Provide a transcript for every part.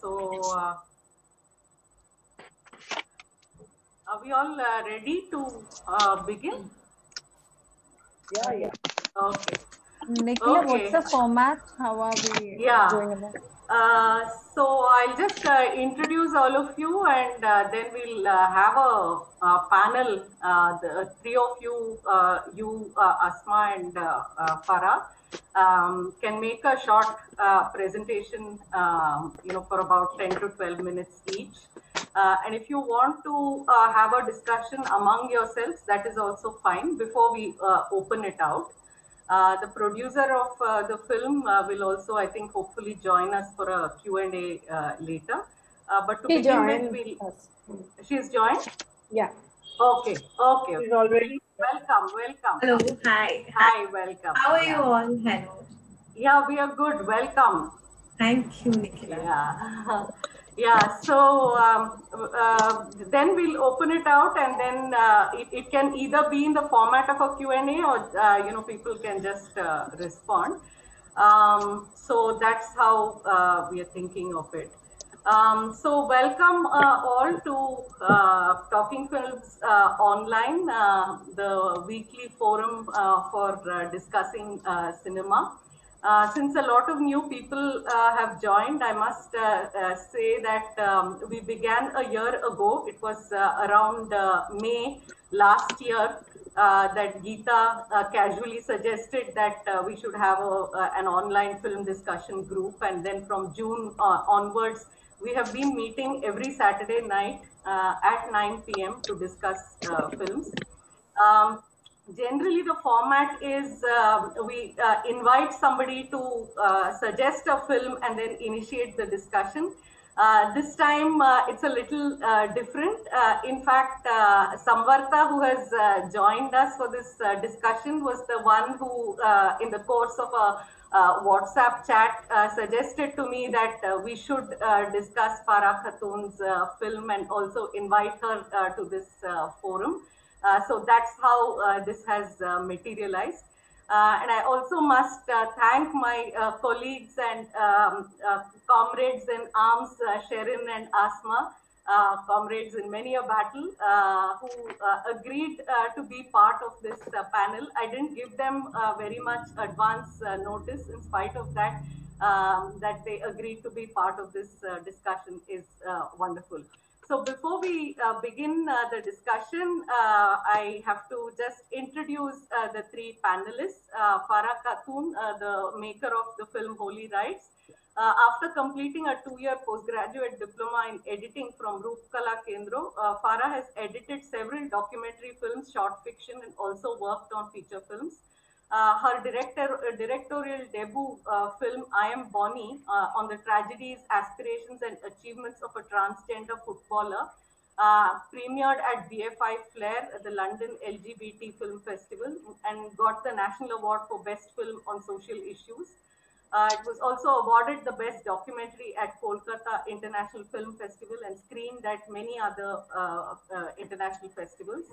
so, uh, are we all uh, ready to uh, begin? Yeah, yeah. Okay. Nikhila, Okay. what's the format? How are we Yeah. going about? Uh, so I'll just uh, introduce all of you, and uh, then we'll uh, have a, a panel. Uh, the three of you, uh, you, uh, Asma, and uh, uh, Farha, um, can make a short uh, presentation. Um, you know, for about ten to twelve minutes each. Uh, and if you want to uh, have a discussion among yourselves, that is also fine. Before we uh, open it out. Uh, the producer of uh, the film uh, will also, I think, hopefully join us for a Q&A uh, later. Uh, but to He begin with, we'll, she's joined? Yeah, Okay, okay. he's already. Welcome, welcome. Hello, hi. Hi, welcome. How are you all? Hello. Yeah, we are good. Welcome. Thank you, Nikhila. Yeah. Yeah, so um, uh, then we'll open it out and then uh, it, it can either be in the format of a Q&A or, uh, you know, people can just uh, respond. Um, so that's how uh, we are thinking of it. Um, so welcome uh, all to uh, Talking Films uh, Online, uh, the weekly forum uh, for uh, discussing cinema. Since a lot of new people have joined, I must say that um, we began a year ago. It was around May last year that Geeta casually suggested that we should have a, an online film discussion group. And then from June onwards, we have been meeting every Saturday night uh, at 9 p.m. to discuss uh, films. Um, generally the format is um, we uh, invite somebody to uh, suggest a film and then initiate the discussion uh, this time uh, it's a little different in fact samvarta who has joined us for this discussion was the one who in the course of a uh, WhatsApp chat uh, suggested to me that uh, we should uh, discuss Farha Khatun's uh, film and also invite her uh, to this forum. So that's how this has materialized. And I also must thank my colleagues and um, comrades in arms, Sherin and Asma, uh, comrades in many a battle, uh, who uh, agreed uh, to be part of this uh, panel. I didn't give them uh, very much advance notice. In spite of that, um, that they agreed to be part of this discussion is wonderful. So before we begin the discussion, I have to just introduce the three panelists. Farha Khatun, uh, the maker of the film Holy Rights. Uh, after completing a two-year postgraduate diploma in editing from Roopkala Kendro, uh, Farha has edited several documentary films, short fiction, and also worked on feature films. Uh, her director, uh, directorial debut uh, film, I Am Bonnie, uh, on the tragedies, aspirations, and achievements of a transgender footballer, uh, premiered at BFI Flair at the London LGBT Film Festival and got the National Award for Best Film on Social Issues. Uh, it was also awarded the Best Documentary at Kolkata International Film Festival and screened at many other uh, uh, international festivals.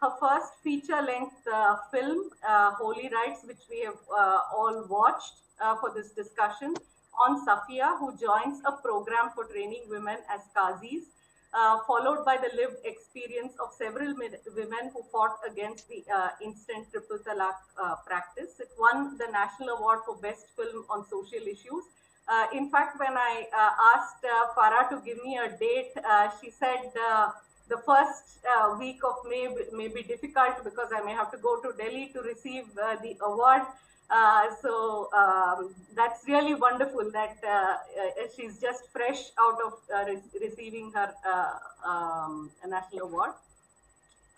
Her first feature-length uh, film, uh, Holy Rights, which we have uh, all watched for this discussion, on Safia, who joins a program for training women as Qazis, uh, followed by the lived experience of several women who fought against the uh, instant triple talaq uh, practice. It won the National Award for Best Film on Social Issues. Uh, in fact, when I uh, asked uh, Farha to give me a date, she said the first week of May may be difficult because I may have to go to Delhi to receive the award. Uh, so um, that's really wonderful that uh, uh, she's just fresh out of uh, re- receiving her uh, um, national award.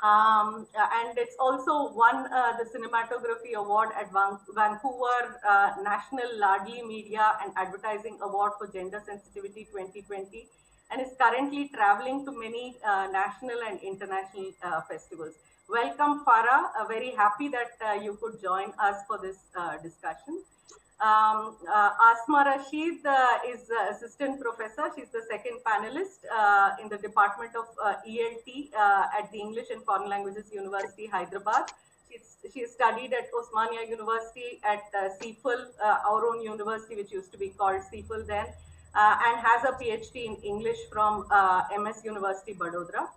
Um, and it's also won the cinematography award at Van- Vancouver National Ladli Media and Advertising Award for Gender Sensitivity 2020 and is currently traveling to many national and international festivals. Welcome, Farha. Uh, very happy that uh, you could join us for this uh, discussion. Um, uh, Asma Rasheed uh, is uh, assistant professor. She's the second panelist in the Department of ELT at the English and Foreign Languages University, Hyderabad. She studied at Osmania University, at uh, uh, our own university, which used to be called CFL then. and has a PhD in English from MS University, Vadodara.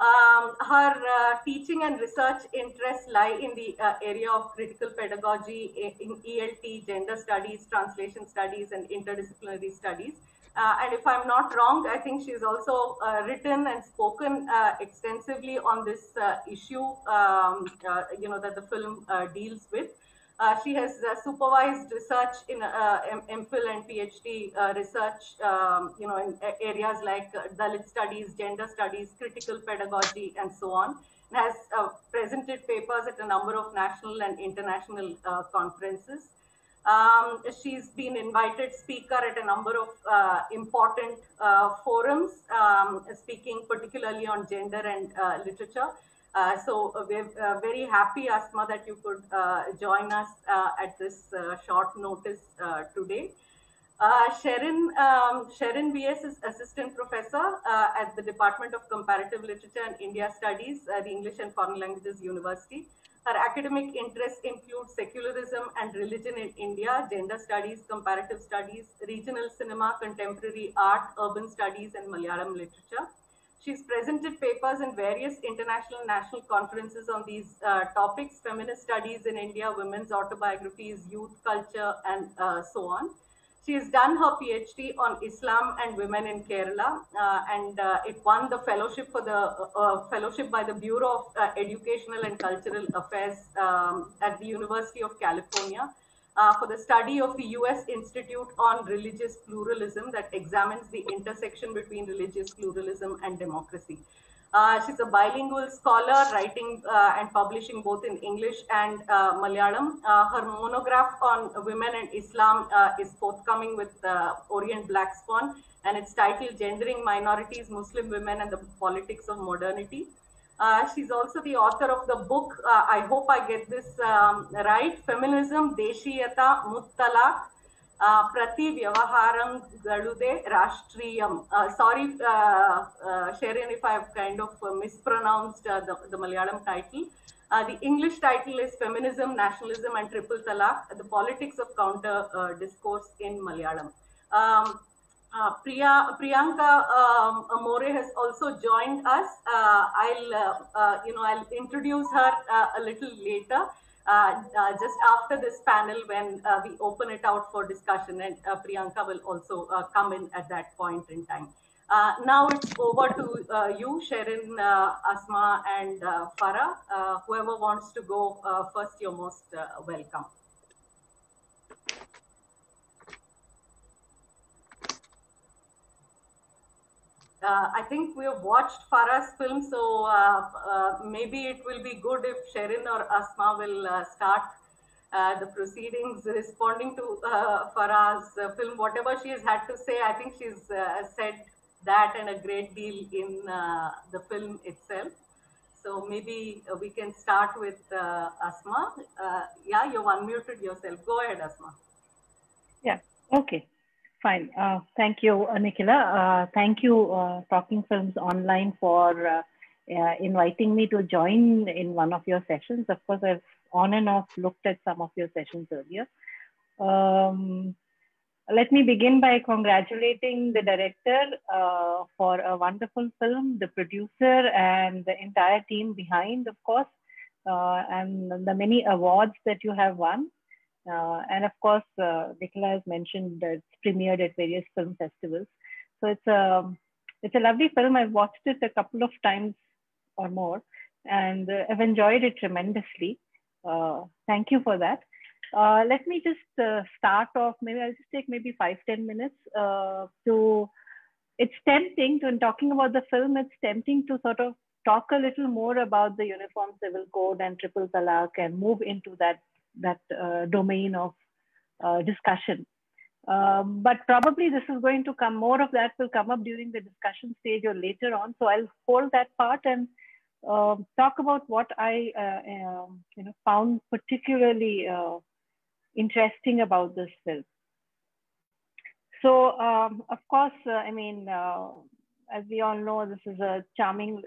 Um, her uh, teaching and research interests lie in the uh, area of critical pedagogy, in ELT, gender studies, translation studies, and interdisciplinary studies. Uh, and if I'm not wrong, I think she's also uh, written and spoken uh, extensively on this uh, issue, um, you know, that the film deals with. Uh, she has uh, supervised research in uh, MPhil and PhD uh, research, um, you know, in areas like uh, Dalit studies, gender studies, critical pedagogy, and so on. And has uh, presented papers at a number of national and international conferences. Um, she's been invited speaker at a number of important forums, um, speaking particularly on gender and literature. Uh, so uh, we're uh, very happy, Asma, that you could join us at this short notice today. Uh, Sherin, um, B.S. is assistant professor uh, at the Department of Comparative Literature and India Studies at the English and Foreign Languages University. Her academic interests include secularism and religion in India, gender studies, comparative studies, regional cinema, contemporary art, urban studies, and Malayalam literature. She's presented papers in various international and national conferences on these uh, topics, feminist studies in India, women's autobiographies, youth culture, and uh, so on. She has done her PhD on Islam and women in Kerala, uh, and uh, it won the fellowship for the uh, uh, fellowship by the Bureau of Educational and Cultural Affairs um, at the University of California uh, for the study of the US Institute on Religious Pluralism that examines the intersection between religious pluralism and democracy. Uh, she's a bilingual scholar, writing uh, and publishing both in English and uh, Malayalam. Uh, her monograph on women and Islam is forthcoming with Orient Black Swan, and it's titled Gendering Minorities, Muslim Women, and the Politics of Modernity. Uh, she's also the author of the book, uh, I hope I get this um, right, Feminism, Deshiyata, Muttalak, uh, Prati Vyavaharam Galude Rashtriyam. Uh, sorry, uh, Sherin, if I have kind of mispronounced the, the Malayalam title. the English title is Feminism, Nationalism and Triple Talaq, the Politics of Counter Discourse in Malayalam. Um, uh, Priya, Priyanka um, More has also joined us. Uh, I'll, uh, uh you know, I'll introduce her uh, a little later, uh, just after this panel when we open it out for discussion, and Priyanka will also come in at that point in time. now it's over to you, Sherin, Asma, and Farha. whoever wants to go first, you're most welcome. Uh, I think we have watched Farha's film, so uh, uh, maybe it will be good if Sherin or Asma will uh, start uh, the proceedings responding to uh, Farha's film. Whatever she has had to say, I think she's said that and a great deal in the film itself. So maybe we can start with Asma. yeah, you've unmuted yourself. Go ahead, Asma. Yeah, okay. Fine. Uh, thank you, uh, Nikhila. Uh, thank you, uh, Talking Films Online, for uh, uh, inviting me to join in one of your sessions. Of course, I've on and off looked at some of your sessions earlier. Um, let me begin by congratulating the director for a wonderful film, the producer, and the entire team behind, of course, and the many awards that you have won. Uh, and of course, uh, Nikhila has mentioned that it's premiered at various film festivals. So it's a, it's a lovely film. I've watched it a couple of times or more, and uh, I've enjoyed it tremendously. Uh, thank you for that. Uh, let me just uh, start off, maybe I'll just take maybe five ten minutes to, it's tempting in talking about the film, it's tempting to sort of talk a little more about the Uniform Civil Code and Triple Talaq and move into that that uh, domain of uh, discussion. Um, but probably this is going to come, more of that will come up during the discussion stage or later on. So I'll hold that part and uh, talk about what I uh, um, you know, found particularly uh, interesting about this film. So um, of course, uh, I mean, as we all know, this is a charming,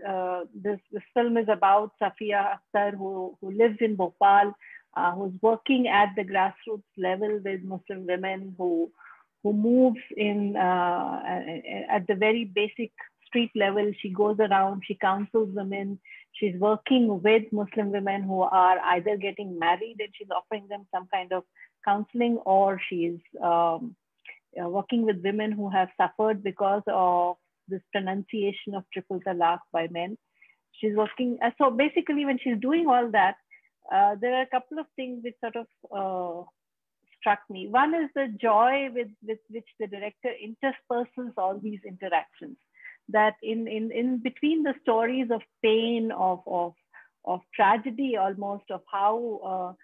this, this film is about Safia Akhtar who, who lives in Bhopal uh, who's working at the grassroots level with Muslim women who, who moves in uh, at the very basic street level. She goes around, she counsels women. She's working with Muslim women who are either getting married and she's offering them some kind of counseling, or she's um, uh, working with women who have suffered because of this pronunciation of triple talaq by men. She's working, uh, so basically, when she's doing all that, uh, there are a couple of things which sort of uh, struck me. One is the joy with, with which the director intersperses all these interactions. That in, in, in between the stories of pain, of, of, of tragedy almost, of how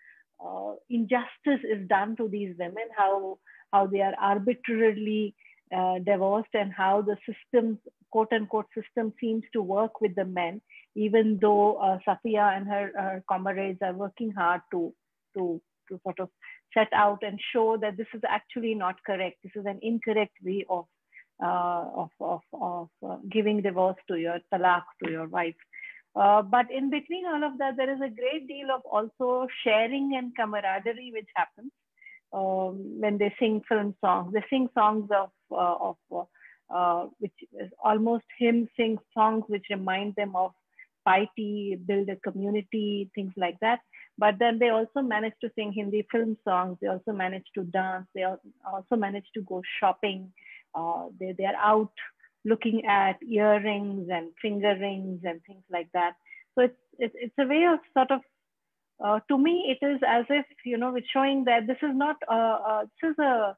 uh, uh, injustice is done to these women, how, how they are arbitrarily uh, divorced and how the system, quote unquote, system seems to work with the men, even though uh, Safiya and her, her comrades are working hard to, to, to sort of set out and show that this is actually not correct. This is an incorrect way of, uh, of, of, of uh, giving divorce to your talaq to your wife. Uh, but in between all of that, there is a great deal of also sharing and camaraderie which happens um, when they sing film songs. They sing songs of, uh, of uh, uh, which is almost hymn sing songs which remind them of piety, build a community, things like that. But then they also manage to sing Hindi film songs. They also manage to dance. They also manage to go shopping. Uh, they, they're out looking at earrings and finger rings and things like that. So it's, it's, it's a way of sort of, uh, to me, it is as if, you know, it's showing that this is not, a, a this is a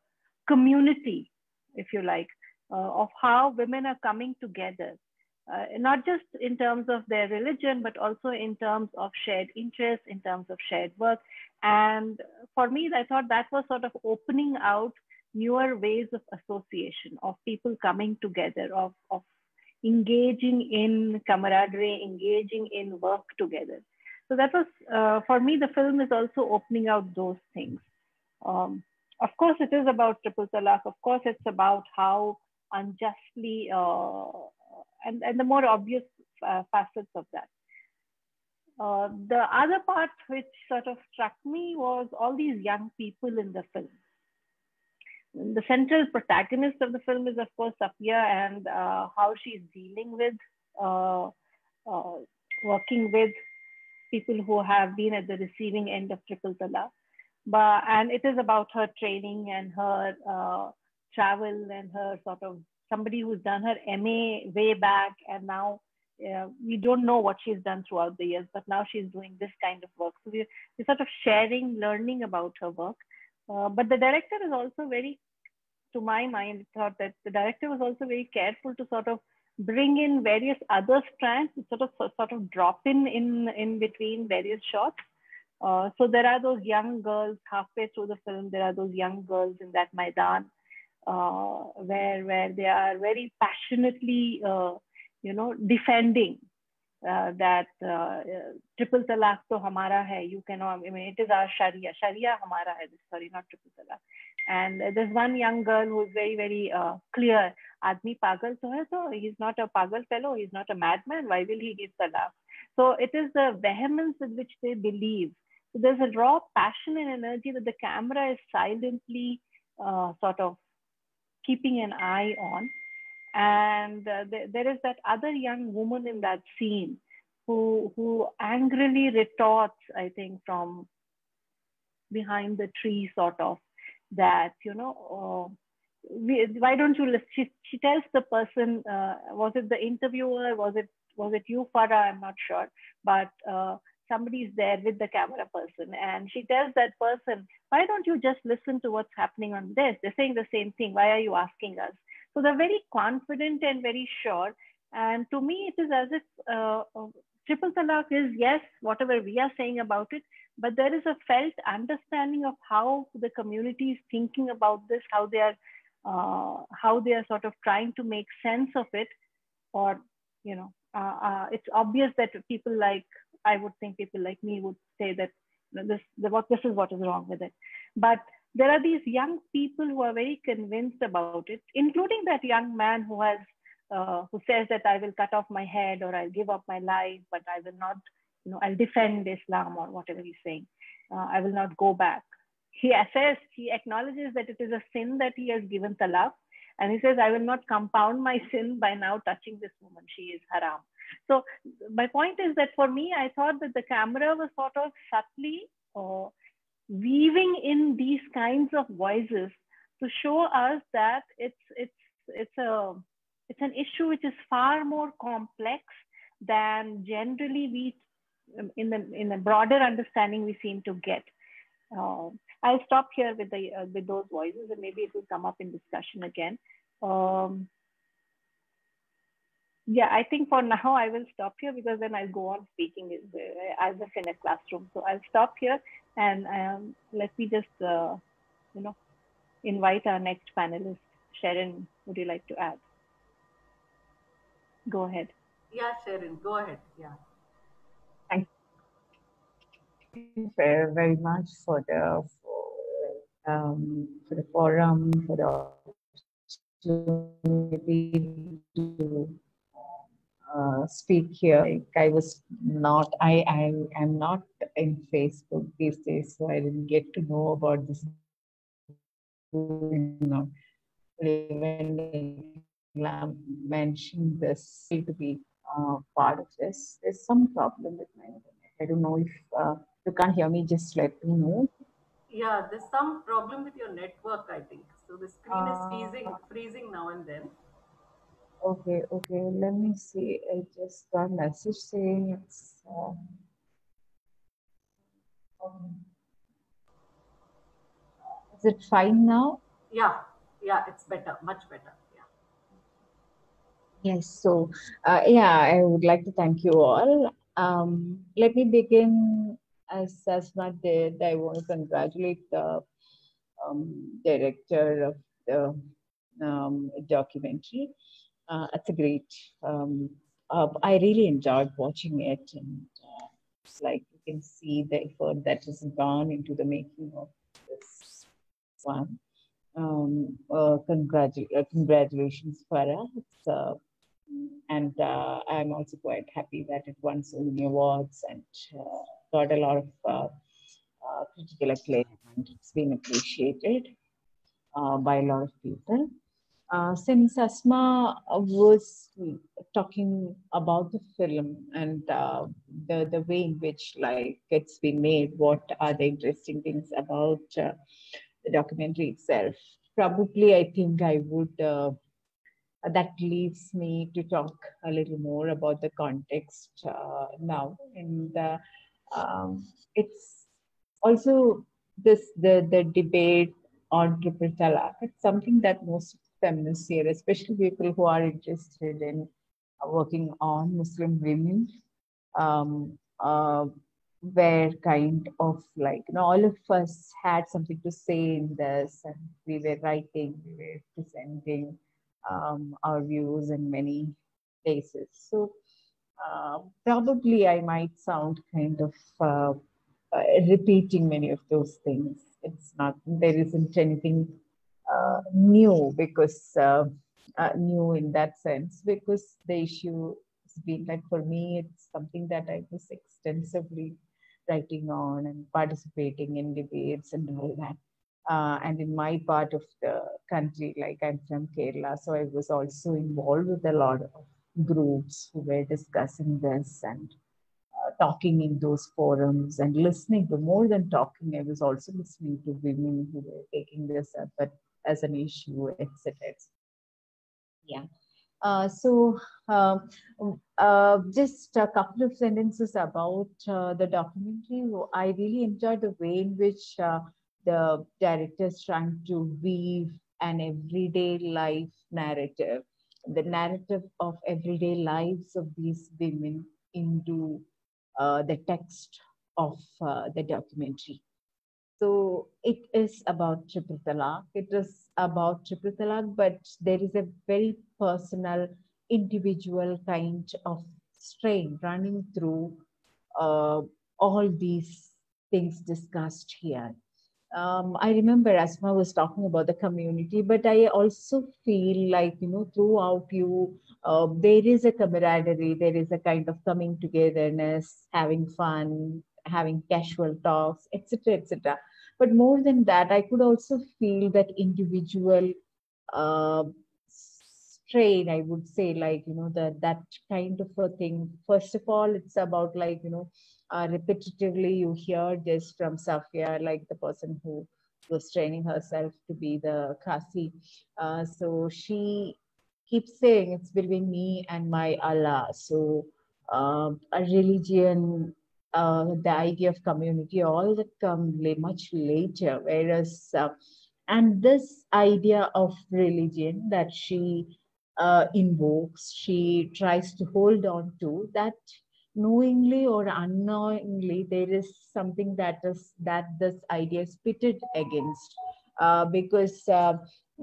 community, if you like, uh, of how women are coming together uh, not just in terms of their religion, but also in terms of shared interests, in terms of shared work. And for me, I thought that was sort of opening out newer ways of association, of people coming together, of, of engaging in camaraderie, engaging in work together. So that was, uh, for me, the film is also opening out those things. Um, of course, it is about triple talaq. Of course, it's about how unjustly uh, and, and the more obvious uh, facets of that. Uh, the other part which sort of struck me was all these young people in the film. The central protagonist of the film is, of course, Safiya and uh, how she's dealing with uh, uh, working with people who have been at the receiving end of triple talaq. But, and it is about her training and her uh, travel and her sort of somebody who's done her MA way back and now uh, we don't know what she's done throughout the years, but now she's doing this kind of work. So we're, we're sort of sharing, learning about her work. Uh, but the director is also very, to my mind, thought that the director was also very careful to sort of bring in various other strands, sort of sort of drop in in in between various shots. Uh, so there are those young girls halfway through the film. There are those young girls in that maidan where where they are very passionately, uh, you know, defending uh, that uh, triple talaq to hamara hai. You cannot. I mean, it is our sharia. Sharia hamara hai. Sorry, not triple talaq. And there's one young girl who is very very uh, clear. Admi pagal to hai, so he's not a pagal fellow. He's not a madman. Why will he give talaq? So it is the vehemence with which they believe. So there's a raw passion and energy that the camera is silently uh, sort of keeping an eye on. And uh, th there is that other young woman in that scene who, who angrily retorts, I think, from behind the tree, sort of, that, you know, uh, we, why don't you listen? She, she tells the person, uh, was it the interviewer? Was it, was it you, Farha? I'm not sure. But uh, somebody's there with the camera person and she tells that person why don't you just listen to what's happening on this? They're saying the same thing. Why are you asking us? So they're very confident and very sure. And to me it is as if uh, uh, triple talaq is yes whatever we are saying about it but there is a felt understanding of how the community is thinking about this how they are uh, how they are sort of trying to make sense of it. Or you know uh, uh, it's obvious that people like I would think people like me would say that this, the, what, this is what is wrong with it. But there are these young people who are very convinced about it, including that young man who has, uh, who says that I will cut off my head or I'll give up my life, but I will not, you know, I'll defend Islam or whatever he's saying. Uh, I will not go back. he says he acknowledges that it is a sin that he has given talaq. And he says, I will not compound my sin by now touching this woman. She is haram. So my point is that for me, I thought that the camera was sort of subtly uh, weaving in these kinds of voices to show us that it's it's it's a it's an issue which is far more complex than generally we in the in the broader understanding we seem to get. Uh, I'll stop here with the uh, with those voices, and maybe it will come up in discussion again. Um, yeah, I think for now I will stop here because then I'll go on speaking as if in a classroom. So I'll stop here and um, let me just, uh, you know, invite our next panelist. Sherin, would you like to add? Go ahead. Yeah, Sherin, go ahead. Yeah. Thank you very, very much for the for, um, for the forum, for the opportunity to uh, speak here. Like I was not, I, I am not in Facebook these days, so I didn't get to know about this. You know, mentioned this to be uh, part of this, there's some problem with my internet. I don't know if uh, you can't hear me. Just let me know. Yeah, there's some problem with your network, I think. So the screen is freezing, freezing now and then. Okay, okay. Let me see. I just got a message saying it's. Um, um, is it fine now? Yeah, yeah, it's better, much better. Yeah. Yes. So, uh, yeah, I would like to thank you all. Um, let me begin as Asma did. I want to congratulate the um, director of the um, documentary uh, it's a great. Um, uh, I really enjoyed watching it, and uh, it's like you can see the effort that has gone into the making of this one. Um, uh, congratu- uh, congratulations, Farha. Uh, and I'm also quite happy that it won so many awards and got a lot of critical acclaim. And it's been appreciated by a lot of people uh, since Asma was talking about the film and uh, the the way in which like it's been made, what are the interesting things about uh, the documentary itself? Probably, I think I would. Uh, that leaves me to talk a little more about the context uh, now, and uh, um, it's also this the the debate on triple talaq. It's something that most feminists here, especially people who are interested in working on Muslim women, um, uh, were kind of like, you know, all of us had something to say in this, and we were writing, we were presenting um, our views in many places. So uh, probably I might sound kind of uh, uh, repeating many of those things. It's not, there isn't anything uh, new because uh, new in that sense because the issue has been like for me it's something that I was extensively writing on and participating in debates and all that. Uh, and in my part of the country, like I'm from Kerala, so I was also involved with a lot of groups who were discussing this and uh, talking in those forums and listening to more than talking. I was also listening to women who were taking this up, but as an issue, etc. Yeah. Uh, so uh, uh, just a couple of sentences about uh, the documentary. I really enjoyed the way in which uh, the director is trying to weave an everyday life narrative, the narrative of everyday lives of these women into uh, the text of the documentary. So it is about triple. It is about triple but there is a very personal, individual kind of strain running through uh, all these things discussed here. Um, I remember Asma was talking about the community, but I also feel like, you know, throughout you, uh, there is a camaraderie, there is a kind of coming togetherness, having fun, having casual talks, etc., etc. but more than that i could also feel that individual uh, strain i would say like you know that that kind of a thing first of all it's about like you know uh, repetitively you hear this from safia like the person who was training herself to be the qazi uh, so she keeps saying it's between me and my allah. So uh, a religion uh, the idea of community all that come much later. Whereas uh, and this idea of religion that she uh, invokes, she tries to hold on to, that knowingly or unknowingly, there is something that is that this idea is pitted against. Uh, because uh,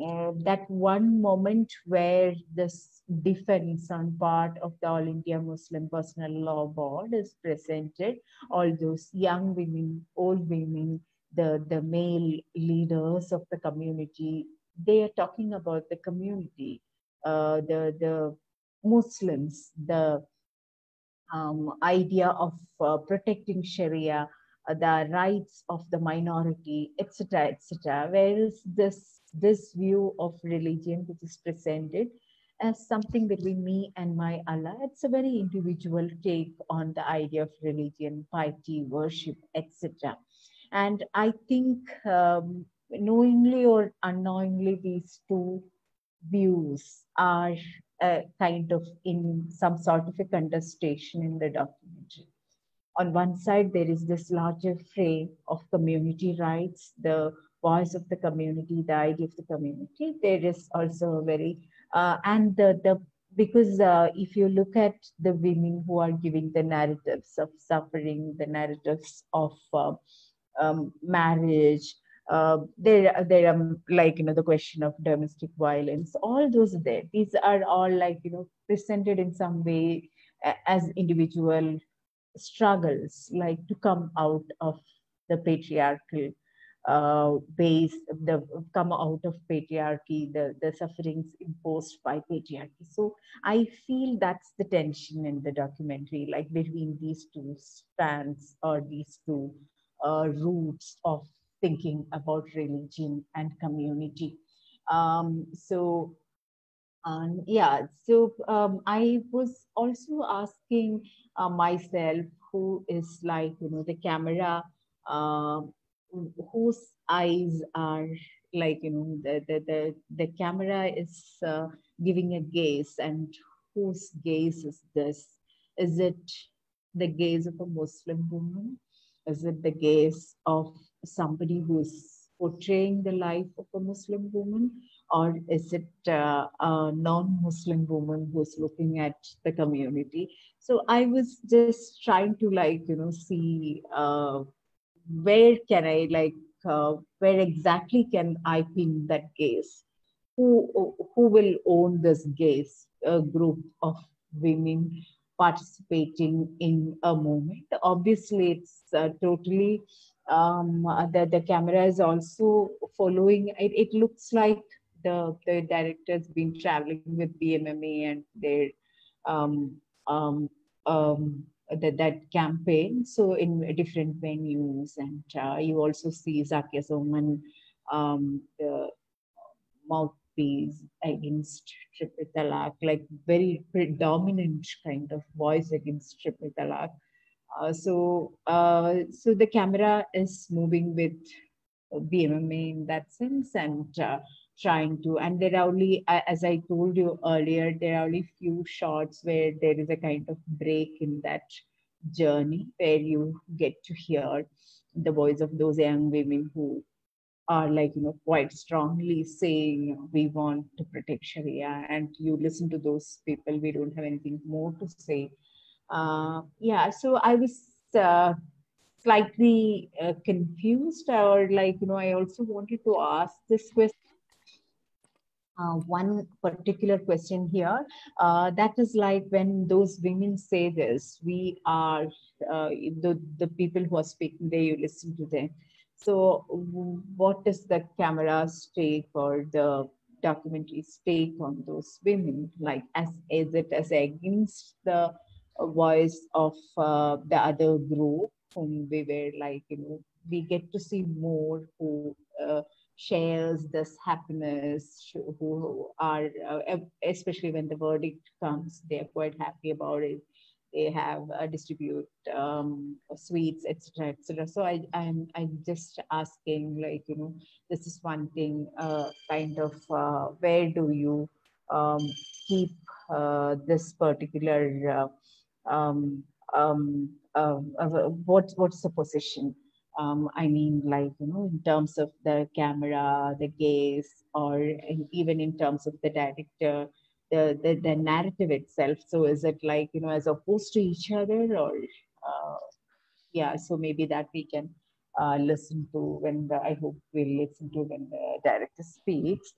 uh, that one moment where this defense on part of the All India Muslim Personal Law Board is presented, all those young women, old women, the, the male leaders of the community, they are talking about the community, uh, the, the Muslims, the um, idea of uh, protecting Sharia, uh, the rights of the minority, etc., etc. Whereas this this view of religion, which is presented as something between me and my Allah, it's a very individual take on the idea of religion, piety, worship, etc. And I think um, knowingly or unknowingly, these two views are uh, kind of in some sort of a contestation in the documentary. On one side, there is this larger fray of community rights, the voice of the community, the idea of the community. There is also a very, uh, and the, the because uh, if you look at the women who are giving the narratives of suffering, the narratives of uh, um, marriage, uh, there, there are like you know the question of domestic violence. All those there. These are all like you know presented in some way as individual struggles, like to come out of the patriarchal uh, base, the come out of patriarchy, the, the sufferings imposed by patriarchy. So I feel that's the tension in the documentary, like between these two strands or these two uh, roots of thinking about religion and community. Um, so um, yeah, so um, I was also asking uh, myself who is like, you know, the camera, uh, whose eyes are like, you know, the, the, the, the camera is uh, giving a gaze and whose gaze is this? Is it the gaze of a Muslim woman? Is it the gaze of somebody who's portraying the life of a Muslim woman? Or is it uh, a non-Muslim woman who's looking at the community? So I was just trying to like, you know, see uh, where can I like, uh, where exactly can I pin that gaze? Who, who will own this gaze? A group of women participating in a moment. Obviously, it's uh, totally um, the the camera is also following. It, it looks like the the director's been traveling with BMMA and their um, um, um, that that campaign. So in different venues, and uh, you also see Zakia Soman, um, the mouthpiece against triple talaq, like very predominant kind of voice against triple talaq. Uh, so, uh, so the camera is moving with BMMA in that sense and uh, trying to, and there are only, as I told you earlier, there are only few shots where there is a kind of break in that journey where you get to hear the voice of those young women who are like, you know, quite strongly saying we want to protect Sharia and you listen to those people, we don't have anything more to say. Uh, yeah, so I was uh, slightly uh, confused or like, you know, I also wanted to ask this question. Uh, one particular question here uh, that is like when those women say this we are uh, the the people who are speaking there you listen to them so what is the camera's take or the documentary's take on those women like as is it as against the voice of uh, the other group whom we were like you know we get to see more who uh, shares this happiness, who are, uh, especially when the verdict comes, they're quite happy about it. They have uh, distribute um, sweets, etc., etc. So I, I'm, I'm just asking, like, you know, this is one thing, uh, kind of, uh, where do you um, keep uh, this particular uh, um, um, uh, what what's the position um, I mean, like, you know, in terms of the camera, the gaze, or even in terms of the director, the, the, the narrative itself. So is it like, you know, as opposed to each other or, uh, yeah, so maybe that we can uh, listen to when the, I hope we'll listen to when the director speaks.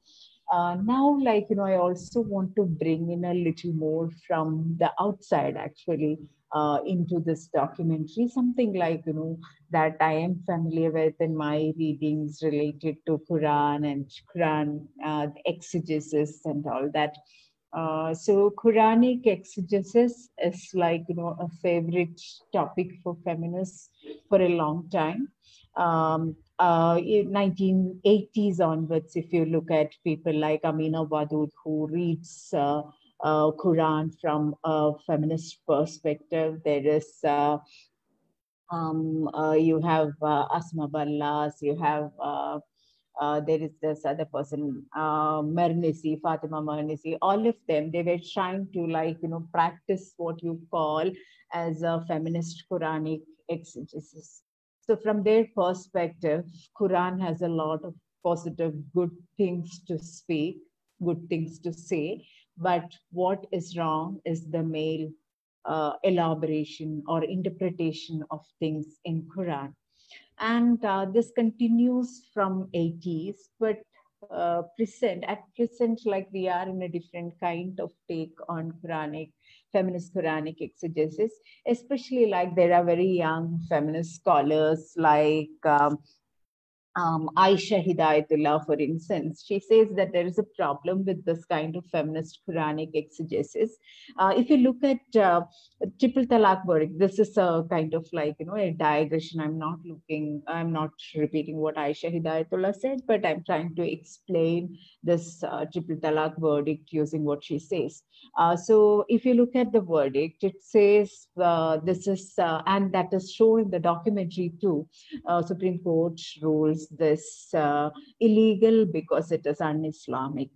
Uh, now, like, you know, I also want to bring in a little more from the outside, actually, uh, into this documentary, something like, you know, that I am familiar with in my readings related to Quran and Quran uh, exegesis and all that. Uh, so Quranic exegesis is like, you know, a favorite topic for feminists for a long time. Um, uh, 1980s onwards, if you look at people like Amina Wadud, who reads uh, uh, Quran from a feminist perspective. There is uh, um, uh, you have uh, Asma Barlas, you have uh, there is this other person, uh, Mernissi, Fatima Mernissi, all of them, they were trying to like, you know, practice what you call as a feminist Quranic exegesis. So from their perspective, Quran has a lot of positive, good things to speak, good things to say, but what is wrong is the male uh, elaboration or interpretation of things in Quran. And uh, this continues from 80s, but uh, present at present, like we are in a different kind of take on Quranic, feminist Quranic exegesis, especially like there are very young feminist scholars like um, um, Aisha Hidayatullah, for instance, she says that there is a problem with this kind of feminist Quranic exegesis. Uh, if you look at uh, triple talaq verdict, this is a kind of like, you know, a digression. I'm not looking, I'm not repeating what Aisha Hidayatullah said, but I'm trying to explain this uh, triple talaq verdict using what she says. Uh, so if you look at the verdict, it says uh, this is, uh, and that is shown in the documentary too, Supreme Court rules this uh, illegal because it is un-Islamic.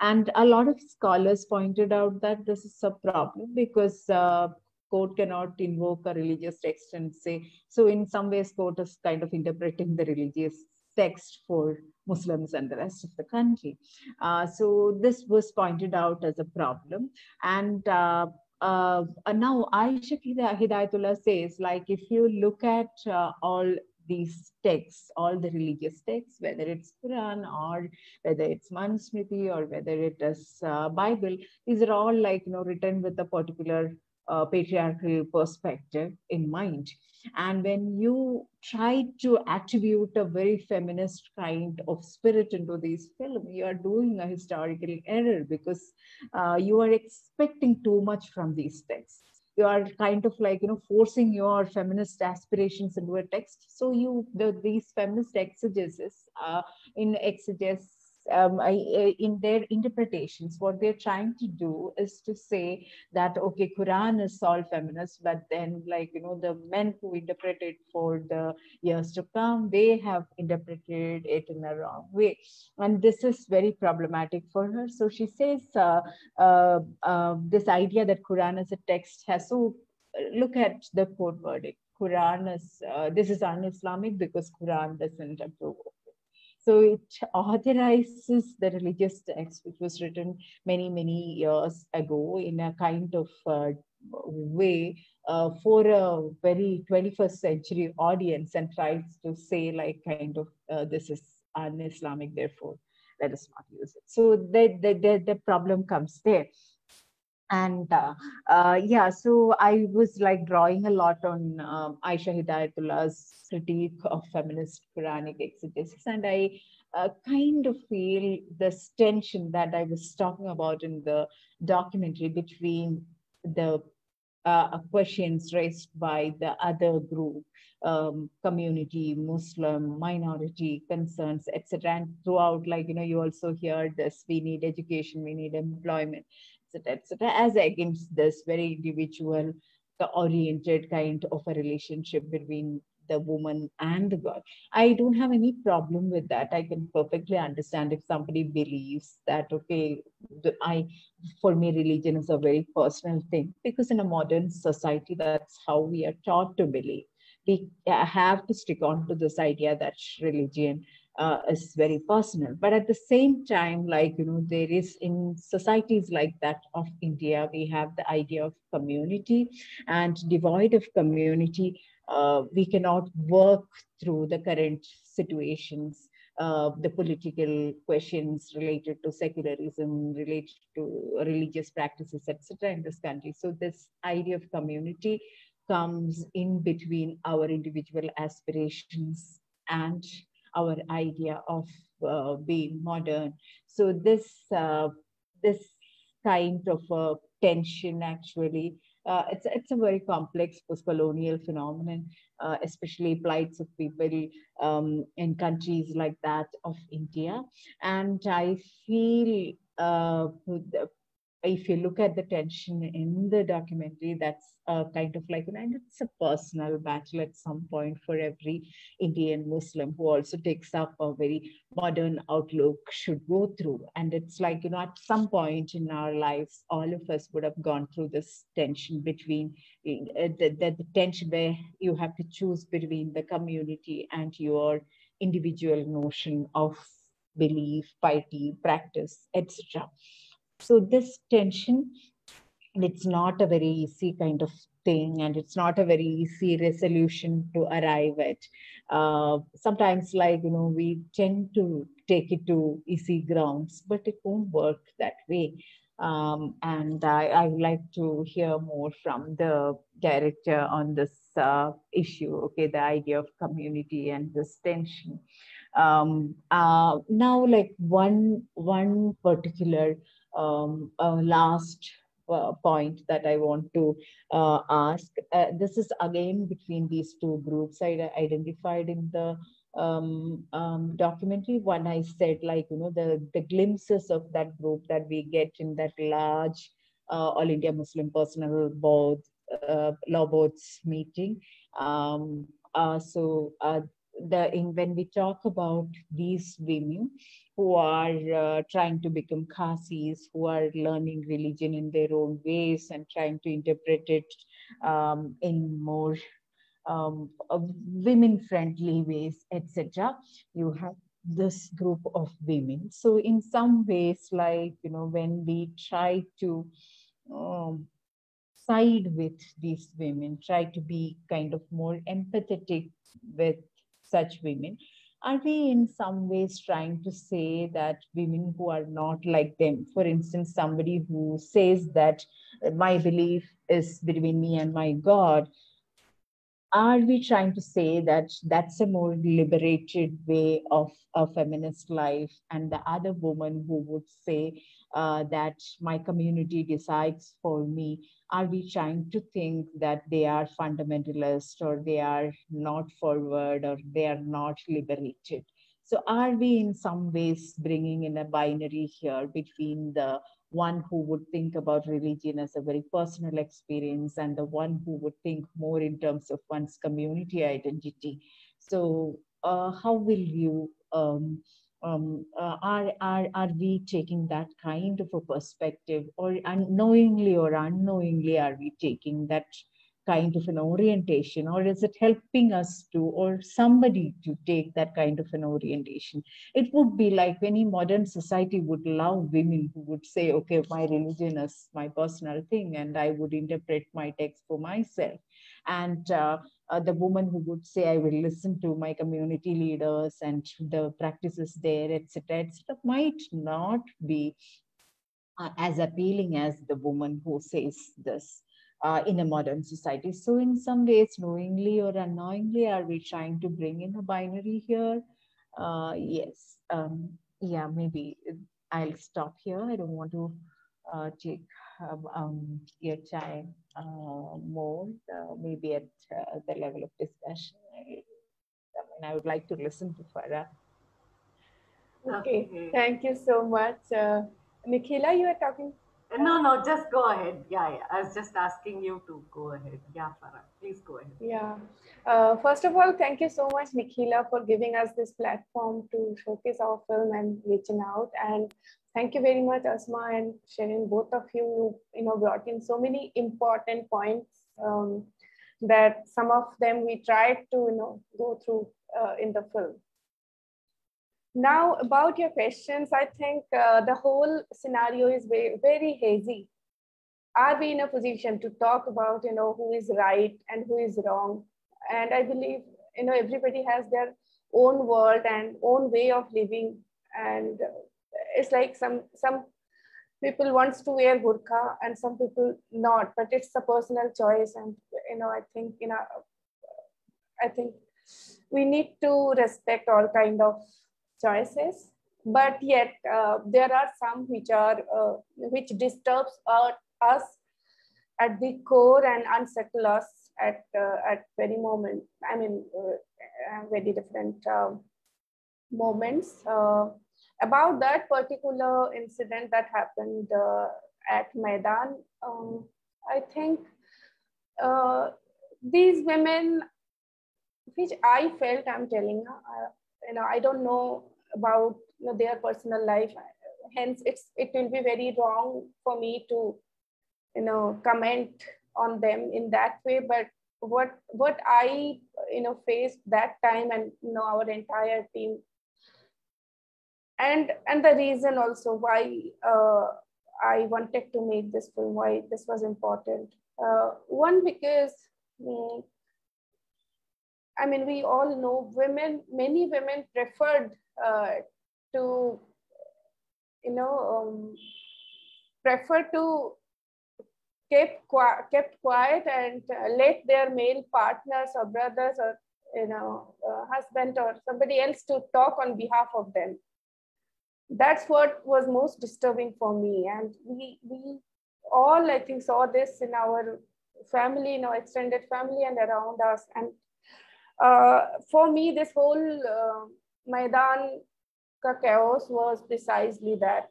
And a lot of scholars pointed out that this is a problem because uh, court cannot invoke a religious text and say, so in some ways court is kind of interpreting the religious text for Muslims and the rest of the country. Uh, so this was pointed out as a problem. And uh, uh, now Aisha Hidayatullah says, like, if you look at uh, all these texts, all the religious texts, whether it's Quran or whether it's Manusmriti or whether it is uh, Bible, these are all like, you know, written with a particular uh, patriarchal perspective in mind. And when you try to attribute a very feminist kind of spirit into these films, you are doing a historical error because uh, you are expecting too much from these texts you are kind of like you know forcing your feminist aspirations into a text. So you the, these feminist exegesis uh, in exegesis um, I, in their interpretations, what they're trying to do is to say that, okay, Quran is all feminist, but then like, you know, the men who interpret it for the years to come, they have interpreted it in a wrong way. And this is very problematic for her. So she says uh, uh, uh, this idea that Quran is a text has so look at the court verdict. Quran is, uh, this is un-Islamic because Quran doesn't approve so it authorizes the religious text, which was written many, many years ago in a kind of uh, way uh, for a very 21st century audience and tries to say like kind of uh, this is un-Islamic, therefore let us not use it. So the, the, the, the problem comes there and uh, uh, yeah, so I was like drawing a lot on um, Aisha Hidayatullah's critique of feminist Quranic exegesis, and I uh, kind of feel this tension that I was talking about in the documentary between the uh, questions raised by the other group, um, community, Muslim, minority concerns, etc. And throughout, like, you know, you also hear this, we need education, we need employment, etc., as against this very individual the oriented kind of a relationship between the woman and the God. I don't have any problem with that. I can perfectly understand if somebody believes that, okay, I, for me, religion is a very personal thing because in a modern society, that's how we are taught to believe. We uh, have to stick on to this idea that religion uh, is very personal. But at the same time, like, you know, there is in societies like that of India, we have the idea of community and devoid of community, uh, we cannot work through the current situations, uh, the political questions related to secularism, related to religious practices, etc. in this country. So this idea of community comes in between our individual aspirations and our idea of uh, being modern. So this uh, this kind of a tension actually uh, it's it's a very complex post-colonial phenomenon, uh, especially plights of people um, in countries like that of India. And I feel uh, if you look at the tension in the documentary, that's kind of like, and it's a personal battle at some point for every Indian Muslim who also takes up a very modern outlook should go through. And it's like, you know, at some point in our lives, all of us would have gone through this tension between uh, the, the, the tension where you have to choose between the community and your individual notion of belief, piety, practice, etc. So this tension, it's not a very easy kind of thing and it's not a very easy resolution to arrive at. Uh, sometimes like, you know, we tend to take it to easy grounds, but it won't work that way. Um, and I, I would like to hear more from the director on this uh, issue, okay, the idea of community and this tension. Um, uh, now, like one, one particular um, uh, last uh, point that I want to uh, ask. Uh, this is again between these two groups I identified in the um, um, documentary. One I said like, you know, the, the glimpses of that group that we get in that large uh, All India Muslim Personal Board, uh, Law Boards meeting. Um, so the in when we talk about these women who are uh, trying to become Qazis, who are learning religion in their own ways and trying to interpret it um, in more um, women-friendly ways, etc. You have this group of women. So in some ways, like, you know, when we try to um, side with these women, try to be kind of more empathetic with such women, are we in some ways trying to say that women who are not like them, for instance, somebody who says that uh, my belief is between me and my God, are we trying to say that that's a more liberated way of a feminist life and the other woman who would say uh, that my community decides for me are we trying to think that they are fundamentalist or they are not forward or they are not liberated so are we in some ways bringing in a binary here between the one who would think about religion as a very personal experience and the one who would think more in terms of one's community identity. So uh, how will you, um, um, uh, are, are, are we taking that kind of a perspective? Or unknowingly or unknowingly are we taking that kind of an orientation? Or is it helping us to or somebody to take that kind of an orientation? It would be like any modern society would love women who would say okay my religion is my personal thing and i would interpret my text for myself and uh, uh, the woman who would say i will listen to my community leaders and the practices there etc etc might not be uh, as appealing as the woman who says this uh, in a modern society. So in some ways, knowingly or unknowingly, are we trying to bring in a binary here? Uh, yes. Um, yeah, maybe I'll stop here. I don't want to uh, take um, um, your time uh, more, maybe at uh, the level of discussion. I, I mean, I would like to listen to Farha. Okay, Okay. thank you so much. Uh, Nikhila, you are talking. No, no, just go ahead. Yeah, yeah. I was just asking you to go ahead. Yeah, Farha, please go ahead. Yeah. Uh, first of all, thank you so much, Nikhila, for giving us this platform to showcase our film and reaching out. And thank you very much, Asma and Sherin, both of you, you, know, brought in so many important points um, that some of them we tried to, you know, go through uh, in the film. Now, about your questions, I think uh, the whole scenario is very, very hazy. Are we in a position to talk about, you know, who is right and who is wrong? And I believe, you know, everybody has their own world and own way of living. And uh, it's like some some people wants to wear burqa and some people not, but it's a personal choice. And you know, I think you know, I think we need to respect all kind of choices but yet uh, there are some which are uh, which disturbs our, us at the core and unsettle us at uh, at very moment i mean uh, very different um, moments. Uh, about that particular incident that happened uh, at maidan um, i think these women which i felt i'm telling you know i don't know about you know, their personal life. Hence it's it will be very wrong for me to you know comment on them in that way. But what what i you know faced that time and you know our entire team. And and the reason also why uh, i wanted to make this film why this was important. Uh, one because um, I mean, we all know women, many women preferred to, you know, um, prefer to keep quiet, kept quiet and uh, let their male partners or brothers or, you know, uh, husband or somebody else to talk on behalf of them. That's what was most disturbing for me. And we, we all, I think, saw this in our family, in our extended family and around us. And uh, for me, this whole uh, Maidan ka chaos was precisely that.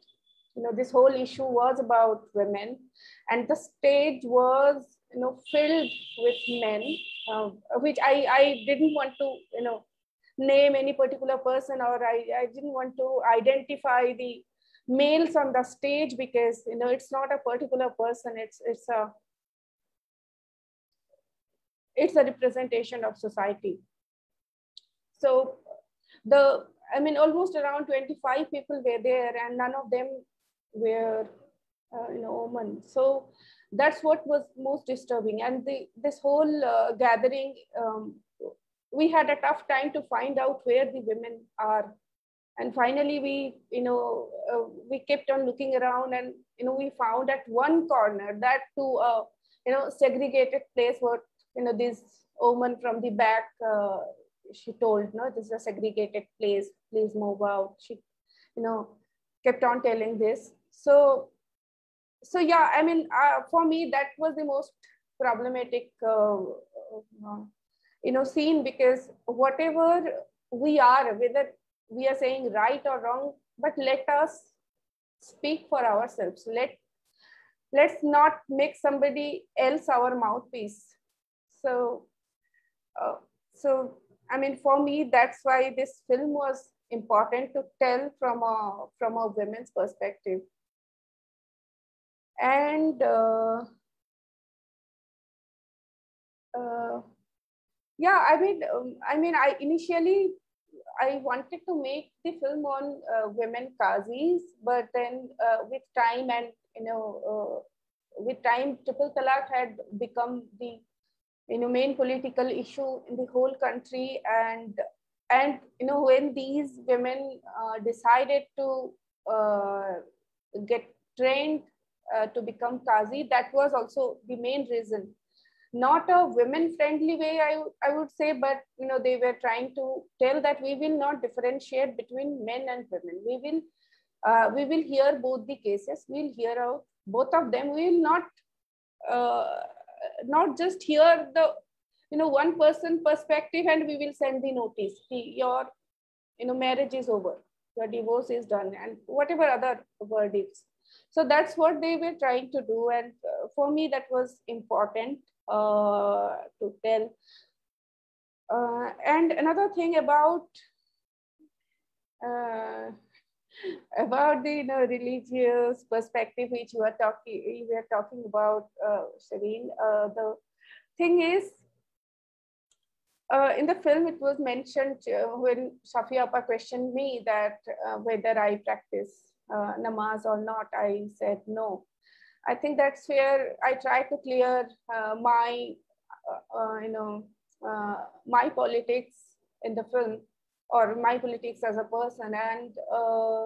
You know, this whole issue was about women, and the stage was, you know, filled with men, uh, which I, I didn't want to, you know, name any particular person or I, I didn't want to identify the males on the stage because, you know, it's not a particular person, it's, it's a it's a representation of society. So the, I mean, almost around 25 people were there and none of them were, uh, know, women. So that's what was most disturbing. And the, this whole uh, gathering, um, we had a tough time to find out where the women are. And finally, we, you know, uh, we kept on looking around and, you know, we found at one corner that to a, you know, segregated place where you know, this woman from the back, uh, she told, no, this is a segregated place, please move out. She, you know, kept on telling this. So, so yeah, I mean, uh, for me, that was the most problematic, uh, you know, scene because whatever we are, whether we are saying right or wrong, but let us speak for ourselves. Let, let's not make somebody else our mouthpiece so uh, so i mean for me that's why this film was important to tell from a from a women's perspective. And uh, uh, yeah i mean um, i mean i initially i wanted to make the film on uh, women qazis but then uh, with time and you know uh, with time triple talaq had become the you know main political issue in the whole country and and you know when these women uh, decided to uh, get trained uh, to become qazi that was also the main reason. Not a women friendly way I, I would say but you know they were trying to tell that we will not differentiate between men and women. We will uh, we will hear both the cases. We'll hear out both of them, we will not uh, not just hear the you know one person perspective and we will send the notice. Your you know marriage is over, your divorce is done, and whatever other verdicts. So that's what they were trying to do, and uh, for me that was important uh, to tell. Uh, and another thing about uh, about the you know, religious perspective which you are talking you were talking about uh, Sherin, uh, the thing is uh, in the film it was mentioned uh, when Safia Appa questioned me that uh, whether I practice uh, namaz or not I said no. I think that's where I try to clear my you know my politics in the film or my politics as a person. And uh,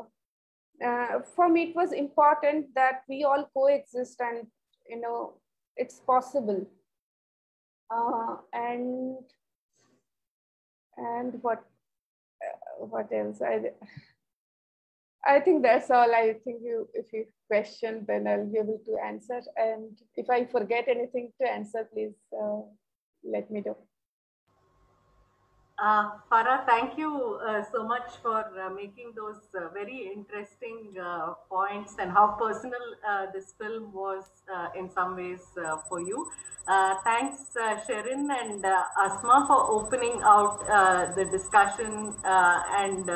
uh, for me, it was important that we all coexist and, you know, it's possible. Uh, and and what uh, what else? I I think that's all. I think you if you question, then I'll be able to answer. And if I forget anything to answer, please uh, let me know. Uh, Farha, thank you uh, so much for uh, making those uh, very interesting uh, points and how personal uh, this film was uh, in some ways uh, for you. thanks, Sherin and Asma, for opening out the discussion and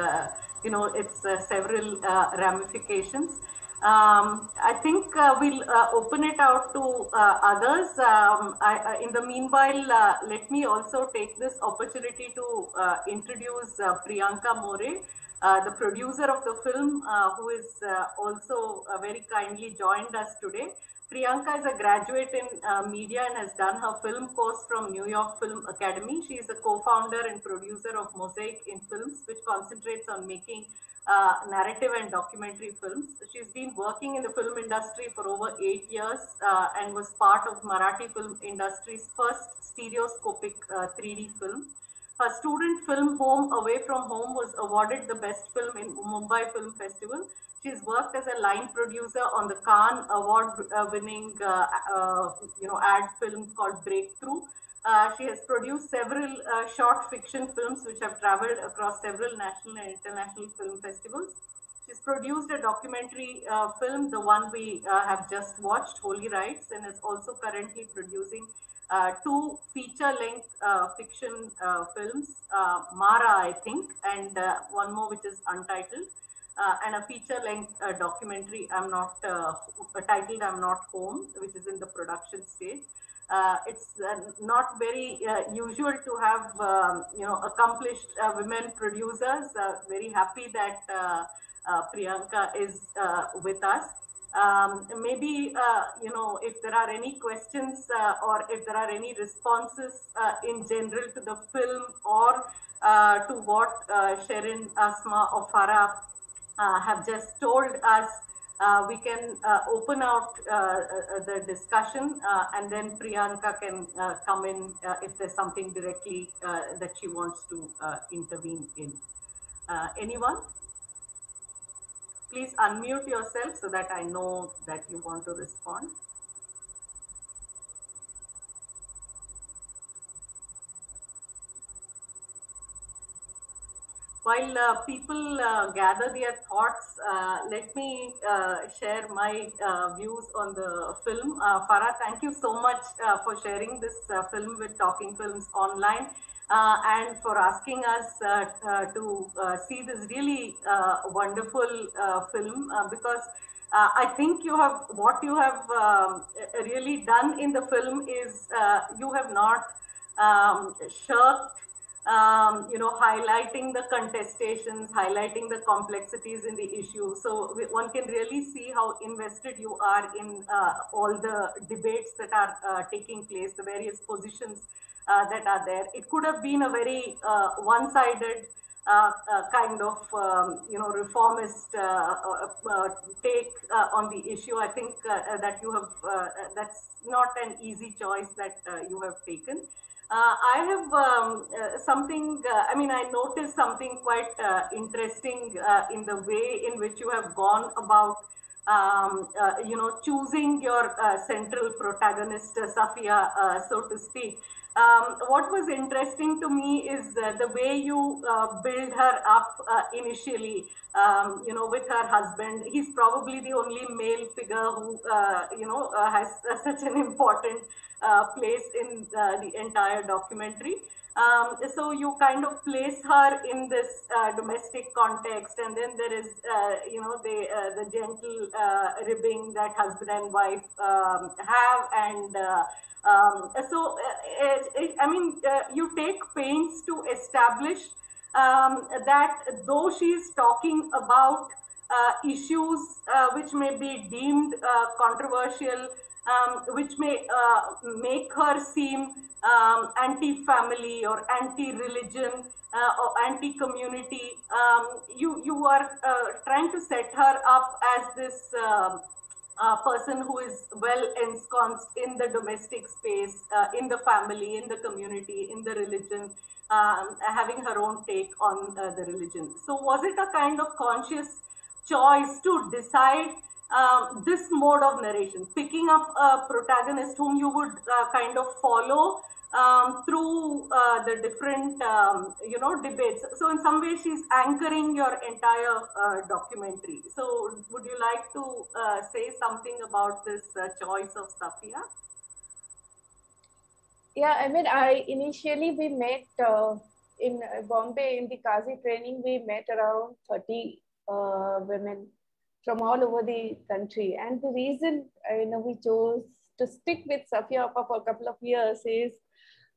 you know its several ramifications. Um, I think uh, we'll uh, open it out to uh, others. Um, I, in the meanwhile, uh, let me also take this opportunity to uh, introduce uh, Priyanka More, the producer of the film, who is also very kindly joined us today. Priyanka is a graduate in media and has done her film course from New York Film Academy. She is a co-founder and producer of Mosaic in Films, which concentrates on making uh, narrative and documentary films. She's been working in the film industry for over eight years uh, and was part of Marathi film industry's first stereoscopic uh, 3D film. Her student film Home Away from Home was awarded the best film in Mumbai Film Festival. She's worked as a line producer on the Cannes award-winning, uh, uh, you know, ad film called Breakthrough uh, she has produced several uh, short fiction films which have traveled across several national and international film festivals. She's produced a documentary uh, film, the one we uh, have just watched, Holy Rights, and is also currently producing uh, two feature-length uh, fiction films, Mara, I think, and one more which is untitled, and a feature-length documentary, I'm not titled I'm Not Home, which is in the production stage uh, it's uh, not very uh, usual to have um, you know accomplished uh, women producers. Uh, very happy that Priyanka is with us. Um, maybe you know if there are any questions or if there are any responses in general to the film or to what Sherin, Asma, or Farha have just told us uh, we can uh, open out uh, uh the discussion uh, and then Priyanka can uh, come in if there's something directly that she wants to intervene in. anyone? Please unmute yourself so that I know that you want to respond. While uh, people uh, gather their thoughts, uh, let me uh, share my uh, views on the film. Uh, Farha, thank you so much for sharing this film with Talking Films Online and for asking us to see this really wonderful film because I think you have what you have um, really done in the film is you have not um, shirked um, you know, highlighting the contestations, highlighting the complexities in the issue. So we, one can really see how invested you are in uh, all the debates that are uh, taking place, the various positions uh, that are there. It could have been a very uh, one-sided uh, uh, kind of, um, you know, reformist take on the issue. I think that you have, that's not an easy choice that you have taken. Uh, I have um, uh, something, uh, I mean, I noticed something quite uh, interesting uh, in the way in which you have gone about um, uh, you know, choosing your central protagonist, Safia, so to speak. Um, what was interesting to me is the way you build her up initially. Um, you know, with her husband, he's probably the only male figure who, you know, has such an important uh, place in uh, the entire documentary. Um, so you kind of place her in this uh, domestic context, and then there is, uh, you know, the uh, the gentle ribbing that husband and wife um, have, and um, so it, it, I mean, you take pains to establish um, that though she is talking about issues which may be deemed controversial, um, which may uh, make her seem um, anti-family or anti-religion uh, or anti-community. Um, you you are uh, trying to set her up as this um person who is well ensconced in the domestic space, uh, in the family, in the community, in the religion, um, having her own take on uh, the religion. So was it a kind of conscious choice to decide? Um, this mode of narration, picking up a protagonist whom you would uh, kind of follow um, through uh, the different um, you know debates. So in some way she's anchoring your entire uh, documentary. So would you like to uh, say something about this uh, choice of safia Yeah, I mean, I initially we met uh, in Bombay in the Qazi training. We met around 30 uh, women from all over the country. And the reason uh, you know we chose to stick with Safia Appa for a couple of years is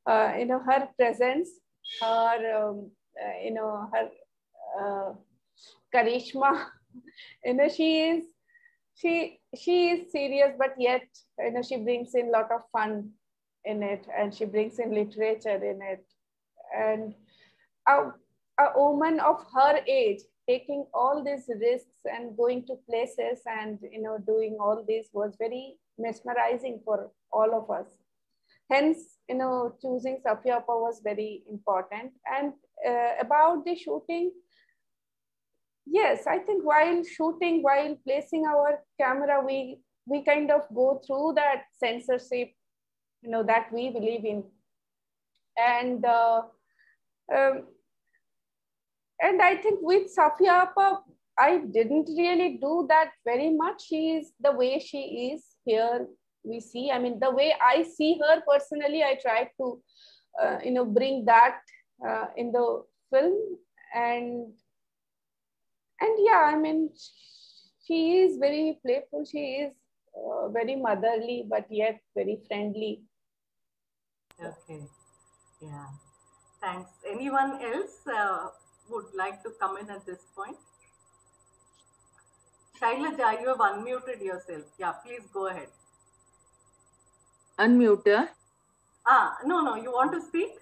uh, you know her presence, her um, uh, you know her uh, charisma. you know she is she she is serious, but yet you know she brings in lot of fun in it and she brings in literature in it and a, a woman of her age taking all these risks and going to places and you know doing all this was very mesmerizing for all of us. Hence you know choosing Safia Appa was very important. And uh, about the shooting yes i think while shooting while placing our camera we we kind of go through that censorship you know that we believe in. And uh, um, and i think with safia Appa, i didn't really do that very much. She is the way she is here we see. I mean the way i see her personally i try to uh, you know bring that uh, in the film. And and yeah i mean she is very playful. She is uh, very motherly but yet very friendly. Okay. Yeah. Thanks. Anyone else? Uh, would like to come in at this point shailaja you have unmuted yourself yeah please go ahead unmute. uh, ah no no you want to speak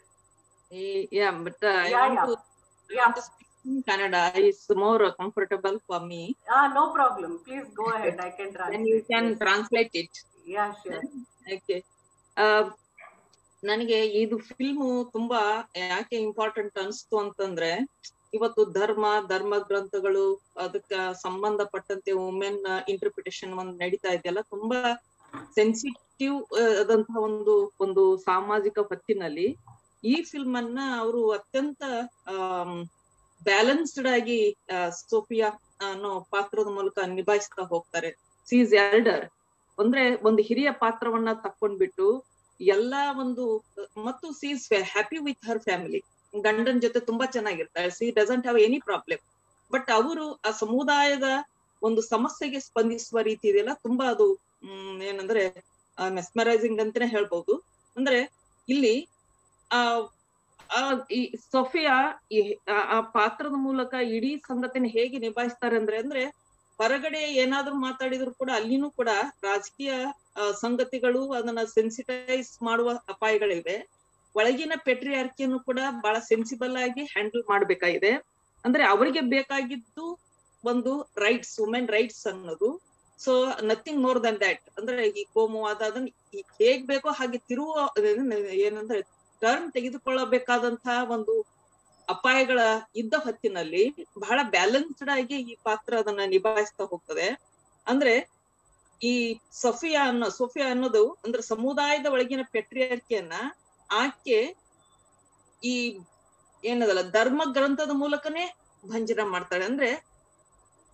eh, Yeah, but uh, I Yeah, want yeah. to I Yeah. want to speak in Kannada. It's more uh, comfortable for me. ah no problem please go ahead i can translate Then you can translate it. yeah sure okay ನನಗೆ ಇದು film ತುಂಬಾ ಯಾಕೆ important ಅನ್ಸ್ತು ಅಂತಂದ್ರೆ, ಇವತ್ತು ಧರ್ಮ ಧರ್ಮ ಗ್ರಂಥಗಳು ಅದಕ್ಕ ಸಂಬಂಧಪಟ್ಟಂತೆ ವುಮೆನ್ ಇಂಟರ್ಪ್ರಿಟೇಷನ್ ಒಂದು ನಡೀತಾ ಇದೆಯಲ್ಲ, ತುಂಬಾ ಸೆನ್ಸಿಟಿವ್ ಆದಂತಹ ಒಂದು ಒಂದು ಸಾಮಾಜಿಕ ಹೊತ್ತಿನಲ್ಲಿ ಈ ಫಿಲ್ಮ್ ಅನ್ನ ಅವರು ಅತ್ಯಂತ ಬ್ಯಾಲೆನ್ಸ್ಡ್ ಆಗಿ ಸೋಫಿಯಾ ಅನ್ನೋ ಪಾತ್ರದ ಮೂಲಕ ನಿಭಾಯಿಸ್ತಾ ಹೋಗ್ತಾರೆ. She's elder. ಅಂದ್ರೆ ಒಂದು ಹಿರಿಯ ಪಾತ್ರವನ್ನ ತಕೊಂಡ್ಬಿಟ್ಟು ಎಲ್ಲಾ ಒಂದು, ಮತ್ತು she is happy with her family ಗಂಡನ್ ಜೊತೆ ತುಂಬಾ ಚೆನ್ನಾಗಿರ್ತಾರೆ she doesn't have any problem but ಅವರು ಆ ಸಮುದಾಯದ ಒಂದು ಸಮಸ್ಯೆಗೆ ಸ್ಪಂದಿಸುವ ರೀತಿ ಇದೆಯಲ್ಲ, ತುಂಬಾ ಅದು, ಹ್ಮ್, ಏನಂದ್ರೆ ಮೆಸ್ಮರೈಸಿಂಗ್ ಅಂತಾನೆ ಹೇಳ್ಬಹುದು ಅಂದ್ರೆ, ಇಲ್ಲಿ ಆ ಈ ಸೊಫಿಯಾ ಆ ಪಾತ್ರದ ಮೂಲಕ ಇಡೀ ಸಂಗತಿನ ಹೇಗೆ ನಿಭಾಯಿಸ್ತಾರೆ ಅಂದ್ರೆ ಅಂದ್ರೆ ಹೊರಗಡೆ ಏನಾದ್ರೂ ಮಾತಾಡಿದ್ರು ಕೂಡ ಅಲ್ಲಿನೂ ಕೂಡ ರಾಜಕೀಯ ಸಂಗತಿಗಳು ಅದನ್ನ ಸೆನ್ಸಿಟೈಸ್ ಮಾಡುವ ಅಪಾಯಗಳಿವೆ. ಒಳಗಿನ ಪೆಟ್ರಿಯಾರ್ಕಿಯನ್ನು ಕೂಡ ಬಹಳ ಸೆನ್ಸಿಬಲ್ ಆಗಿ ಹ್ಯಾಂಡಲ್ ಮಾಡ್ಬೇಕಾಗಿದೆ. ಅಂದ್ರೆ ಅವರಿಗೆ ಬೇಕಾಗಿದ್ದು ಒಂದು ರೈಟ್ಸ್ ವುಮೆನ್ ರೈಟ್ಸ್ ಅನ್ನೋದು. So nothing more than that ಅಂದ್ರೆ ಈ ಕೋಮುವಾದ ಅದನ್ನ ಹೇಗ್ ಬೇಕೋ ಹಾಗೆ ತಿರುವ ಏನಂದ್ರೆ ಟರ್ನ್ ತೆಗೆದುಕೊಳ್ಳಬೇಕಾದಂತಹ ಒಂದು ಅಪಾಯಗಳ ಇದ್ದ ಹೊತ್ತಿನಲ್ಲಿ ಬಹಳ ಬ್ಯಾಲೆನ್ಸ್ಡ್ ಆಗಿ ಈ ಪಾತ್ರ ಅದನ್ನ ನಿಭಾಯಿಸ್ತಾ ಹೋಗ್ತದೆ. ಅಂದ್ರೆ ಈ ಸಫಿಯಾ ಅನ್ನೋ, ಸೋಫಿಯಾ ಅನ್ನೋದು ಅಂದ್ರೆ ಸಮುದಾಯದ ಒಳಗಿನ ಪೆಟ್ರಿಯಾರ್ಕಿಯನ್ನ ಆಕೆ ಈ ಏನದಲ್ಲ, ಧರ್ಮ ಗ್ರಂಥದ ಮೂಲಕನೇ ಭಂಜನ ಮಾಡ್ತಾಳೆ. ಅಂದ್ರೆ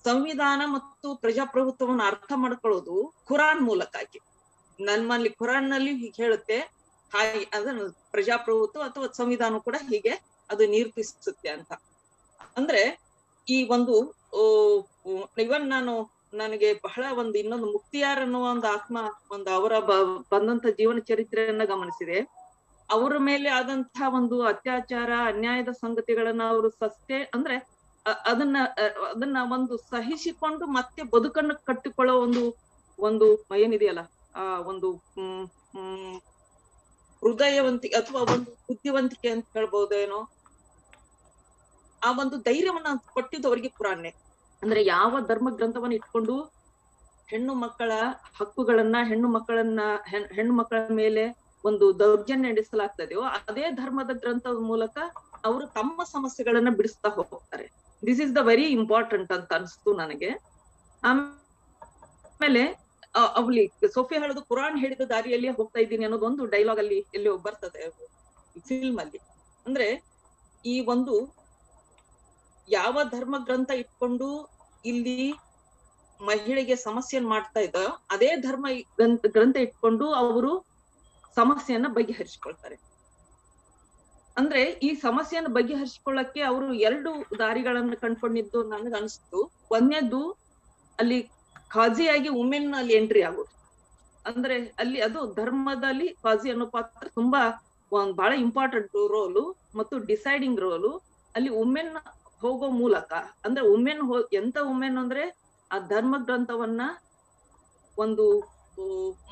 ಸಂವಿಧಾನ ಮತ್ತು ಪ್ರಜಾಪ್ರಭುತ್ವವನ್ನು ಅರ್ಥ ಮಾಡ್ಕೊಳ್ಳೋದು ಖುರಾನ್ ಮೂಲಕ ಆಕೆ. ನಮ್ಮಲ್ಲಿ ಖುರಾನ್ನಲ್ಲಿ ಹೀಗೆ ಹೇಳುತ್ತೆ. ಹಾಗೆ ಅದನ್ನು ಪ್ರಜಾಪ್ರಭುತ್ವ ಅಥವಾ ಸಂವಿಧಾನ ಕೂಡ ಹೀಗೆ ಅದು ನಿರೂಪಿಸುತ್ತೆ ಅಂತ. ಅಂದ್ರೆ ಈ ಒಂದು ಇವನ್ ನಾನು ನನಗೆ ಬಹಳ ಒಂದು ಇನ್ನೊಂದು ಮುಕ್ತಿಯಾರ್ ಅನ್ನುವ ಒಂದು ಆತ್ಮ, ಒಂದು ಅವರ ಬಂದಂತ ಜೀವನ ಚರಿತ್ರೆಯನ್ನ ಗಮನಿಸಿದೆ. ಅವರ ಮೇಲೆ ಆದಂತಹ ಒಂದು ಅತ್ಯಾಚಾರ, ಅನ್ಯಾಯದ ಸಂಗತಿಗಳನ್ನ ಅವರು ಸಸ್ತೆ, ಅಂದ್ರೆ ಅದನ್ನ ಅದನ್ನ ಒಂದು ಸಹಿಸಿಕೊಂಡು ಮತ್ತೆ ಬದುಕನ್ನು ಕಟ್ಟಿಕೊಳ್ಳೋ ಒಂದು ಒಂದು ಏನಿದೆಯಲ್ಲ, ಆ, ಒಂದು, ಹ್ಮ್ ಹ್ಮ್ ಹೃದಯವಂತಿಕೆ ಅಥವಾ ಒಂದು ಬುದ್ಧಿವಂತಿಕೆ ಅಂತ ಹೇಳ್ಬಹುದೇನೋ ಆ ಒಂದು ಧೈರ್ಯವನ್ನ ಕೊಟ್ಟಿದ್ದು ಅವರಿಗೆ ಪುರಾಣೆ ಅಂದ್ರೆ ಯಾವ ಧರ್ಮ ಗ್ರಂಥವನ್ನ ಇಟ್ಕೊಂಡು ಹೆಣ್ಣು ಮಕ್ಕಳ ಹಕ್ಕುಗಳನ್ನ, ಹೆಣ್ಣು ಮಕ್ಕಳನ್ನ, ಹೆಣ್- ಹೆಣ್ಣು ಮಕ್ಕಳ ಮೇಲೆ ಒಂದು ದೌರ್ಜನ್ಯ ನಡೆಸಲಾಗ್ತದೆಯೋ ಅದೇ ಧರ್ಮದ ಗ್ರಂಥದ ಮೂಲಕ ಅವರು ತಮ್ಮ ಸಮಸ್ಯೆಗಳನ್ನ ಬಿಡಿಸ್ತಾ ಹೋಗ್ತಾರೆ. This is the very important ಅಂತ ಅನಿಸ್ತು ನನಗೆ. ಆಮೇಲೆ ಅವ್ಲಿ ಸೋಫಿ ಹೇಳೋದು ಕುರಾನ್ ಹೇಳಿದ ದಾರಿಯಲ್ಲಿ ಹೋಗ್ತಾ ಇದ್ದೀನಿ ಅನ್ನೋದು ಒಂದು ಡೈಲಾಗ್ ಅಲ್ಲಿ ಎಲ್ಲಿ ಬರ್ತದೆ ಫಿಲ್ಮ್ ಅಲ್ಲಿ. ಅಂದ್ರೆ ಈ ಒಂದು ಯಾವ ಧರ್ಮ ಗ್ರಂಥ ಇಟ್ಕೊಂಡು ಇಲ್ಲಿ ಮಹಿಳೆಗೆ ಸಮಸ್ಯೆಯನ್ನ ಮಾಡ್ತಾ ಇದ್ದ, ಅದೇ ಧರ್ಮ ಗ್ರಂಥ ಇಟ್ಕೊಂಡು ಅವರು ಸಮಸ್ಯೆಯನ್ನ ಬಗೆಹರಿಸ್ಕೊಳ್ತಾರೆ. ಅಂದ್ರೆ ಈ ಸಮಸ್ಯೆಯನ್ನ ಬಗೆಹರಿಸ್ಕೊಳ್ಳಕ್ಕೆ ಅವರು ಎರಡು ದಾರಿಗಳನ್ನ ಕಂಡ್ಕೊಂಡಿದ್ದು ನನಗೆ ಅನಿಸ್ತು. ಒಂದನೇದು ಅಲ್ಲಿ ಖಾಜಿಯಾಗಿ ವುಮೆನ್ ಅಲ್ಲಿ ಎಂಟ್ರಿ ಆಗೋದು. ಅಂದ್ರೆ ಅಲ್ಲಿ ಅದು ಧರ್ಮದಲ್ಲಿ ಖಾಜಿ ಅನ್ನೋ ಪಾತ್ರ ತುಂಬಾ ಒಂದ್ ಬಹಳ ಇಂಪಾರ್ಟೆಂಟ್ ರೋಲು ಮತ್ತು ಡಿಸೈಡಿಂಗ್ ರೋಲು ಅಲ್ಲಿ ವುಮೆನ್ ಹೋಗೋ ಮೂಲಕ, ಅಂದ್ರೆ ಉಮೆನ್ ಹೋ, ಎಂತ ವುಮೆನ್ ಅಂದ್ರೆ ಆ ಧರ್ಮ ಗ್ರಂಥವನ್ನ ಒಂದು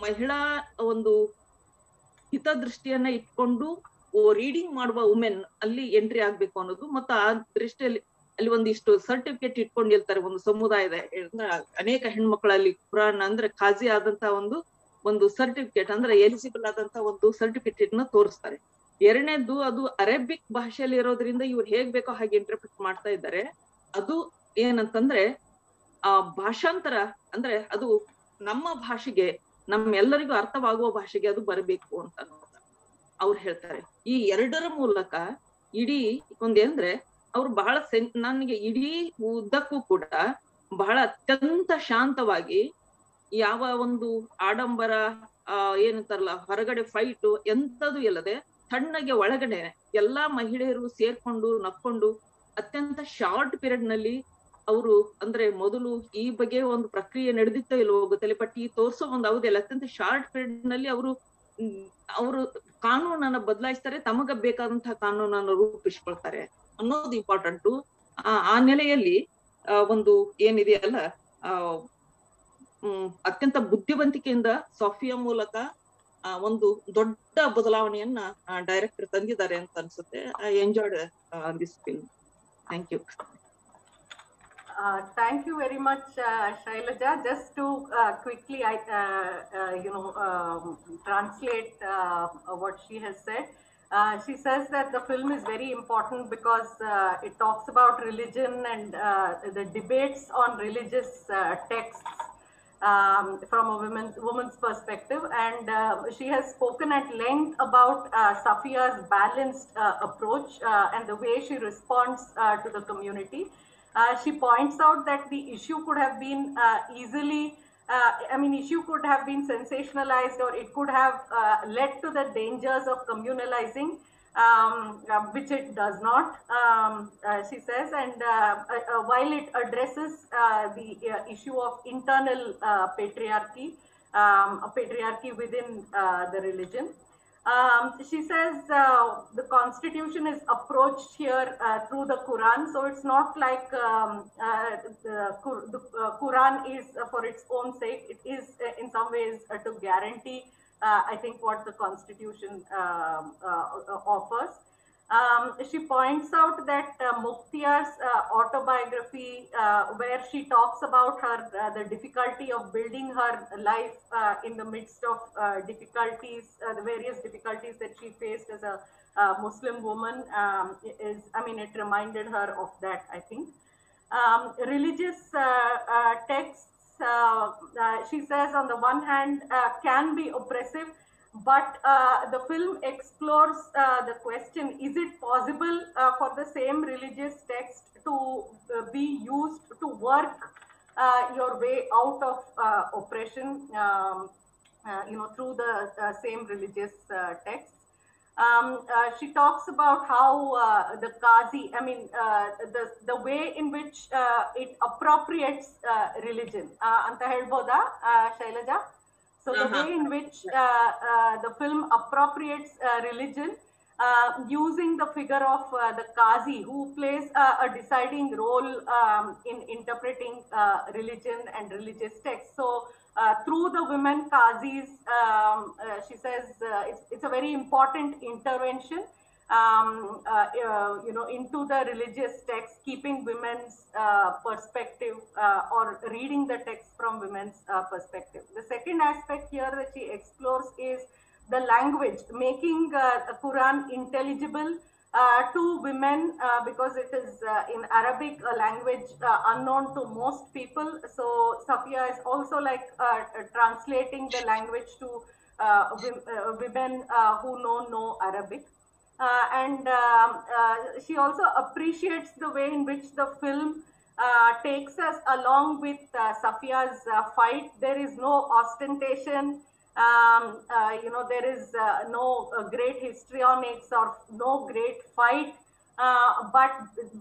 ಮಹಿಳಾ ಒಂದು ಹಿತದೃಷ್ಟಿಯನ್ನ ಇಟ್ಕೊಂಡು ರೀಡಿಂಗ್ ಮಾಡುವ ಉಮೆನ್ ಅಲ್ಲಿ ಎಂಟ್ರಿ ಆಗ್ಬೇಕು ಅನ್ನೋದು. ಮತ್ತು ಆ ದೃಷ್ಟಿಯಲ್ಲಿ, ಅಲ್ಲಿ ಒಂದಿಷ್ಟು ಸರ್ಟಿಫಿಕೇಟ್ ಇಟ್ಕೊಂಡಿರ್ತಾರೆ ಒಂದು ಸಮುದಾಯದ, ಅಂದ್ರೆ ಅನೇಕ ಹೆಣ್ಮಕ್ಳಲ್ಲಿ ಕುರಾನ್ ಅಂದ್ರೆ ಖಾಜಿ ಆದಂತ ಒಂದು ಒಂದು ಸರ್ಟಿಫಿಕೇಟ್ ಅಂದ್ರೆ ಎಲಿಜಿಬಲ್ ಆದಂತ ಒಂದು ಸರ್ಟಿಫಿಕೇಟ್ನ ತೋರಿಸ್ತಾರೆ. ಎರಡನೇದು ಅದು ಅರೇಬಿಕ್ ಭಾಷೆಯಲ್ಲಿ ಇರೋದ್ರಿಂದ ಇವ್ರು ಹೇಗ್ ಬೇಕೋ ಹಾಗೆ ಇಂಟರ್ಪ್ರಿಟ್ ಮಾಡ್ತಾ ಇದ್ದಾರೆ. ಅದು ಏನಂತಂದ್ರೆ, ಆ ಭಾಷಾಂತರ ಅಂದ್ರೆ ಅದು ನಮ್ಮ ಭಾಷೆಗೆ, ನಮ್ಮೆಲ್ಲರಿಗೂ ಅರ್ಥವಾಗುವ ಭಾಷೆಗೆ ಅದು ಬರಬೇಕು ಅಂತ ಅವ್ರು ಹೇಳ್ತಾರೆ. ಈ ಎರಡರ ಮೂಲಕ ಇಡೀ ಒಂದೇಂದ್ರೆ ಅವ್ರು ಬಹಳ ಸೆನ್, ನನಗೆ ಇಡೀ ಉದ್ದಕ್ಕೂ ಕೂಡ ಬಹಳ ಅತ್ಯಂತ ಶಾಂತವಾಗಿ ಯಾವ ಒಂದು ಆಡಂಬರ ಏನಂತಾರಲ್ಲ, ಹೊರಗಡೆ ಫೈಟ್ ಎಂತದು ಇಲ್ಲದೆ ತಣ್ಣಗೆ ಒಳಗಡೆ ಎಲ್ಲಾ ಮಹಿಳೆಯರು ಸೇರ್ಕೊಂಡು, ನಕ್ಕೊಂಡು ಅತ್ಯಂತ ಶಾರ್ಟ್ ಪೀರಿಯಡ್ನಲ್ಲಿ ಅವರು ಅಂದ್ರೆ ಮೊದಲು ಈ ಬಗ್ಗೆ ಒಂದು ಪ್ರಕ್ರಿಯೆ ನಡೆದಿತ್ತೋ ಇಲ್ವೋ ಗೊತ್ತಿಲ್ಲ ಬಟ್ ಈ ತೋರ್ಸೋ ಒಂದು ಅವಧಿಯಲ್ಲಿ ಅತ್ಯಂತ ಶಾರ್ಟ್ ಪೀರಿಯಡ್ನಲ್ಲಿ ಅವರು ಅವರು ಕಾನೂನನ್ನ ಬದಲಾಯಿಸ್ತಾರೆ, ತಮಗ ಬೇಕಾದಂತಹ ಕಾನೂನನ್ನು ರೂಪಿಸ್ಕೊಳ್ತಾರೆ ಅನ್ನೋದು ಇಂಪಾರ್ಟೆಂಟು ಆ ಆ ನೆಲೆಯಲ್ಲಿ ಒಂದು ಏನಿದೆಯಲ್ಲ ಅಹ್ ಅತ್ಯಂತ ಬುದ್ಧಿವಂತಿಕೆಯಿಂದ ಸಾಫಿಯಾ ಮೂಲಕ ಒಂದು ದೊಡ್ಡ ಬದಲಾವಣೆಯನ್ನ ಡೈರೆಕ್ಟರ್ ತಂದಿದ್ದಾರೆ ಅಂತ ಅನ್ಸುತ್ತೆ I enjoyed this film thank you Uh, thank you very much, uh, Shailaja. Just to uh, quickly, I, uh, uh, you know, um, translate uh, what she has said. Uh, she says that the film is very important because uh, it talks about religion and uh, the debates on religious uh, texts um, from a woman's, woman's perspective. And uh, she has spoken at length about uh, Safia's balanced uh, approach uh, and the way she responds uh, to the community. Uh, she points out that the issue could have been easily, I mean, issue could have been sensationalized or it could have led to the dangers of communalizing, um, uh, which it does not, um, uh, she says. And uh, while it addresses the issue of internal patriarchy, um, patriarchy within the religion, um, she says uh, the constitution is approached here uh, through the Quran, so it's not like um, uh, the, the Quran is for its own sake. It is in some ways to guarantee, uh, I think, what the constitution um, uh, offers. Um, she points out that uh, uh, autobiography, uh, where she talks about her the difficulty of building her life in the midst of difficulties, the various difficulties that she faced as a Muslim woman, um, is I mean, it reminded her of that. I think um, religious uh, uh, texts uh, uh, she says, on the one hand, uh, can be oppressive, but uh, the film explores the question is it possible for the same religious text to be used to work your way out of oppression um, you know through the same religious texts um, uh, she talks about how uh, the Qazi, I mean, uh, the, the way in which uh, it appropriates uh, religion. Uh, anta helboda, Shailaja? So the uh-huh. way in which the film appropriates religion using the figure of the Qazi, who plays a deciding role um, in interpreting religion and religious texts. So uh, through the women Qazis, um, uh, she says uh, it's, it's a very important intervention. Um, uh, uh, you know, into the religious text, keeping women's perspective or reading the text from women's perspective. The second aspect here that she explores is the language, making the Quran intelligible uh, to women uh, because it is uh, in Arabic, a language uh, unknown to most people. So Safia is also like uh, uh, translating the language to women who know no Arabic. And um, she also appreciates the way in which the film takes us along with Safia's fight. There is no ostentation. Um, uh, you know, there is uh, no uh, great histrionics or no great fight. Uh, but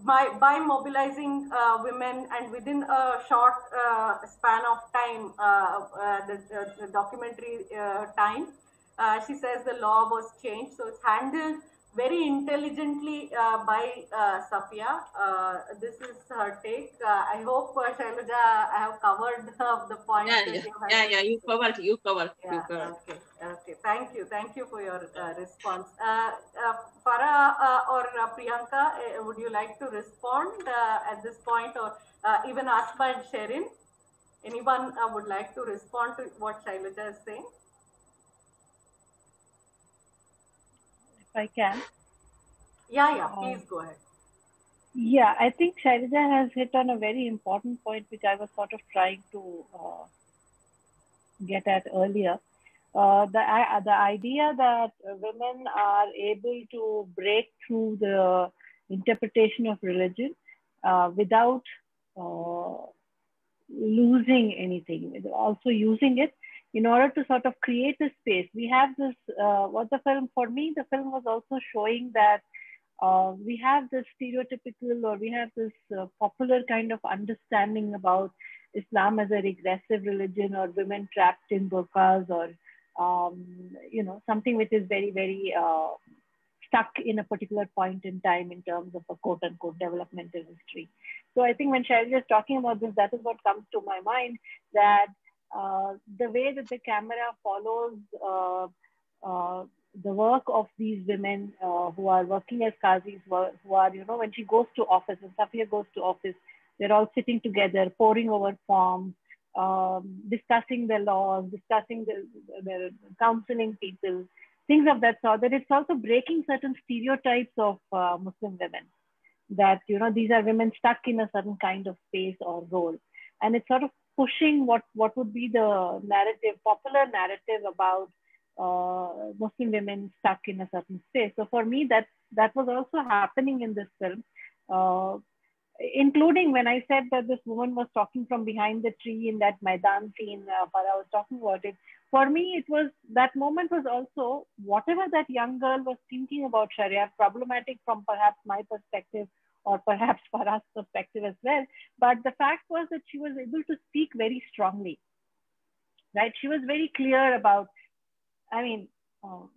by, by mobilizing uh, women and within a short uh, span of time, the, the, the documentary time, she says the law was changed. So it's handled very intelligently uh, by uh, Safia. Uh, this is her take. Uh, I hope, uh, Shailaja, I have covered uh, the points. Yeah, that yeah, you have yeah, yeah. You covered, you covered, you yeah, covered. okay, okay. Thank you, thank you for your uh, response. Uh, uh, Farha uh, or uh, Priyanka, uh, would you like to respond uh, at this point, or uh, even Asma and Sherin? Anyone uh, would like to respond to what Shailaja is saying? If I can. Yeah, yeah. Uh, Please go ahead. Yeah, I think Shailaja has hit on a very important point, which I was sort of trying to uh, get at earlier. Uh, the I, the idea that uh, women are able to break through the interpretation of religion uh, without uh, losing anything, also using it in order to sort of create a space. We have this, uh, what the film, for me, the film was also showing that uh, we have this stereotypical or we have this uh, popular kind of understanding about Islam as a regressive religion or women trapped in burqas or, um, you know, something which is very, very uh, stuck in a particular point in time in terms of a quote unquote developmental history. So I think when Shailaja is talking about this, that is what comes to my mind that uh, the way that the camera follows uh, uh, the work of these women uh, who are working as Qazis, who are, you know, when she goes to office, when Safia goes to office, they're all sitting together, poring over forms, um, discussing the laws, discussing the, the counseling people, things of that sort. That it's also breaking certain stereotypes of uh, Muslim women. That you know these are women stuck in a certain kind of space or role, and it's sort of pushing what what would be the narrative, popular narrative about uh, Muslim women stuck in a certain space. So for me, that that was also happening in this film, uh, including when I said that this woman was talking from behind the tree in that Maidan scene. Uh, Farha was talking about it. For me, it was that moment was also whatever that young girl was thinking about Sharia, problematic from perhaps my perspective or perhaps for us perspective as well. But the fact was that she was able to speak very strongly. Right? She was very clear about I mean, um,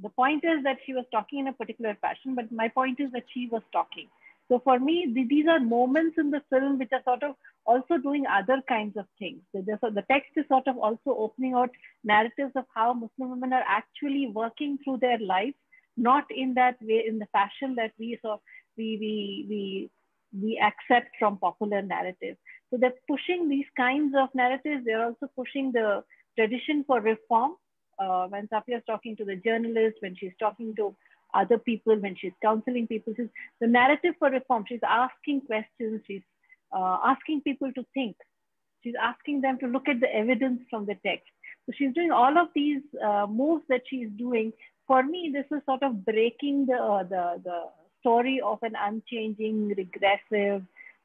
the point is that she was talking in a particular fashion, but my point is that she was talking. So for me, th- these are moments in the film which are sort of also doing other kinds of things. So the, the text is sort of also opening out narratives of how Muslim women are actually working through their lives, not in that way, in the fashion that we saw, we, we, we, we accept from popular narrative. So they're pushing these kinds of narratives. They're also pushing the tradition for reform uh, when Safia is talking to the journalist, when she's talking to other people, when she's counseling people, she's, the narrative for reform, she's asking questions, she's uh, asking people to think. She's asking them to look at the evidence from the text. So she's doing all of these uh, moves that she's doing. For me, this is sort of breaking the, uh, the, the story of an unchanging, regressive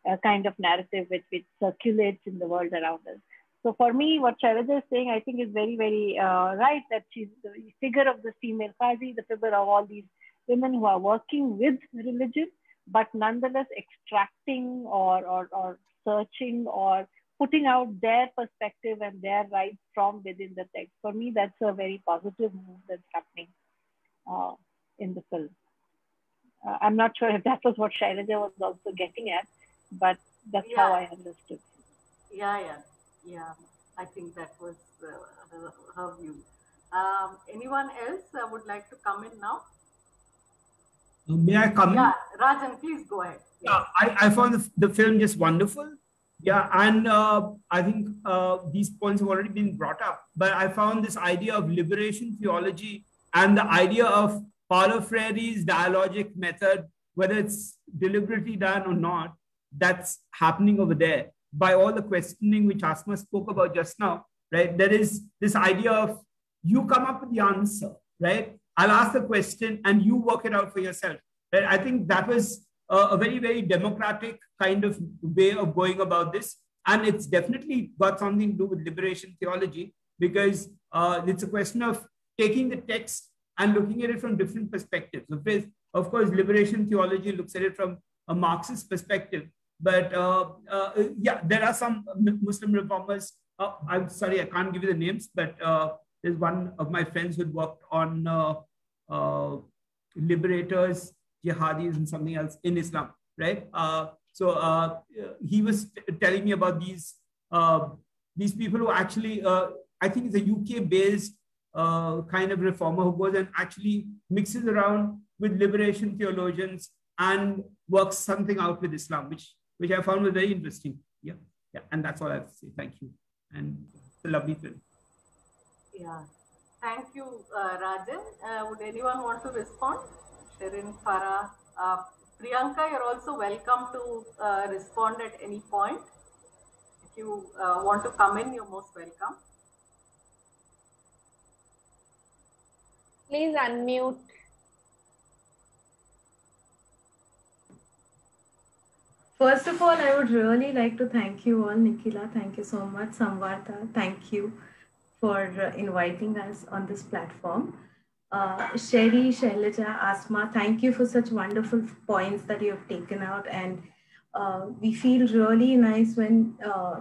uh, kind of narrative which, which circulates in the world around us. So for me, what Shailaja is saying, I think is very, very uh, right that she's the figure of the female Qazi, the figure of all these women who are working with religion, but nonetheless extracting or, or, or searching or putting out their perspective and their rights from within the text. For me, that's a very positive move that's happening uh, in the film. Uh, I'm not sure if that was what Shailaja was also getting at, but that's Yeah. how I understood. Yeah, yeah, yeah. I think that was uh, her, her view. Um, anyone else uh, would like to come in now? Uh, may I come in? Yeah, Rajan, please go ahead. Yeah, I, I found the, the film just wonderful. Yeah, and uh, I think uh, these points have already been brought up. But I found this idea of liberation theology and the idea of Paulo Freire's dialogic method, whether it's deliberately done or not, that's happening over there by all the questioning which Asma spoke about just now, right? There is this idea of you come up with the answer, right? I'll ask the question and you work it out for yourself. Right? I think that was a, a very, very democratic kind of way of going about this. And it's definitely got something to do with liberation theology because uh, it's a question of taking the text and looking at it from different perspectives. Of course, liberation theology looks at it from a Marxist perspective. But uh, uh, yeah, there are some Muslim reformers. Uh, I'm sorry, I can't give you the names, but uh, there's one of my friends who worked on uh, uh, liberators, jihadis, and something else in Islam, right? So he was telling me about these these people who actually, I think it's a UK-based uh, kind of reformer who goes and actually mixes around with liberation theologians and works something out with Islam, which which I found was very interesting. Yeah, yeah, and that's all I have to say. Thank you, and it's a lovely film. Yeah. Thank you, uh, Rajan. Uh, would anyone want to respond? Sherin, Farha, uh, Priyanka, you're also welcome to uh, respond at any point. If you uh, want to come in, you're most welcome. Please unmute. First of all, I would really like to thank you all, Nikhila. Thank you so much, Samvarta. Thank you for uh, inviting us on this platform. Uh, Sherry, Shailaja, Asma, thank you for such wonderful points that you have taken out. And uh, we feel really nice when uh,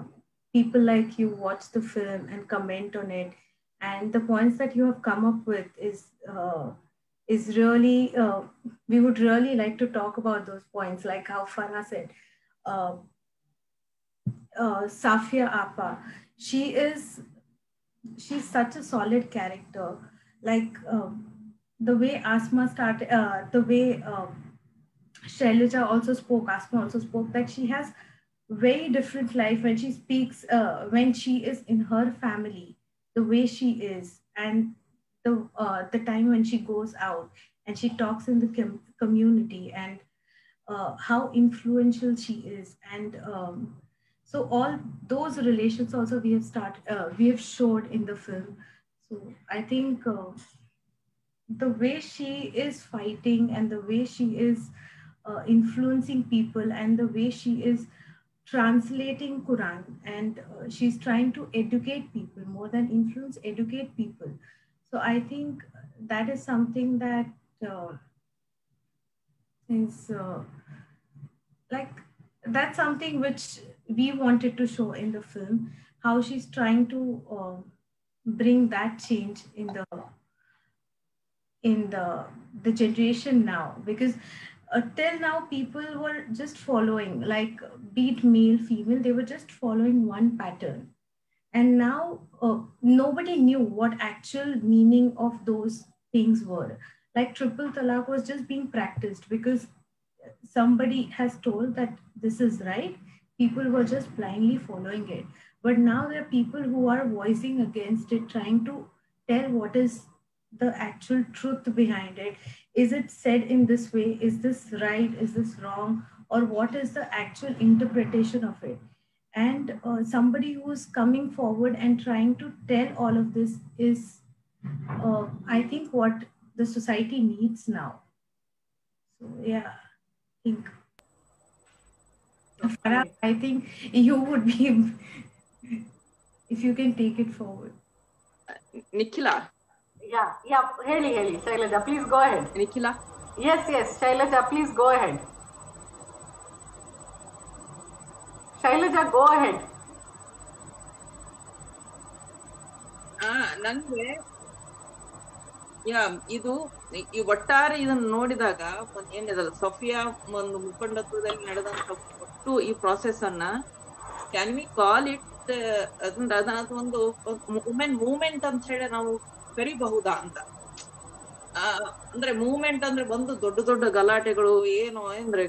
people like you watch the film and comment on it. And the points that you have come up with is uh, is really uh, we would really like to talk about those points, like how Farha said. Uh, uh, Safia Appa, she is she's such a solid character. Like um, the way Asma started, uh, the way um, Shailaja also spoke, Asma also spoke that she has very different life when she speaks, uh, when she is in her family, the way she is, and the uh, the time when she goes out and she talks in the com- community and uh, how influential she is and um, so all those relations also we have started uh, we have showed in the film. So i think uh, the way she is fighting and the way she is uh, influencing people and the way she is translating quran and uh, she's trying to educate people more than influence educate people. So i think that is something that uh, is uh, like that's something which we wanted to show in the film how she's trying to uh, bring that change in the in the the generation now. Because uh, till now people were just following like beat male female they were just following one pattern. And now uh, nobody knew what actual meaning of those things were. Like triple talaq was just being practiced because somebody has told that this is right. People were just blindly following it. But now there are people who are voicing against it trying to tell what is the actual truth behind it? Is it said in this way? Is this right? Is this wrong? Or what is the actual interpretation of it? And uh, somebody who's coming forward and trying to tell all of this is uh, i think what the society needs now. So yeah i think. Farha, I think you would be if you can take it forward. Nikhila, yeah yeah ಹೇಳಿ ಹೇಳಿ Shailaja please go ahead Nikhila? Yes yes Shailaja please go ahead Shailaja go ahead ನಂಗೆ yeah ಇದು ಈ ಒಟ್ಟಾರೆ ಇದನ್ನ ನೋಡಿದಾಗ ಏನಿದಲ್ಲ Sophia ಒಂದು ಮುಖಂಡತ್ವದಲ್ಲಿ ನಡೆದಂತ ಒಟ್ಟು ಈ ಪ್ರಾಸೆಸ್ ಅನ್ನ ಕ್ಯಾನ್ ವಿ ಕಾಲ್ ಇಟ್ ಅದನ್ನ ಒಂದು ವುಮೆನ್ ಮೂವ್ಮೆಂಟ್ ಅಂತ ಹೇಳಿ ನಾವು ಕರಿಬಹುದಾ ಅಂತ. ಅಂದ್ರೆ ಮೂವ್ಮೆಂಟ್ ಅಂದ್ರೆ ಒಂದು ದೊಡ್ಡ ದೊಡ್ಡ ಗಲಾಟೆಗಳು ಏನು ಅಂದ್ರೆ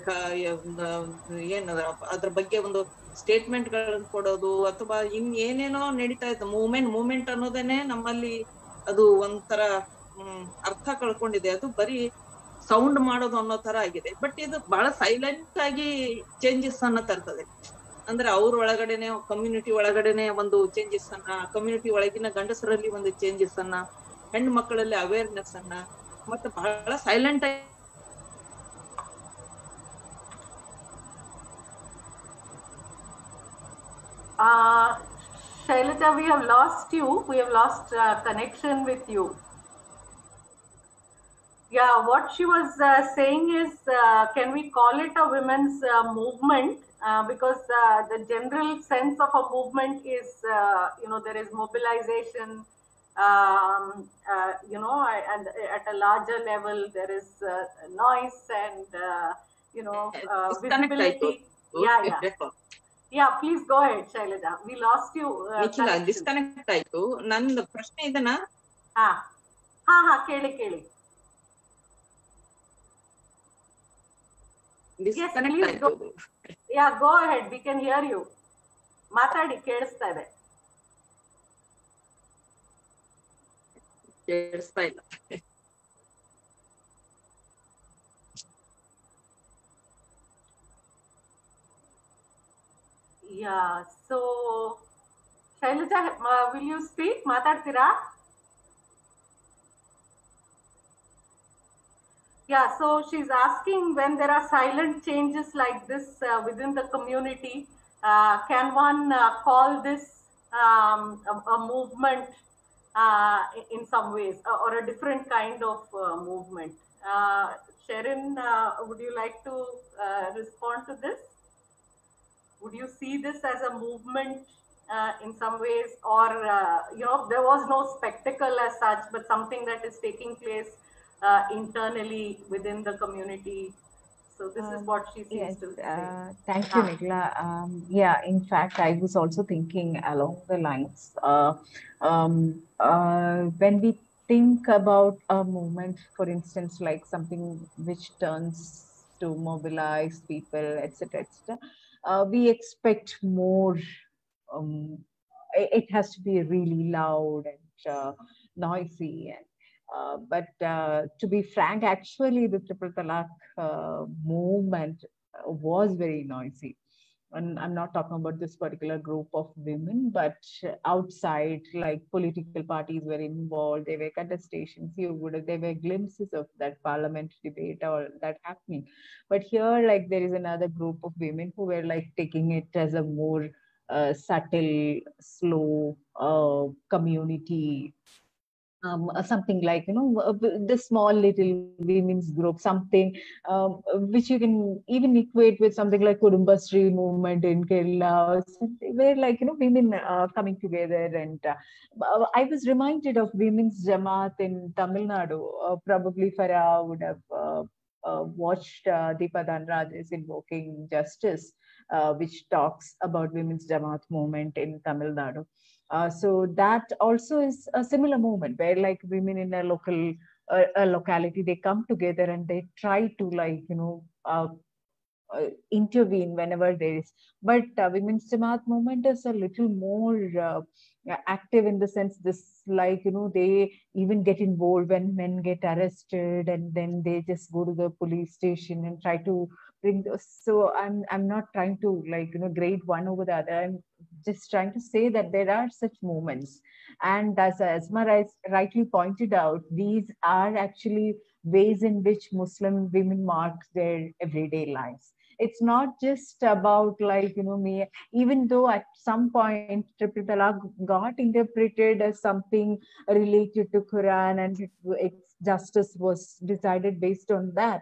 ಏನ ಅದ್ರ ಬಗ್ಗೆ ಒಂದು ಸ್ಟೇಟ್ಮೆಂಟ್ ಗಳನ್ನ ಕೊಡೋದು ಅಥವಾ ಇನ್ ಏನೇನೋ ನಡೀತಾ ಇತ್ತು. ಮೂವ್ಮೆಂಟ್ ಮೂವ್ಮೆಂಟ್ ಅನ್ನೋದೇನೆ ನಮ್ಮಲ್ಲಿ ಅದು ಒಂಥರ, ಹ್ಮ್, ಅರ್ಥ ಕಳ್ಕೊಂಡಿದೆ. ಅದು ಬರೀ ಸೌಂಡ್ ಮಾಡೋದು ಅನ್ನೋ ತರ ಆಗಿದೆ. ಬಟ್ ಇದು ಬಹಳ ಸೈಲೆಂಟ್ ಆಗಿ ಚೇಂಜಸ್ ಅನ್ನ ತರ್ತದೆ ಅಂದ್ರೆ ಅವ್ರ ಒಳಗಡೆನೆ ಕಮ್ಯುನಿಟಿ ಒಳಗಡೆನೆ ಒಂದು ಚೇಂಜಸ್ ಅನ್ನ ಕಮ್ಯುನಿಟಿ ಒಳಗಿನ ಗಂಡಸರಲ್ಲಿ ಒಂದು ಚೇಂಜಸ್ ಅನ್ನ ಹೆಣ್ಣು ಮಕ್ಕಳಲ್ಲಿ ಅವೇರ್ನೆಸ್ ಅನ್ನ ಮತ್ತೆ ಬಹಳ ಸೈಲೆಂಟ್ ಆಗಿ Uh, Shailaja, we have lost you. We have lost uh, connection with you. Yeah, what she was uh, saying is, uh, can we call it a women's movement? Uh, because uh, the general sense of a movement is, uh, you know, there is mobilization, um, uh, you know, and at a larger level, there is uh, noise and, uh, you know, uh, Disconnect ಆಯ್ತು. visibility. Yeah, Okay, yeah. record. Yeah, please go ahead, Shailaja. We lost you. Uh, Nikhil connection. Disconnect ಆಯ್ತು ನಂದು ಪ್ರಶ್ನೆ ಇದನ್ನ ಹಾ ಹಾ ಹಾ ಕೇಳಿ ಕೇಳಿ ಡಿಸ್ಕನೆಕ್ಟ್ please ಆಯ್ತು go. Yeah go ahead we can hear you ಮಾತಾಡಿ ಕೇಳಿಸ್ತಾ ಇದೆ ಕೇಳಿಸ್ತಾ ಇಲ್ಲ yeah so Shailaja will you speak ಮಾತಾಡ್ತೀರಾ Yeah, so she's asking when there are silent changes like this uh, within the community, uh, can one uh, call this um, a, a movement uh, in- some ways or a different kind of uh, movement? Uh, Sherin, would you like to respond to this? Would you see this as a movement in some ways, or you know, there was no spectacle as such, but something that is taking place uh, internally within the community? So this is Um, what she seems Yes, to say. uh, thank you, Ah. Nikhila. Um, yeah, in fact, I was also thinking along the lines. Uh, um, uh, when we think about a movement, for instance, like something which turns to mobilize people, etc., etc., uh, we expect more. Um, it, has to be really loud and uh, noisy and uh, but uh, to be frank, actually, the triple talaq uh, movement was very noisy. And I'm not talking about this particular group of women, but outside, like political parties were involved. There were contestations. You would there were glimpses of that parliament debate or that happening. But here, like there is another group of women who were like taking it as a more uh, subtle, slow uh, community um, uh, something like you know uh, the small little women's group something um, which you can even equate with something like Kudumbashree movement in Kerala where like you know women uh, coming together and uh, uh, I was reminded of women's Jamaat in Tamil Nadu uh, probably Farha would have uh, watched uh, Deepa Dhanraj's Invoking Justice which talks about women's Jamaat movement in Tamil Nadu uh, so that also is a similar movement where like women in a local uh, a locality they come together and they try to like you know uh, uh, intervene whenever there is. But uh, women's jamaat movement is a little more active in the sense this like you know they even get involved when men get arrested and then they just go to the police station and try to bring those. So I'm I'm not trying to like you know grade one over the other. I'm just trying to say that there are such moments, and as Asma rightly pointed out, these are actually ways in which Muslim women mark their everyday lives. It's not just about like you know me. Even though at some point triple talaq got interpreted as something related to Quran and it, its justice was decided based on that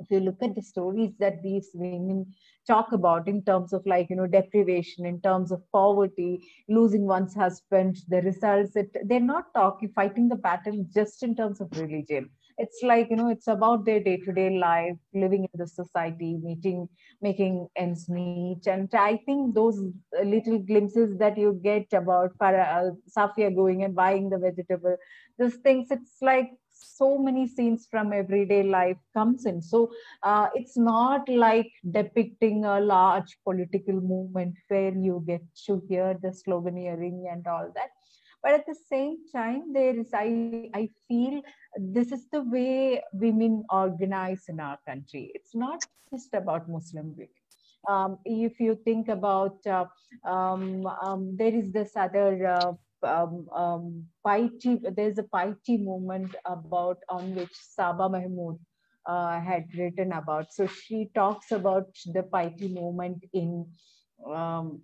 if you look at the stories that these women talk about in terms of like you know deprivation in terms of poverty losing one's husband the results that they're not talking fighting the battle just in terms of religion. It's like you know it's about their day-to-day life living in the society meeting making ends meet. And i think those little glimpses that you get about uh, safia going and buying the vegetable those things it's like so many scenes from everyday life comes in. So uh, it's not like depicting a large political movement where you get to hear the sloganeering and all that. But at the same time there is i i feel this is the way women organize in our country. It's not just about muslim women. Um, if you think about uh, um, um, there is this other uh, um, um, piety, there's a piety movement about on which Saba Mahmood uh, had written about. So she talks about the piety movement in um,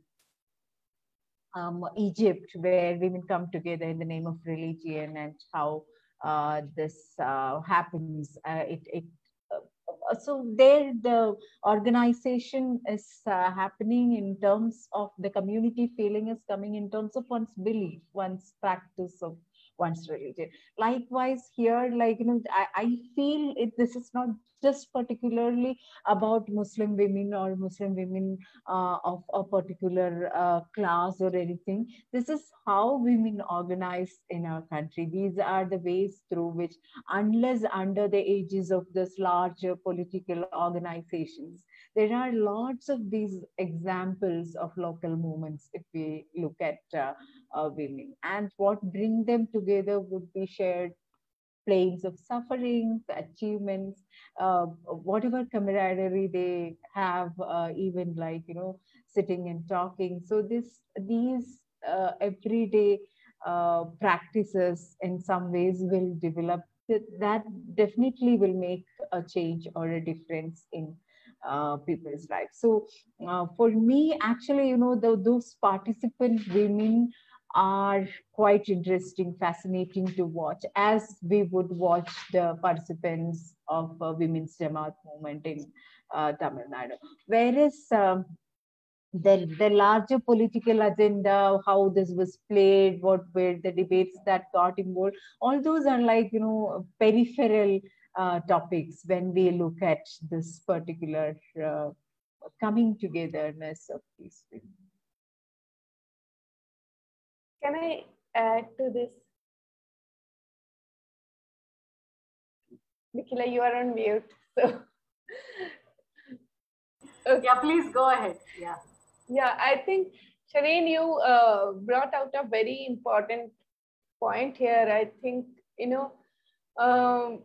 um, Egypt, where women come together in the name of religion and how uh, this uh, happens. Uh, it, it so there the organization is uh, happening in terms of the community feeling is coming in terms of one's belief one's practice of one's religion likewise here like you know i, I feel it this is not just particularly about muslim women or muslim women uh, of a particular uh, class or anything. This is how women organize in our country. These are the ways through which unless under the aegis of this larger political organizations there are lots of these examples of local movements if we look at uh, uh, women. And what bring them together would be shared planes of sufferings, achievements, uh, whatever camaraderie they have, uh, even like, you know, sitting and talking. So this, these uh, everyday uh, practices in some ways will develop that definitely will make a change or a difference in uh, people's lives. So uh, for me, actually, you know, the, those participant women are quite interesting, fascinating to watch as we would watch the participants of uh, Women's Jamaat movement in uh, Tamil Nadu. Whereas um, the, the larger political agenda, how this was played, what were the debates that got involved, all those are like, you know, peripheral uh, topics when we look at this particular uh, coming togetherness of these women. Can I add to this? Nikhila, you are on mute. So. okay. Yeah, please go ahead. Yeah. Yeah, I think Sherin, you uh, brought out a very important point here. I think, you know, um,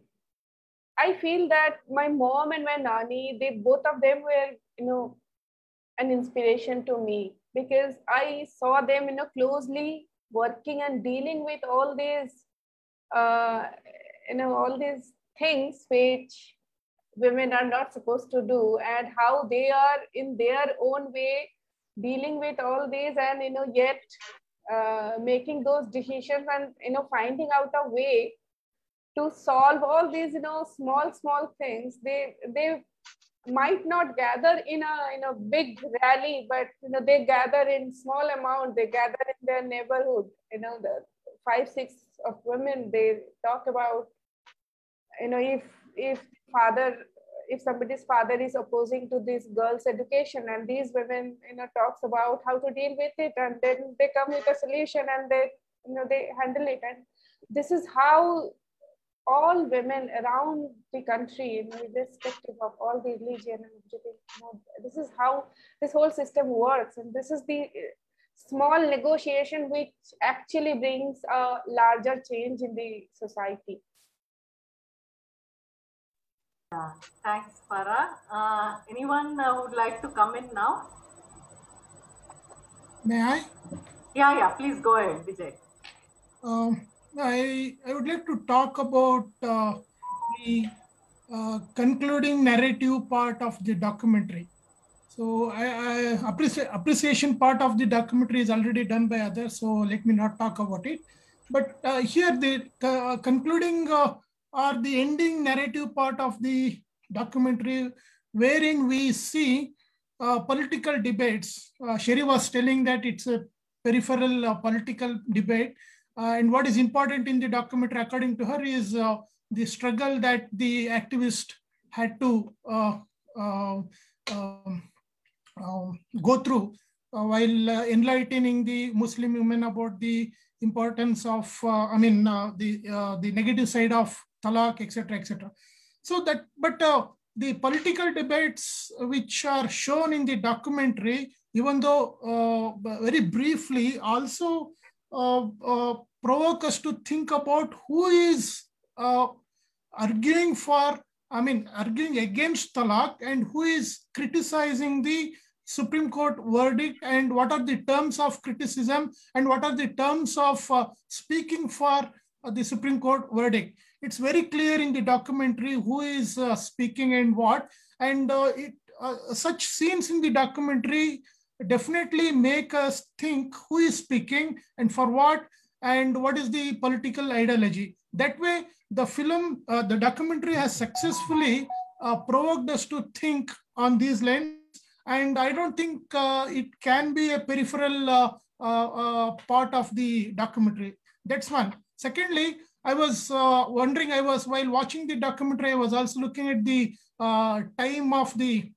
I feel that my mom and my nanny, they both of them were, you know, an inspiration to me because I saw them, you know, closely working and dealing with all these, uh, you know, all these things which women are not supposed to do and how they are in their own way dealing with all these and, you know, yet uh, making those decisions and, you know, finding out a way to solve all these, you know, small, small things. They, they might not gather in a in a big rally but you know they gather in small amount they gather in their neighborhood you know the five six of women they talk about you know if if father if somebody's father is opposing to this girls education and these women you know talks about how to deal with it and then they come with a solution and they you know they handle it and this is how all women around the country, irrespective of all the religion and everything. You know, this is how this whole system works, and this is the uh, small negotiation which actually brings a larger change in the society. Yeah, thanks, Farha. Uh, anyone uh, would like to come in now? May I? Yeah, yeah, please go ahead, Vijay. Um, I, I would like to talk about uh, the uh, concluding narrative part of the documentary. So I, I appreciate appreciation part of the documentary is already done by others. So let me not talk about it. But uh, here the uh, concluding uh, or the ending narrative part of the documentary, wherein we see uh, political debates. Sherry was telling that it's a peripheral political debate. Uh, and what is important in the documentary, according to her, is uh, the struggle that the activist had to uh, um, um, go through uh, while uh, enlightening the Muslim women about the importance of, uh, I mean, the the negative side of talaq, etc., etc. So that, but the political debates which are shown in the documentary, even though very briefly, also provoke us to think about who is uh, arguing for, I mean, arguing against talaq and who is criticizing the Supreme Court verdict and what are the terms of criticism and what are the terms of uh, speaking for uh, the Supreme Court verdict. It's very clear in the documentary who is uh, speaking and what, and uh, it uh, such scenes in the documentary definitely make us think who is speaking and for what and what is the political ideology. That way, the film, uh, the documentary has successfully uh, provoked us to think on these lines. And I don't think uh, it can be a peripheral uh, uh, uh, part of the documentary. That's one. Secondly, I was wondering, I was, while watching the documentary, I was also looking at the time of the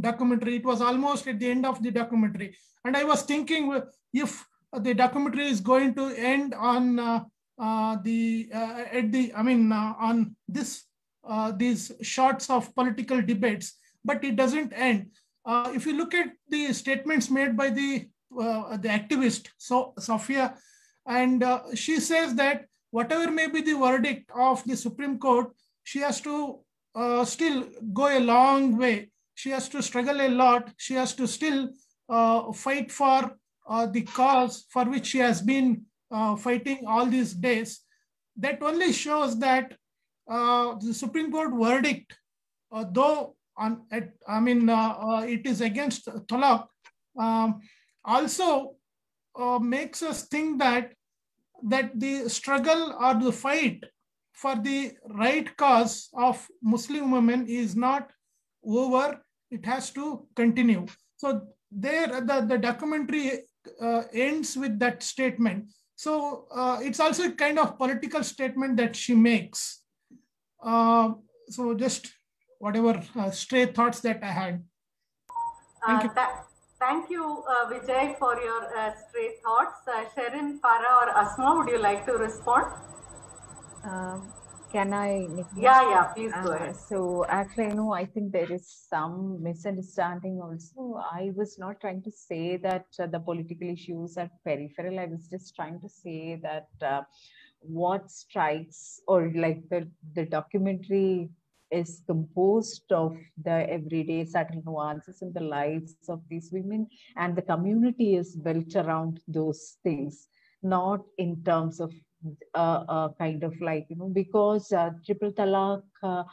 documentary. It was almost at the end of the documentary. And I was thinking uh, if the documentary is going to end on uh, uh, the uh, at the I mean uh, on this uh, these shots of political debates, but it doesn't end. if you look at the statements made by the the activist so Safia, and she says that whatever may be the verdict of the Supreme Court, she has to still go a long way. She has to struggle a lot. She has to still fight for uh, the cause for which she has been uh, fighting all these days, that only shows that uh, the Supreme Court verdict, though on, at, I mean, it is against talaq, um, also makes us think that that the struggle or the fight for the right cause of Muslim women is not over. It has to continue. So there, the, the documentary uh, ends with that statement. So uh, it's also a kind of political statement that she makes. Uh, so just whatever uh, stray thoughts that I had. Thank you. Th thank you, uh, Vijay, for your uh, stray thoughts. Sherin, Farha, or Asma, would you like to respond? Um, can I? Yeah, yeah, please go uh, ahead. So actually, you know, I think there is some misunderstanding also. I was not trying to say that uh, the political issues are peripheral. I was just trying to say that uh, what strikes or like the, the documentary is composed of the everyday subtle nuances in the lives of these women and the community is built around those things, not in terms of uh, kind of like you know because uh, triple talaq uh,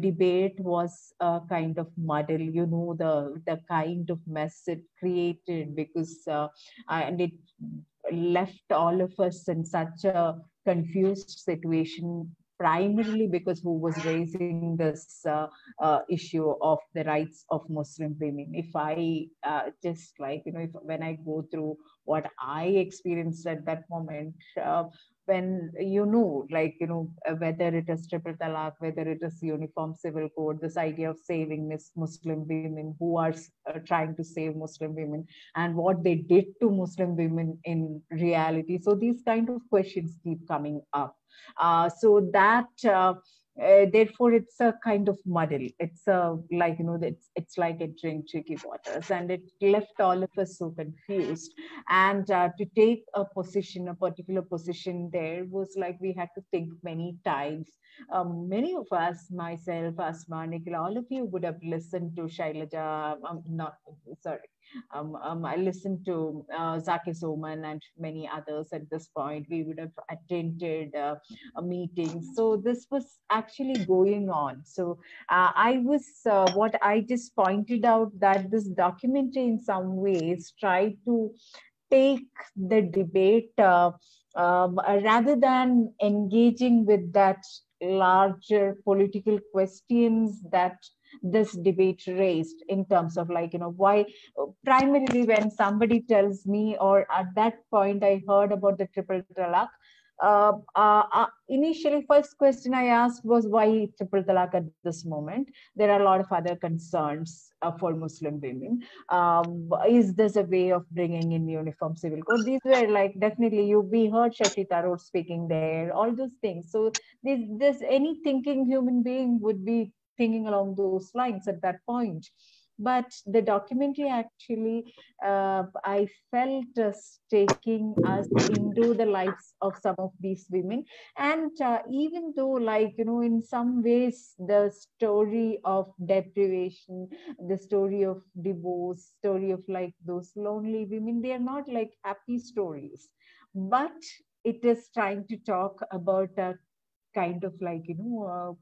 debate was uh, kind of muddle you know the the kind of mess it created because uh, and it left all of us in such a confused situation primarily because who was raising this uh, uh, issue of the rights of Muslim women. If I uh, just like, you know, if, when I go through what I experienced at that moment, when you know, like, you know, whether it is triple talaq, whether it is uniform civil code, this idea of saving Muslim women who are uh, trying to save Muslim women and what they did to Muslim women in reality. So these kind of questions keep coming up. Uh, so that uh, therefore it's a kind of muddle. It's a like you know it's it's like entering tricky waters and it left all of us so confused. And uh, to take a position a particular position there was like we had to think many times. Um, many of us myself asma Nikhil, all of you would have listened to shailaja um, not sorry um, um, I listened to uh, Soman and many others at this point. We would have attended uh, a meeting. So this was actually going on. So uh, I was, uh, what I just pointed out that this documentary in some ways tried to take the debate uh, um, rather than engaging with that larger political questions that this debate raised in terms of like you know why primarily when somebody tells me or at that point i heard about the triple talaq uh, uh, uh, initially first question i asked was why triple talaq at this moment? There are a lot of other concerns uh, for muslim women. Um, is this a way of bringing in uniform civil code? These were like definitely you we heard Shashi Tharoor speaking there all those things. So this this any thinking human being would be thinking along those lines at that point. But the documentary actually uh, i felt uh, taking us into the lives of some of these women. And uh, even though like you know in some ways the story of deprivation the story of divorce story of like those lonely women they are not like happy stories. But it is trying to talk about a kind of like you know uh,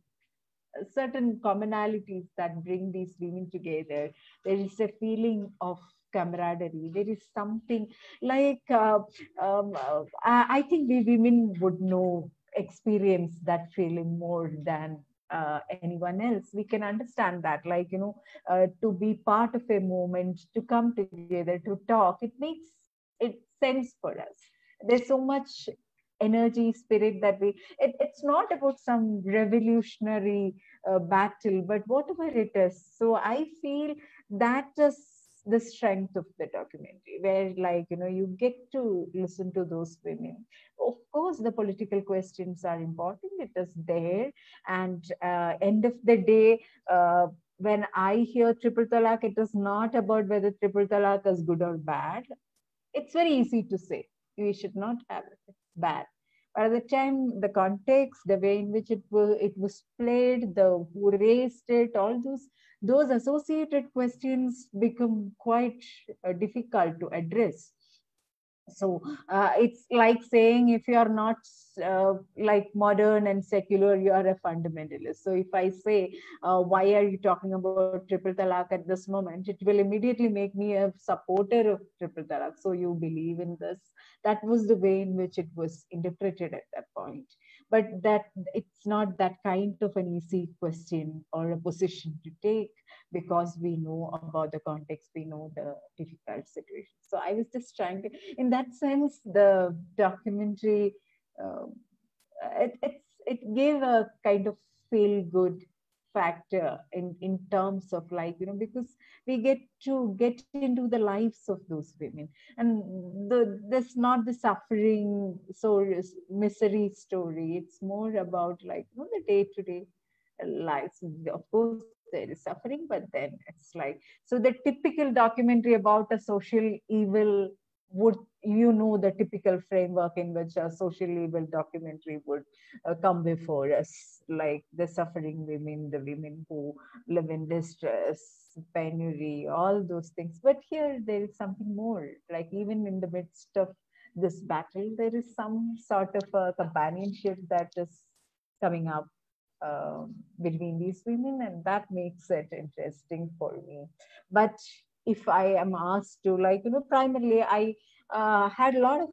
certain commonalities that bring these women together. There is a feeling of camaraderie. There is something like, uh, um, uh, I think we women would know, experience that feeling more than uh, anyone else we can understand that like you know uh, to be part of a moment to come together to talk it makes it sense for us there's so much energy spirit that we it, it's not about some revolutionary uh, battle but whatever it is. So i feel that is the strength of the documentary where like you know you get to listen to those women. Of course the political questions are important it is there and uh, end of the day uh, when i hear triple talaq it is not about whether triple talaq is good or bad. It's very easy to say we should not have it bad. But at the time the context the way in which it was it was played the who raised it all those those associated questions become quite uh, difficult to address so uh, it's like saying if you are not uh, like modern and secular you are a fundamentalist. So if i say uh, why are you talking about triple talaq at this moment? It will immediately make me a supporter of triple talaq so you believe in this. That was the way in which it was interpreted at that point but that it's not that kind of an easy question or a position to take because we know about the context we know the difficult situation. So i was just trying to in that sense the documentary uh, it, it gave a kind of feel good factor in in terms of like you know because we get to get into the lives of those women. And the that's not the suffering so misery story. It's more about like you know the day-to-day lives. Of course there is suffering but then it's like so the typical documentary about a social evil would you know the typical framework in which a social evil documentary would uh, come before us like the suffering women the women who live in distress penury all those things. But here there is something more. Like even in the midst of this battle there is some sort of a companionship that is coming up um, between these women and that makes it interesting for me. But if i am asked to like you know primarily i uh, had a lot of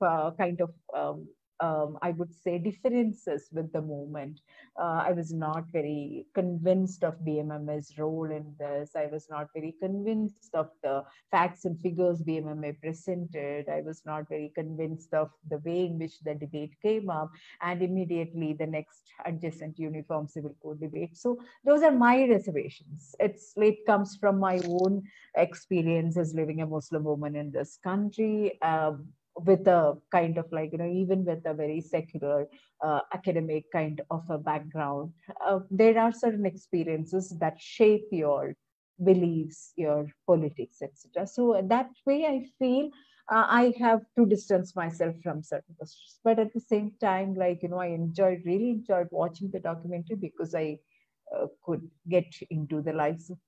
uh, kind of um, um, I would say, differences with the movement. Uh, I was not very convinced of BMMA's role in this. I was not very convinced of the facts and figures BMMA presented. I was not very convinced of the way in which the debate came up, and immediately the next adjacent uniform civil code debate. So those are my reservations. It's it comes from my own experience as living a Muslim woman in this country. Um, with a kind of like, you know, even with a very secular uh, academic kind of a background, uh, there are certain experiences that shape your beliefs, your politics, etc. So that way I feel uh, I have to distance myself from certain positions. But at the same time, like, you know, I enjoyed, really enjoyed watching the documentary because I uh, could get into the lives of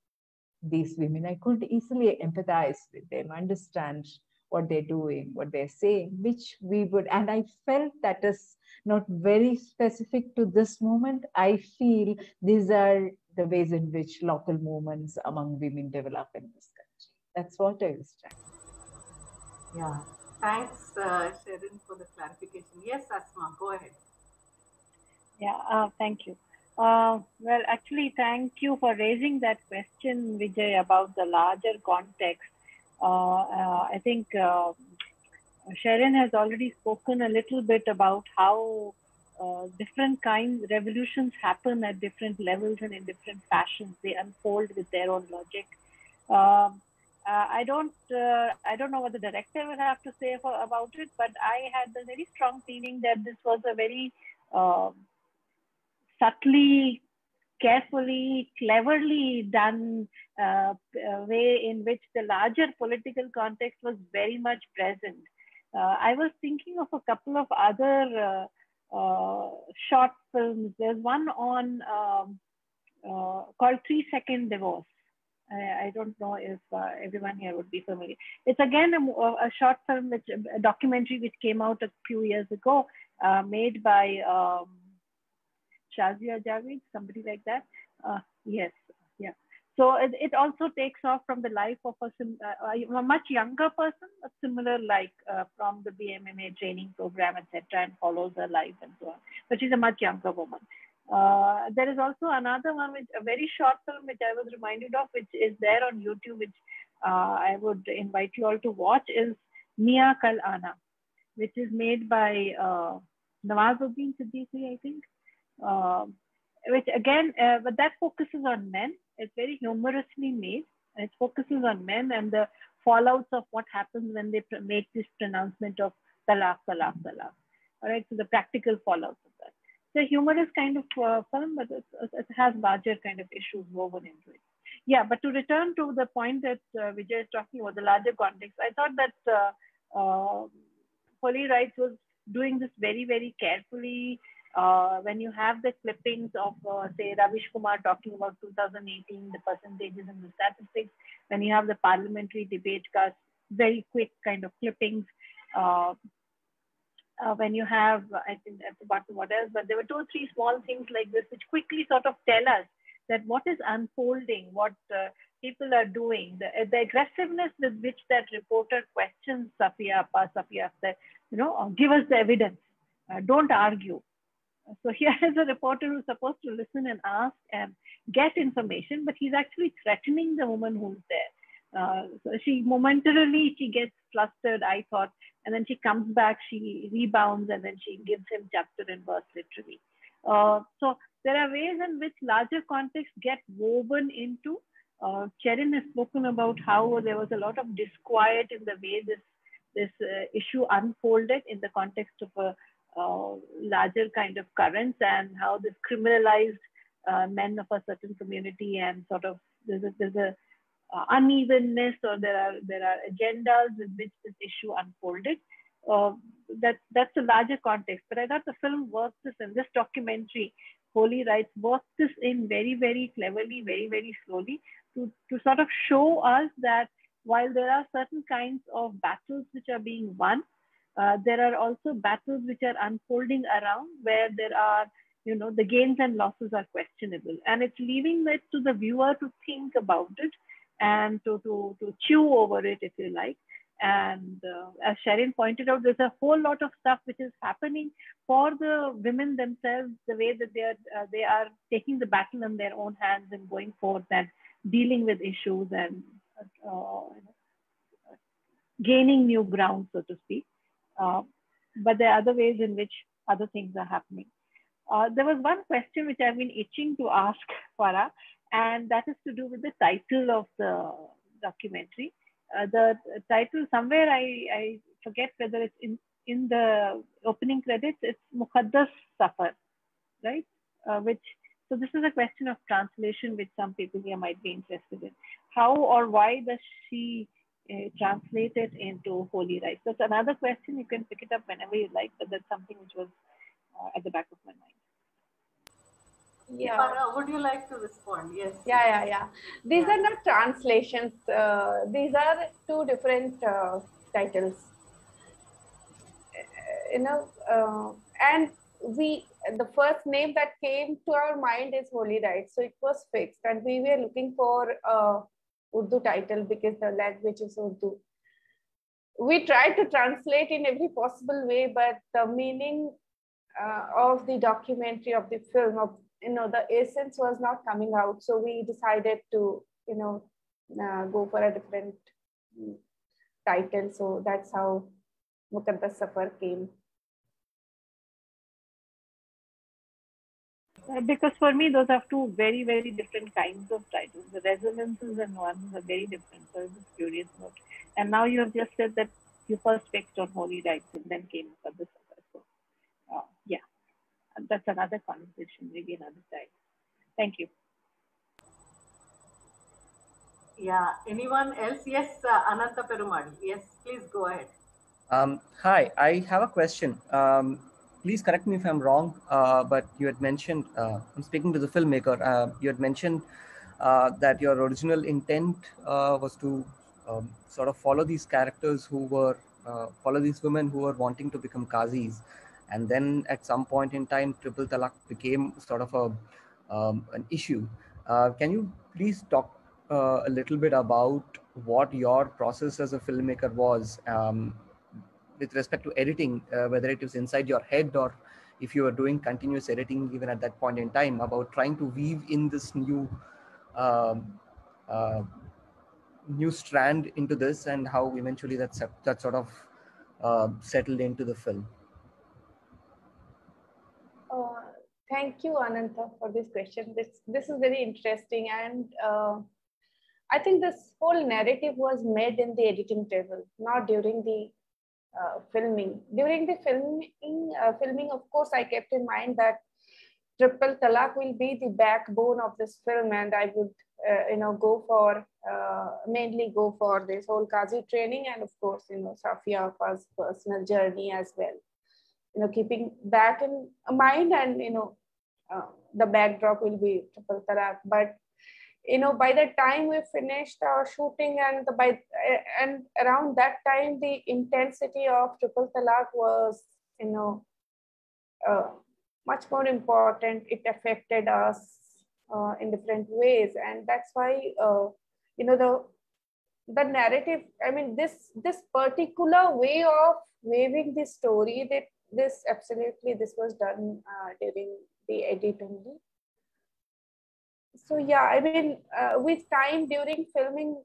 these women. I could easily empathize with them, understand what they're doing, what they're saying, which we would, and I felt that is not very specific to this moment. I feel these are the ways in which local movements among women develop in this country. That's what I was trying. Yeah. Thanks, uh, Sherin, for the clarification. Yes, Asma, go ahead. Yeah, uh, thank you. Uh, well, actually, thank you for raising that question, Vijay, about the larger context. Uh, uh, I think uh, Sherin has already spoken a little bit about how uh, different kinds revolutions happen at different levels and in different fashions. They unfold with their own logic. Um, uh, I don't uh, I don't know what the director will have to say for, about it, but I had the very strong feeling that this was a very subtly, carefully, cleverly done uh, way in which the larger political context was very much present. Uh, I was thinking of a couple of other uh, short films. There's one on um, called Three Second Divorce I, don't know if uh, everyone here would be familiar. It's again a, a, short film, which a documentary which came out a few years ago, uh, made by um, Shazia Javed, somebody like that. Uh, yes, yeah. So it, it also takes off from the life of a, uh, a much younger person, a similar like uh, from the BMMA training program, etc., and follows her life and so on. But she's a much younger woman. Uh, there is also another one, which a very short film, which I was reminded of, which is there on YouTube, which uh, I would invite you all to watch, is Miyan Kal Aana, which is made by uh, Nawazuddin Siddiqui, I think. Uh, which again, uh, but that focuses on men. It's very humorously made. It focuses on men and the fallouts of what happens when they make this pronouncement of talaq, talaq, talaq. All right, so the practical fallouts of that It's a humorous kind of uh, film, but it, it, has larger kind of issues woven into it. Yeah, but to return to the point that uh, Vijay is talking about, the larger context, I thought that uh, uh, Holy Rights was doing this very, very carefully. Uh, when you have the clippings of, uh, say, Ravish Kumar talking about 2018, the percentages and the statistics, when you have the parliamentary debate very quick kind of clippings, uh, uh, when you have, I think I forgot what else, but there were two or three small things like this which quickly sort of tell us that what is unfolding, what uh, people are doing, the, the, aggressiveness with which that reporter questions Safia Appa, Safiya you know, uh, give us the evidence, uh, don't argue. So here is a reporter who's supposed to listen and ask and get information, but he's actually threatening the woman who's there. Uh, so she momentarily she gets flustered. I thought and then she comes back, she rebounds, and then she gives him chapter and verse literally. Uh, so there are ways in which larger contexts get woven into. Uh, Sherin has spoken about how there was a lot of disquiet in the way this this uh, issue unfolded in the context of a uh, larger kind of currents and how this criminalized uh, men of a certain community and sort of there's a, there's a uh, unevenness or there are there are agendas with which this issue unfolded. Uh, that that's a larger context. But I thought the film works this in this documentary, Holy Rights, works this in very very cleverly, very very slowly to to sort of show us that while there are certain kinds of battles which are being won, uh, there are also battles which are unfolding around where there are you know the gains and losses are questionable and it's leaving it to the viewer to think about it and to, to, to chew over it, if you like. And uh, as Sherin pointed out, there's a whole lot of stuff which is happening for the women themselves, the way that they are, uh, they are taking the battle in their own hands and going forth and dealing with issues and uh, gaining new ground, so to speak. Uh, but there are other ways in which other things are happening. Uh, there was one question which I've been itching to ask Farha, and that is to do with the title of the documentary. Uh, the title, somewhere I, I forget whether it's in in the opening credits. It's Muqaddas Safar, right? Uh, which so this is a question of translation, which some people here might be interested in. How or why does she uh, translate it into holy rites? That's another question. You can pick it up whenever you like, but that's something which was uh, at the back of my mind. Yeah. Farha, would you like to respond? Yes. Yeah, yeah, yeah. These are not translations. Uh, these are two different uh, titles. Uh, you know, uh, and we the first name that came to our mind is Holy Rites. So it was fixed, and we were looking for a Urdu title because the language is Urdu. We tried to translate in every possible way, but the meaning uh, of the documentary of the film of you know the essence was not coming out. So we decided to you know uh, go for a different mm, title. So that's how Muqaddas Safar came because for me, those are two very, very different kinds of titles. The resonances and ones are very different. So I was curious about. And now you have just said that you first fixed on holy rites and then came up with this. So, uh, yeah, and that's another conversation, maybe another time. Thank you. Yeah. Anyone else? Yes, uh, Ananta Perumal. Yes, please go ahead. Um, hi, I have a question. Um, please correct me if I'm wrong, uh, but you had mentioned, uh, I'm speaking to the filmmaker, uh, you had mentioned uh, that your original intent uh, was to um, sort of follow these characters who were, uh, follow these women who were wanting to become Qazis. And then at some point in time, triple talaq became sort of a, um, an issue. can you please talk a little bit about what your process as a filmmaker was um, with respect to editing, uh, whether it was inside your head or if you were doing continuous editing even at that point in time, about trying to weave in this new um, uh, new strand into this and how eventually that that sort of uh, settled into the film. Uh, thank you, Ananta, for this question. This this is very interesting, and uh, I think this whole narrative was made in the editing table, not during the uh, filming. During the filming, uh, filming, of course, I kept in mind that triple talaq will be the backbone of this film, and I would, uh, you know, go for uh, mainly go for this whole Qazi training, and of course, you know, Safia personal journey as well. You know, keeping that in mind, and you know, uh, the backdrop will be triple talaq, but you know by the time we finished our shooting and the, by and around that time the intensity of triple talaq was you know uh, much more important. It affected us uh, in different ways. And that's why uh, you know the the narrative i mean this this particular way of weaving the story that this absolutely this was done uh, during the edit only so yeah i mean uh, with time during filming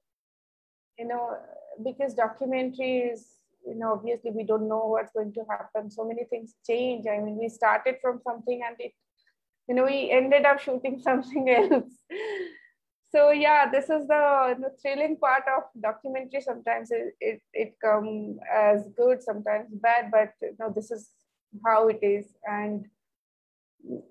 you know because documentary is you know obviously we don't know what's going to happen. So many things change. I mean we started from something and it you know we ended up shooting something else. So yeah this is the, the thrilling part of documentary. Sometimes it, it, it come as good sometimes bad but you know this is how it is. And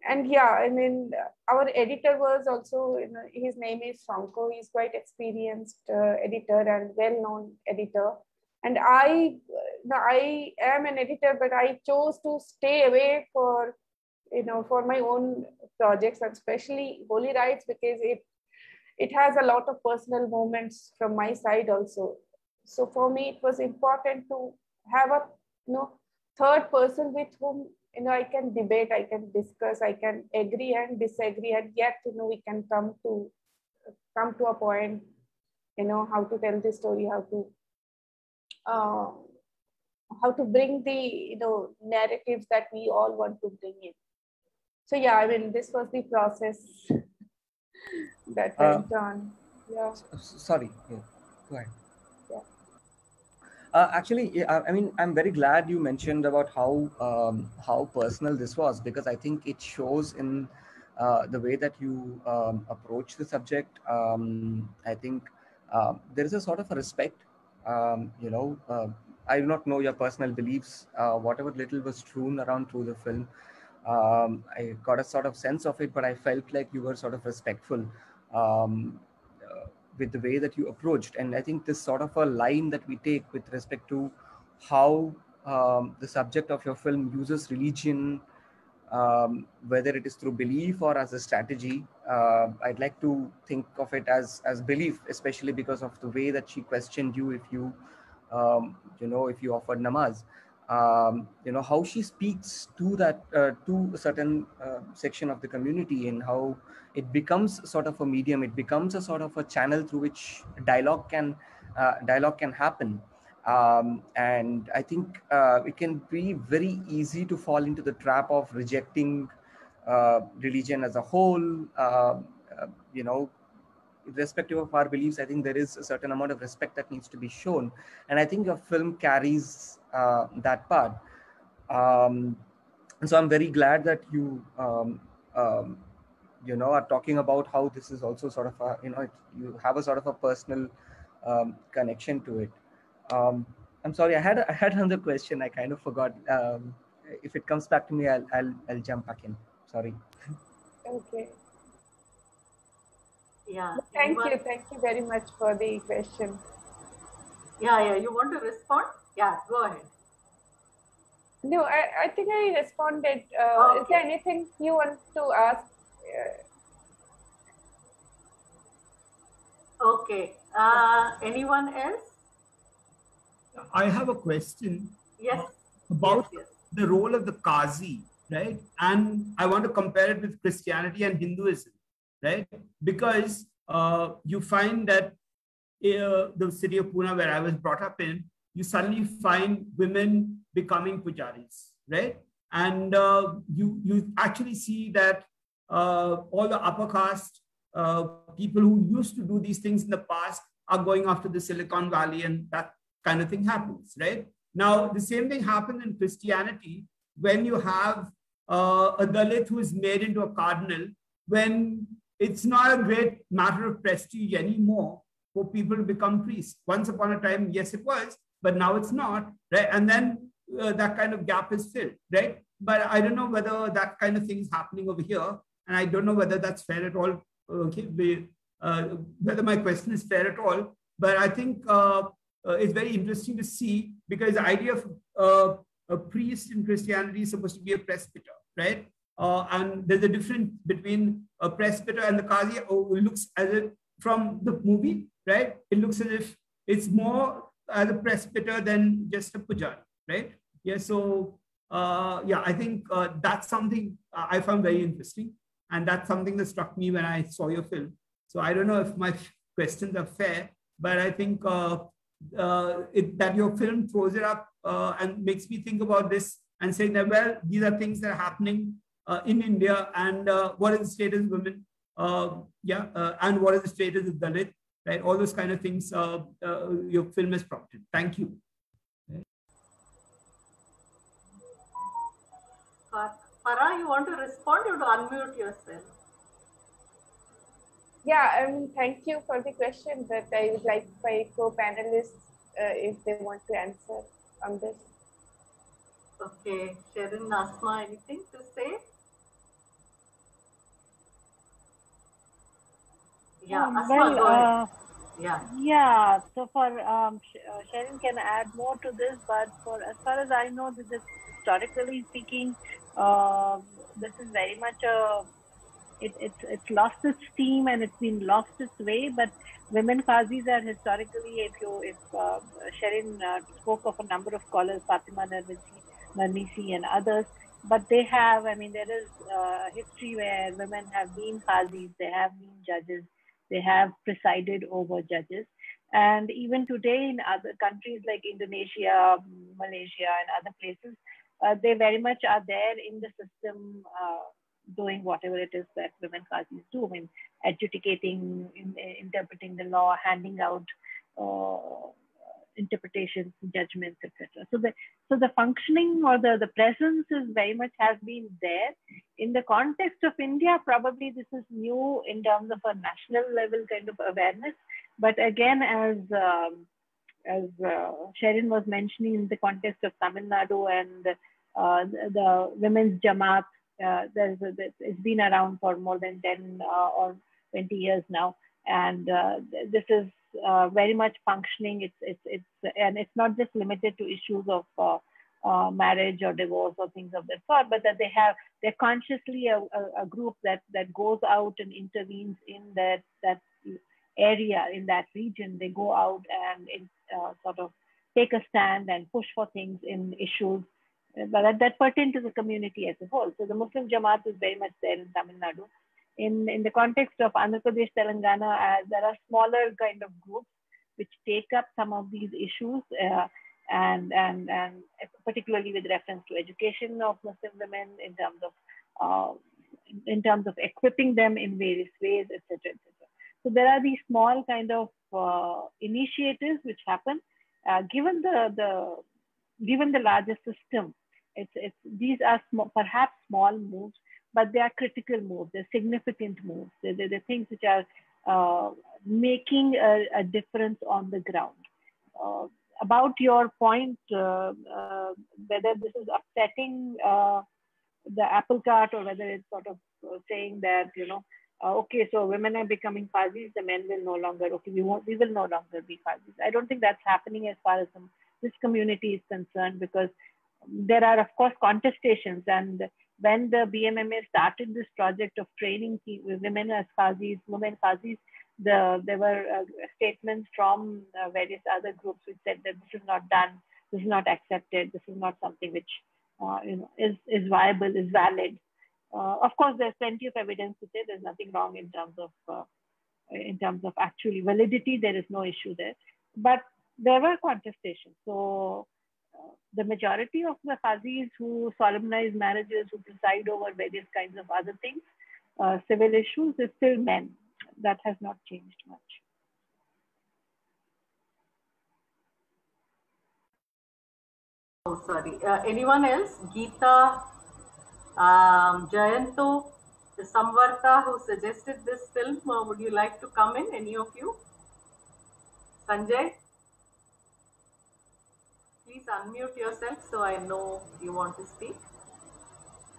and yeah, I mean, our editor was also, you know, his name is Franco. He's quite experienced uh, editor and well-known editor. And I, I am an editor, but I chose to stay away for, you know, for my own projects, and especially Holy Rights, because it it has a lot of personal moments from my side also. So for me, it was important to have a, you know, third person with whom you know i can debate i can discuss i can agree and disagree and yet you know we can come to come to a point you know how to tell the story how to uh, how to bring the you know narratives that we all want to bring in. So yeah i mean this was the process that went uh, on yeah. sorry yeah. go ahead uh, actually, I mean, I'm very glad you mentioned about how um, how personal this was because I think it shows in uh, the way that you um, approach the subject. Um, I think uh, there is a sort of a respect. Um, you know, uh, I do not know your personal beliefs. Uh, whatever little was strewn around through the film, um, I got a sort of sense of it, but I felt like you were sort of respectful um, with the way that you approached. And I think this sort of a line that we take with respect to how um, the subject of your film uses religion, um, whether it is through belief or as a strategy. Uh, I'd like to think of it as as belief, especially because of the way that she questioned you if you, um, you know, if you offered namaz. Um, you know how she speaks to that uh, to a certain uh, section of the community and how it becomes sort of a medium it becomes a sort of a channel through which dialogue can uh, dialogue can happen. Um, and i think uh, it can be very easy to fall into the trap of rejecting uh, religion as a whole uh, you know irrespective of our beliefs i think there is a certain amount of respect that needs to be shown. And i think your film carries uh, that part. Um, and so i'm very glad that you um, um, you know are talking about how this is also sort of a you know it, you have a sort of a personal um, connection to it. Um, i'm sorry i had i had another question i kind of forgot. Um, if it comes back to me i'll i'll, I'll jump back in. Sorry. Okay. Yeah. Thank anyone- you. Thank you very much for the question. Yeah, yeah. You want to respond? Yeah, go ahead. No, I, I think I responded. Uh, Is Okay. there anything you want to ask? Uh, Okay. Uh, anyone else? I have a question Yes. about yes, yes. the role of the Qazi, right? And I want to compare it with Christianity and Hinduism, right? Because uh, you find that uh, the city of Pune, where I was brought up in, you suddenly find women becoming pujaris, right? And uh, you you actually see that uh, all the upper caste uh, people who used to do these things in the past are going after the Silicon Valley, and that kind of thing happens, right? Now, the same thing happened in Christianity when you have uh, a Dalit who is made into a cardinal, when it's not a great matter of prestige anymore for people to become priests. Once upon a time, yes, it was, but now it's not, right? And then uh, that kind of gap is filled, right? But I don't know whether that kind of thing is happening over here, and I don't know whether that's fair at all. Okay, uh, whether my question is fair at all, but I think uh, uh, it's very interesting to see because the idea of uh, a priest in Christianity is supposed to be a presbyter, right? Uh, and there's a difference between a presbyter and the Qazi. Oh, it looks as if from the movie, right? It looks as if it's more as a presbyter than just a pujari, right? Yeah. So uh, yeah, I think uh, that's something I found very interesting, and that's something that struck me when I saw your film. So I don't know if my questions are fair, but I think uh, uh, it, that your film throws it up uh, and makes me think about this and saying that well, these are things that are happening uh, in India, and uh, what is the status of women? Uh, yeah, uh, and what is the status of Dalit? Right, all those kind of things. Uh, uh, your film has prompted. Thank you. Pa- Para, you want to respond? You have to unmute yourself. yeah, I mean, thank you for the question, but I would like my co-panelists uh, if they want to answer on this. Okay. Sherin, Asma, anything to say? Yeah, Um, well, uh, Yeah. Yeah, so for um, uh, Sherin can add more to this, but for as far as I know, this is historically speaking, uh, this is very much a it, it's it's lost its steam and it's been lost its way. But women qazis are historically, if you if uh, Sherin uh, spoke of a number of scholars, Fatima Mernissi and others, but they have, I mean, there is uh, history where women have been qazis, they have been judges, they have presided over judges. And even today in other countries like Indonesia, Malaysia, and other places, uh, they very much are there in the system uh, doing whatever it is that women qazis do. I mean, adjudicating, in, interpreting the law, handing out uh, interpretations, judgments, etc. So the so the functioning or the, the presence is very much has been there. In the context of India, probably this is new in terms of a national level kind of awareness. But again, as um, as uh, Sherin was mentioning in the context of Tamil Nadu and uh, the, the women's Jamaat, uh, there's it's been around for more than 10 uh, or 20 years now. And uh, this is uh, very much functioning. It's, it's, it's, and it's not just limited to issues of uh, marriage or divorce or things of that sort, but that they have, they're consciously a, a, a, group that, that goes out and intervenes in that, that area, in that region. They go out and uh, sort of take a stand and push for things in issues uh, that, that pertain to the community as a whole. So the Muslim Jamaat is very much there in Tamil Nadu. In, in the context of Andhra Pradesh, Telangana, uh, there are smaller kind of groups which take up some of these issues uh, and, and, and particularly with reference to education of Muslim women in terms of, uh, in terms of equipping them in various ways, etc. etc. So there are these small kind of uh, initiatives which happen. Uh, given the, the given the larger system, it's, it's, these are small, perhaps small moves, but they are critical moves. They're significant moves. They're, they're, they're things which are uh, making a, a, difference on the ground. Uh, about your point, uh, uh, whether this is upsetting the apple cart or whether it's sort of saying that, you know, uh, okay, so women are becoming qazis, the men will no longer, okay, we won't, we will no longer be qazis. I don't think that's happening as far as the, this community is concerned because there are, of course, contestations. And when the BMMA started this project of training women as qazis, women qazis, the, there were uh, statements from uh, various other groups which said that this is not done, this is not accepted, this is not something which uh, you know, is, is viable, is valid. Uh, of course, there's plenty of evidence to say there's nothing wrong in terms of uh, in terms of actually validity. There is no issue there, but there were contestations. So the majority of the Qazis who solemnize marriages, who preside over various kinds of other things, uh, civil issues, is still men. That has not changed much. Oh, sorry. Uh, anyone else? Geeta um, Jayanto Samvarta, who suggested this film, uh, would you like to come in, any of you? Sanjay? Please unmute yourself so I know you want to speak.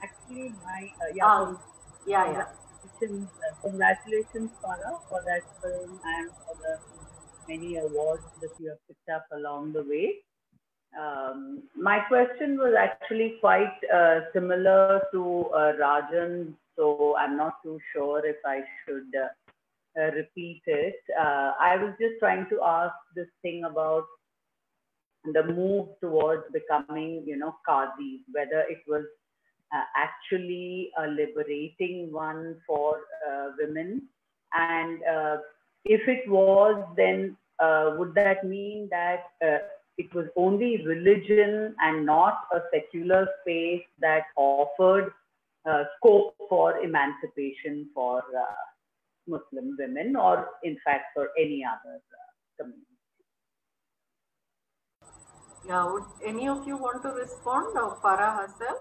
Actually, my, uh, yeah, um, yeah, yeah. Congratulations, Farha, for that film and for the many awards that you have picked up along the way. Um, my question was actually quite uh, similar to uh, Rajan, so I'm not too sure if I should uh, uh repeat it. Uh, I was just trying to ask this thing about the move towards becoming, you know, Qazis, whether it was uh, actually a liberating one for women, and if it was, then would that mean that it was only religion and not a secular space that offered uh, scope for emancipation for uh, Muslim women or, in fact, for any other uh, community. Yeah, would any of you want to respond or Farha herself?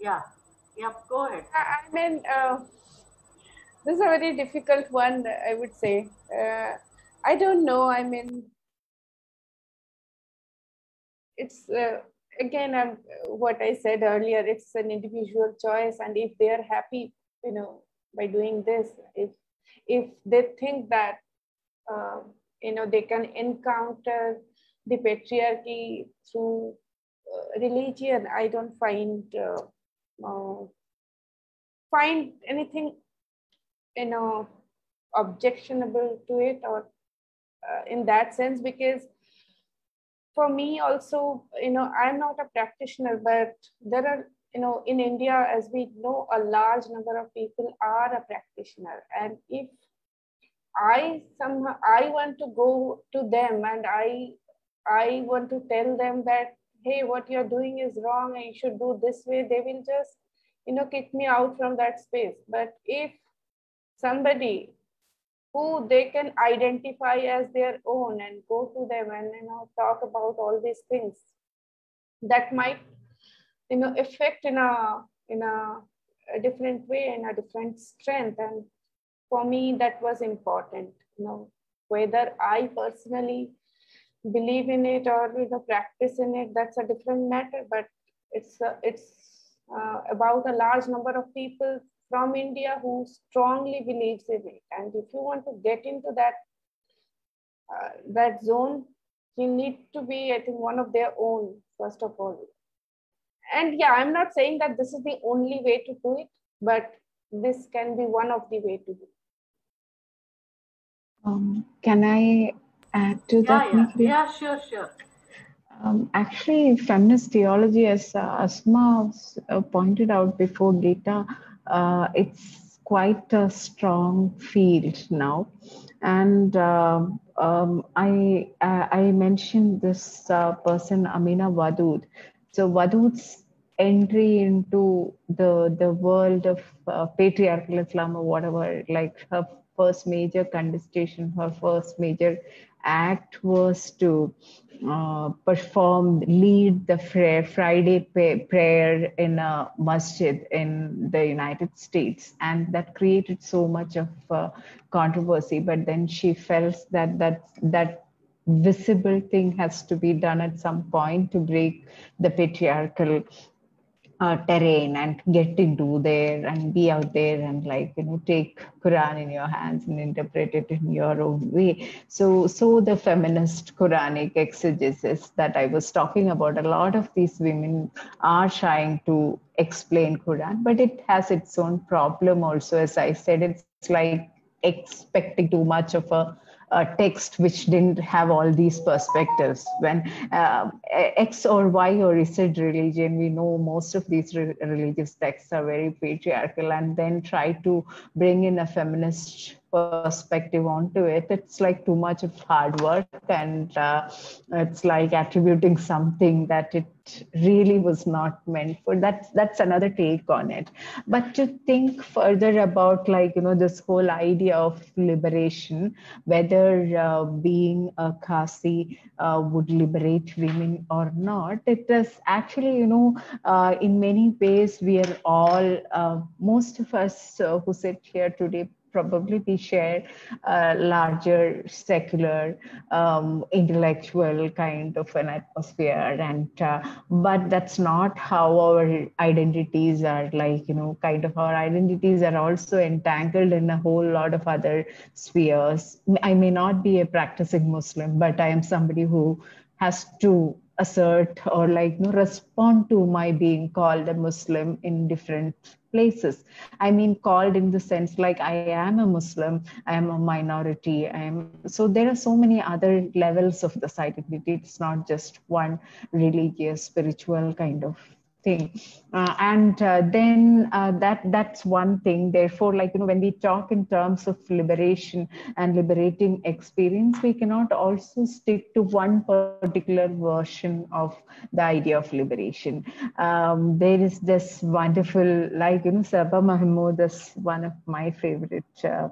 Yeah, yeah, go ahead. I mean, uh, this is a very difficult one, I would say. Uh, I don't know. I mean, it's uh, again um, what I said earlier. It's an individual choice, and if they are happy, you know, by doing this, if if they think that uh, you know they can encounter the patriarchy through uh, religion, I don't find uh, uh, find anything you know objectionable to it or uh, in that sense because for me also you know i'm not a practitioner but there are you know in india as we know a large number of people are a practitioner. And if i somehow i want to go to them and i i want to tell them that hey what you're doing is wrong and you should do this way they will just you know kick me out from that space. But if somebody who they can identify as their own and go to them and you know talk about all these things that might you know affect in a in a, a different way in a different strength. And for me that was important you know whether i personally believe in it or you know practice in it that's a different matter. But it's uh, it's uh, about a large number of people from india who strongly believes in it. And if you want to get into that uh, that zone you need to be i think one of their own first of all and yeah i'm not saying that this is the only way to do it but this can be one of the way to do it um, can i add to yeah, that yeah, Nikki? yeah, sure, sure. Um, actually, feminist theology, as uh, Asma uh, pointed out before, Gita, uh, it's quite a strong field now. And uh, um, I, I mentioned this uh, person, Amina Wadud. So Wadud's entry into the the world of uh, patriarchal Islam or whatever, like her first major contestation, her first major act was to uh, perform, lead the Friday prayer in a masjid in the United States. And that created so much of uh, controversy. But then she felt that that, that visible thing has to be done at some point to break the patriarchal uh, terrain and get into there and be out there and like you know take quran in your hands and interpret it in your own way. So so the feminist quranic exegesis that i was talking about a lot of these women are trying to explain quran but it has its own problem also. As i said it's like expecting too much of a a text which didn't have all these perspectives. When uh, X or Y or Z religion, we know most of these re religious texts are very patriarchal, and then try to bring in a feminist perspective onto it it's like too much of hard work and uh, it's like attributing something that it really was not meant for. That's that's another take on it. But to think further about like you know this whole idea of liberation whether uh, being a Qazi uh, would liberate women or not it is actually you know uh, in many ways we are all uh, most of us uh, who sit here today probably we share a larger secular um, intellectual kind of an atmosphere and uh, but that's not how our identities are like you know kind of our identities are also entangled in a whole lot of other spheres. I may not be a practicing muslim but i am somebody who has to assert or like you know, respond to my being called a muslim in different places. I mean called in the sense like i am a muslim i am a minority i am so there are so many other levels of this identity it's not just one religious spiritual kind of thing. Uh, and uh, then uh, that that's one thing. Therefore like you know when we talk in terms of liberation and liberating experience we cannot also stick to one particular version of the idea of liberation. Um, there is this wonderful like you know Saba Mahmood is one of my favorite uh,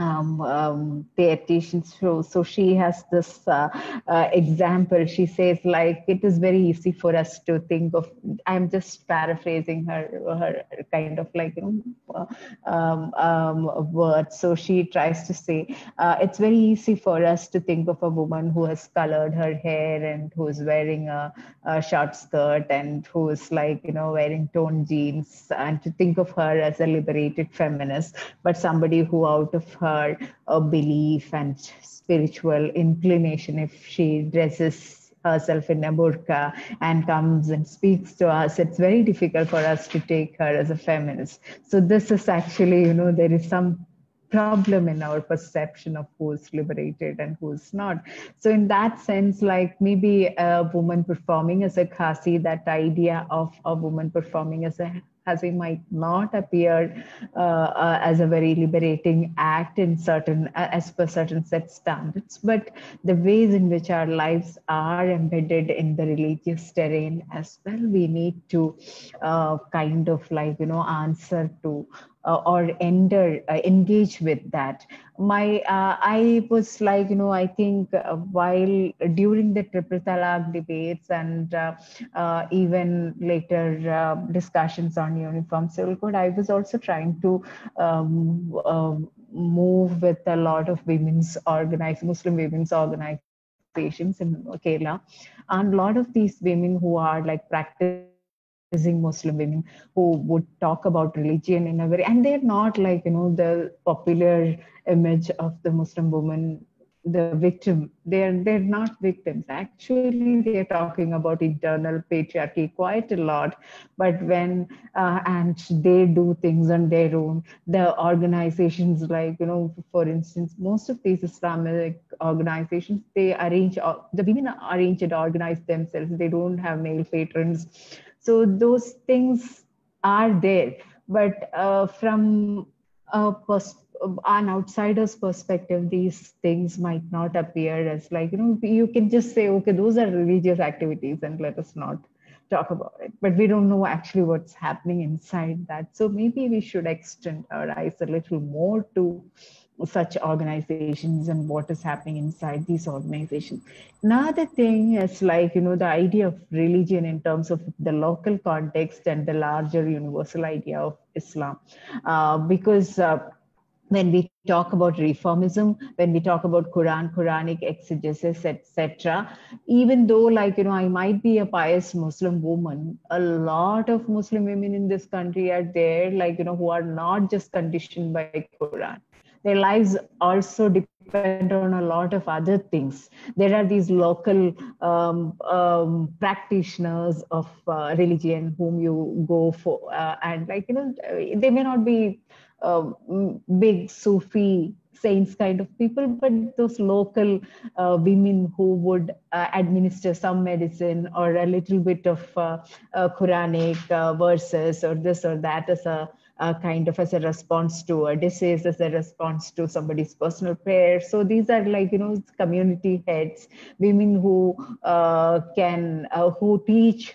um, um, pay attention. So she has this uh, uh, example. She says, like, it is very easy for us to think of. I'm just paraphrasing her her kind of like you know uh, um, um, words. So she tries to say, uh, it's very easy for us to think of a woman who has colored her hair and who is wearing a, a short skirt and who is like you know wearing toned jeans and to think of her as a liberated feminist, but somebody who out of her her belief and spiritual inclination if she dresses herself in a burqa and comes and speaks to us it's very difficult for us to take her as a feminist so this is actually you know there is some problem in our perception of who's liberated and who's not. So in that sense, like maybe a woman performing as a Qazi, that idea of a woman performing as a as it might not appear uh, uh, as a very liberating act in certain uh, as per certain set standards. But the ways in which our lives are embedded in the religious terrain as well we need to uh, kind of like you know answer to uh, or enter uh, engage with that. My uh, i was like you know i think uh, while during the triple talaq debates and uh, uh, even later discussions on uniform civil code i was also trying to um, move with a lot of women's organized muslim women's organizations in kerala. And a lot of these women who are like practice Muslim women who would talk about religion in a very, and they're not like, you know, the popular image of the Muslim woman, the victim. They're, they're not victims. Actually, they're talking about internal patriarchy quite a lot. But when, uh, and they do things on their own, the organizations like, you know, for instance, most of these Islamic organizations, they arrange, the women arrange and organize themselves. They don't have male patrons so those things are there, but uh, from pers- an outsider's perspective, these things might not appear as like, you know, you can just say, okay, those are religious activities and let us not talk about it. But we don't know actually what's happening inside that. So maybe we should extend our eyes a little more to such organizations and what is happening inside these organizations. Another thing is like, you know, the idea of religion in terms of the local context and the larger universal idea of Islam. Uh, because uh, when we talk about reformism, when we talk about Quran, Quranic exegesis, etc., even though, like, you know, I might be a pious Muslim woman, a lot of Muslim women in this country are there, like, you know, who are not just conditioned by Quran their lives also depend on a lot of other things. There are these local um, um, practitioners of uh, religion whom you go for, uh, and like you know, they may not be uh, big Sufi saints kind of people, but those local uh, women who would uh, administer some medicine or a little bit of uh, uh Quranic uh, verses or this or that as a uh, kind of as a response to a disease, as a response to somebody's personal prayer. So these are like, you know, community heads, women who uh, can, uh, who teach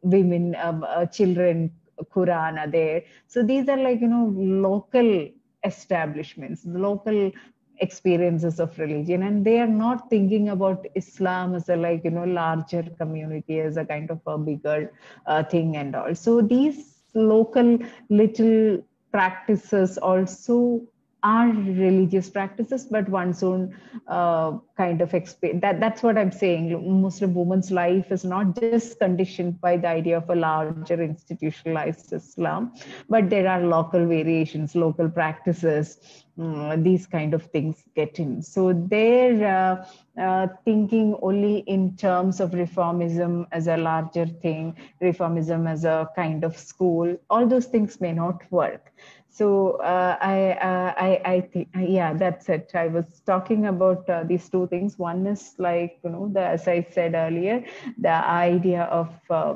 women, um, uh, children, Quran are there. So these are like, you know, local establishments, local experiences of religion and they are not thinking about islam as a like you know larger community as a kind of a bigger uh, thing and all so these local little practices also are religious practices, but one's own uh, kind of experience. That, that's what I'm saying. Muslim woman's life is not just conditioned by the idea of a larger institutionalized Islam, but there are local variations, local practices, um, these kind of things get in. So they're uh, uh, thinking only in terms of reformism as a larger thing, reformism as a kind of school. All those things may not work so uh, I, uh, I, I think, yeah, that's it. I was talking about uh, these two things. One is like, you know, the, as I said earlier, the idea of uh,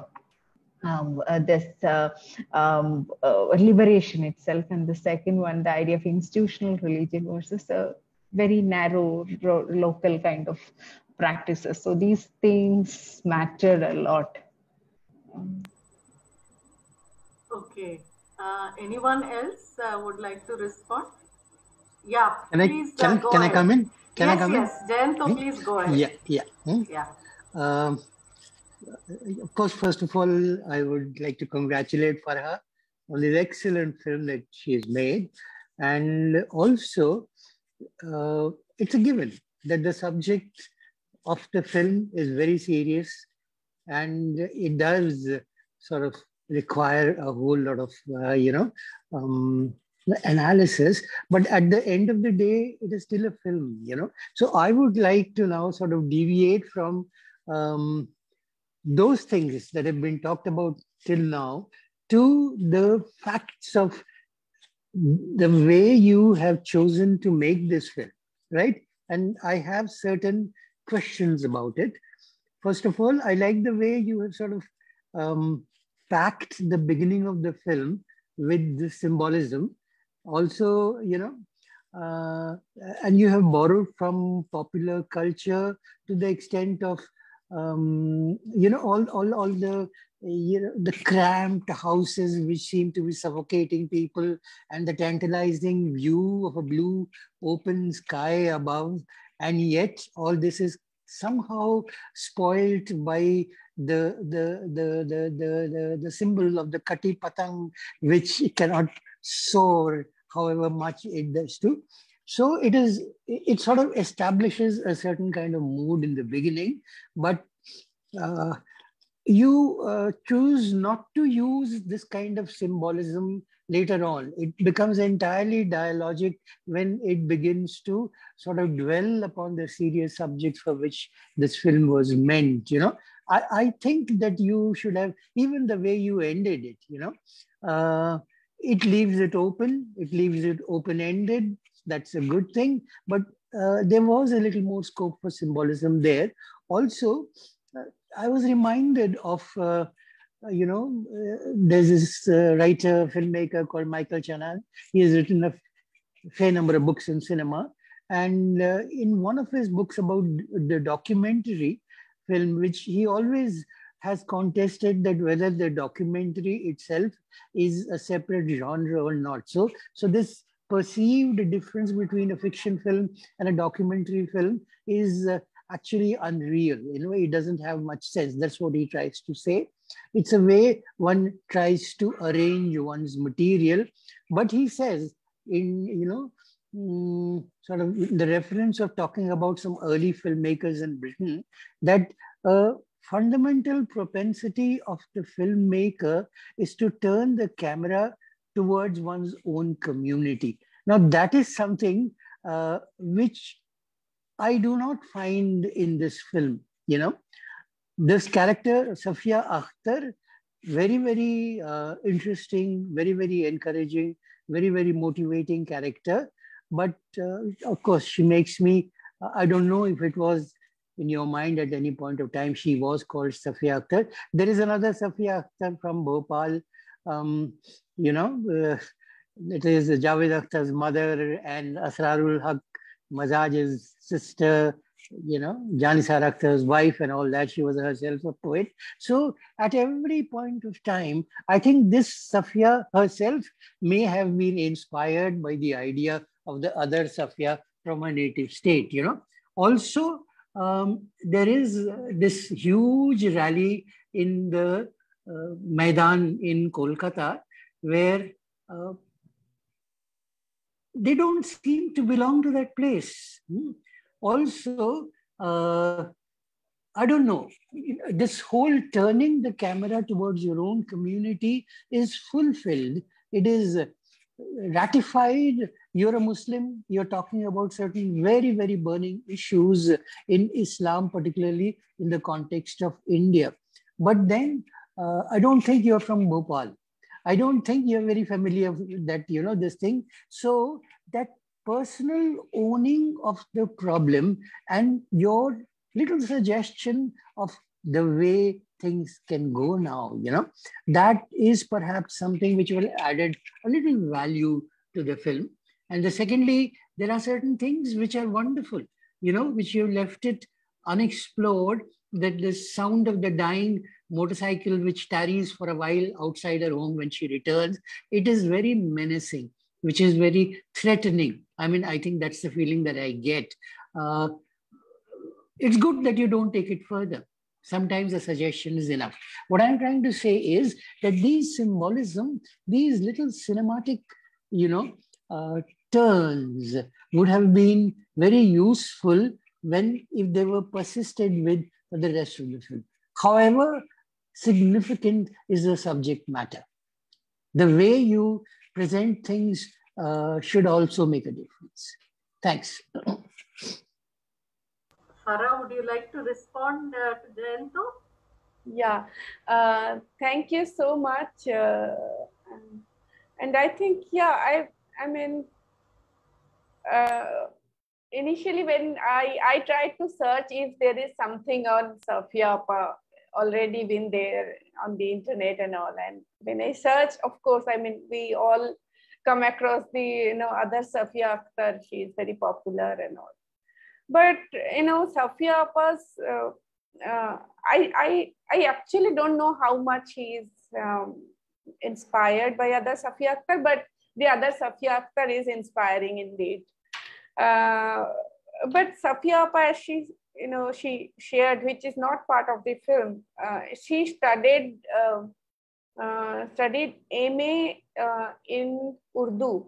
um, uh, this uh, um, liberation itself, and the second one, the idea of institutional religion versus a very narrow local kind of practices. So these things matter a lot. Okay. Uh, anyone else uh, would like to respond? Yeah, can please I, can, uh, can I come in? Can yes, I come yes. in? Yes, Jayanto, hmm? please go ahead. Yeah, yeah. Hmm? Yeah. Um, of course, first of all, I would like to congratulate Farha on this excellent film that she has made. And also, uh, it's a given that the subject of the film is very serious and it does sort of require a whole lot of, uh, you know, um, analysis. But at the end of the day, it is still a film, you know. So I would like to now sort of deviate from um, those things that have been talked about till now to the facts of the way you have chosen to make this film, right? And I have certain questions about it. First of all, I like the way you have sort of um, packed the beginning of the film with the symbolism. Also, you know, uh, and you have borrowed from popular culture to the extent of um, you know, all, all, all the, you know, the cramped houses which seem to be suffocating people and the tantalizing view of a blue open sky above. And yet all this is somehow spoilt by the, the, the, the, the, the, the symbol of the Kati Patang, which cannot soar however much it does to. So it is, it sort of establishes a certain kind of mood in the beginning, but uh, you uh, choose not to use this kind of symbolism later on. It becomes entirely dialogic when it begins to sort of dwell upon the serious subjects for which this film was meant, you know. I, I think that you should have, even the way you ended it, you know, uh, it leaves it open, it leaves it open-ended, that's a good thing. But uh, there was a little more scope for symbolism there. Also, uh, I was reminded of, uh, you know, uh, there's this uh, writer, filmmaker called Michael Chanan. He has written a fair number of books in cinema. And uh, in one of his books about the documentary film, which he always has contested that whether the documentary itself is a separate genre or not. So, so this perceived difference between a fiction film and a documentary film is uh, actually unreal. In a way, it doesn't have much sense. That's what he tries to say. It's a way one tries to arrange one's material. But he says, in you know, mm, sort of the reference of talking about some early filmmakers in Britain, that a fundamental propensity of the filmmaker is to turn the camera towards one's own community. Now, that is something uh, which I do not find in this film. You know, this character, Safia Akhtar, very, very uh, interesting, very, very encouraging, very, very motivating character. But uh, of course, she makes me, I don't know if it was in your mind at any point of time, she was called Safia Akhtar. There is another Safia Akhtar from Bhopal, um, you know, uh, it is Javed Akhtar's mother and Asrarul Haq Majaz's sister, you know, Jan Nisar Akhtar's wife and all that. She was herself a poet. So at every point of time, I think this Safia herself may have been inspired by the idea of the other Safia from a native state, you know. Also, um, there is this huge rally in the uh, Maidan in Kolkata where uh, they don't seem to belong to that place. Hmm. Also, uh, I don't know, this whole turning the camera towards your own community is fulfilled. It is ratified. You're a Muslim, you're talking about certain very, very burning issues in Islam, particularly in the context of India. But then uh, I don't think you're from Bhopal. I don't think you're very familiar with that, you know, this thing. So personal owning of the problem and your little suggestion of the way things can go now, you know, that is perhaps something which will added a little value to the film. And the secondly, there are certain things which are wonderful, you know, which you left it unexplored, that the sound of the dying motorcycle which tarries for a while outside her home when she returns, it is very menacing, which is very threatening. I mean, I think that's the feeling that I get. Uh, it's good that you don't take it further. Sometimes a suggestion is enough. What I'm trying to say is that these symbolism, these little cinematic, you know, uh, turns would have been very useful when if they were persisted with for the rest of the film. However, significant is the subject matter. The way you present things uh, should also make a difference. Thanks. Farha, would you like to respond uh, to Jayanto? Yeah, uh, thank you so much. Uh, and I think, yeah, I, I mean, uh, initially when I, I tried to search if there is something on Safia already been there on the internet and all. And when I search, of course, I mean, we all come across the, you know, other Safia Akhtar. She is very popular and all. But, you know, Safia Appa's uh, uh, I, I, I actually don't know how much he is um, inspired by other Safia Akhtar, but the other Safia Akhtar is inspiring indeed. Uh, but Safia Appa, she, you know, she shared, which is not part of the film. Uh, she studied uh, uh studied MA uh, in Urdu.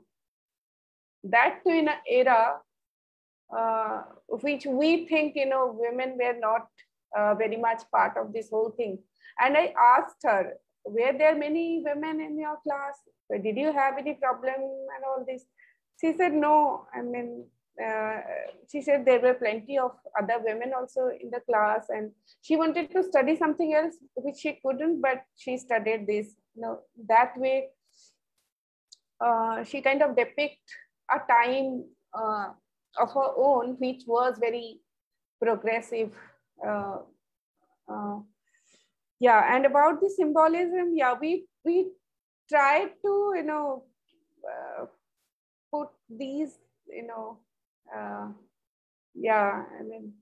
That too in an era uh, which we think, you know, women were not very much part of this whole thing. And I asked her, were there many women in your class? Did you have any problem and all this? She said, no. I mean, uh, she said there were plenty of other women also in the class and she wanted to study something else which she couldn't but she studied this you know that way uh, she kind of depict a time uh, of her own which was very progressive uh, uh, yeah and about the symbolism yeah we we tried to you know put these you know uh, yeah, I mean,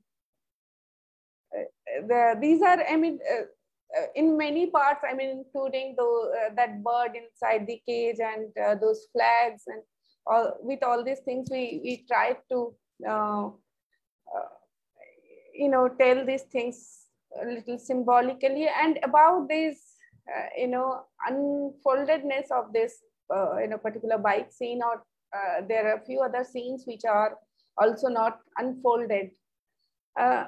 uh, the, these are, I mean, uh, uh, in many parts, I mean, including the, that bird inside the cage and those flags and all, with all these things, we, we tried to, you know, tell these things a little symbolically. And about this, uh, you know, unfoldedness of this, uh, you know, particular bike scene or uh, there are a few other scenes which are also not unfolded. Uh,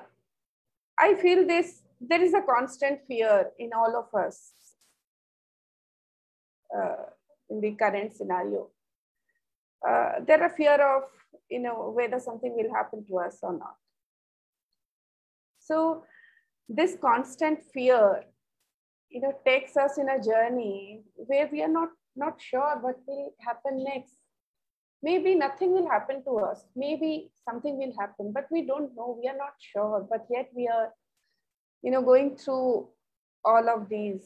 I feel this, there is a constant fear in all of us uh, in the current scenario. Uh, there are fear of, you know, whether something will happen to us or not. So this constant fear, you know, takes us in a journey where we are not, not sure what will happen next maybe nothing will happen to us. Maybe something will happen but we don't know. We are not sure but yet we are you know going through all of these.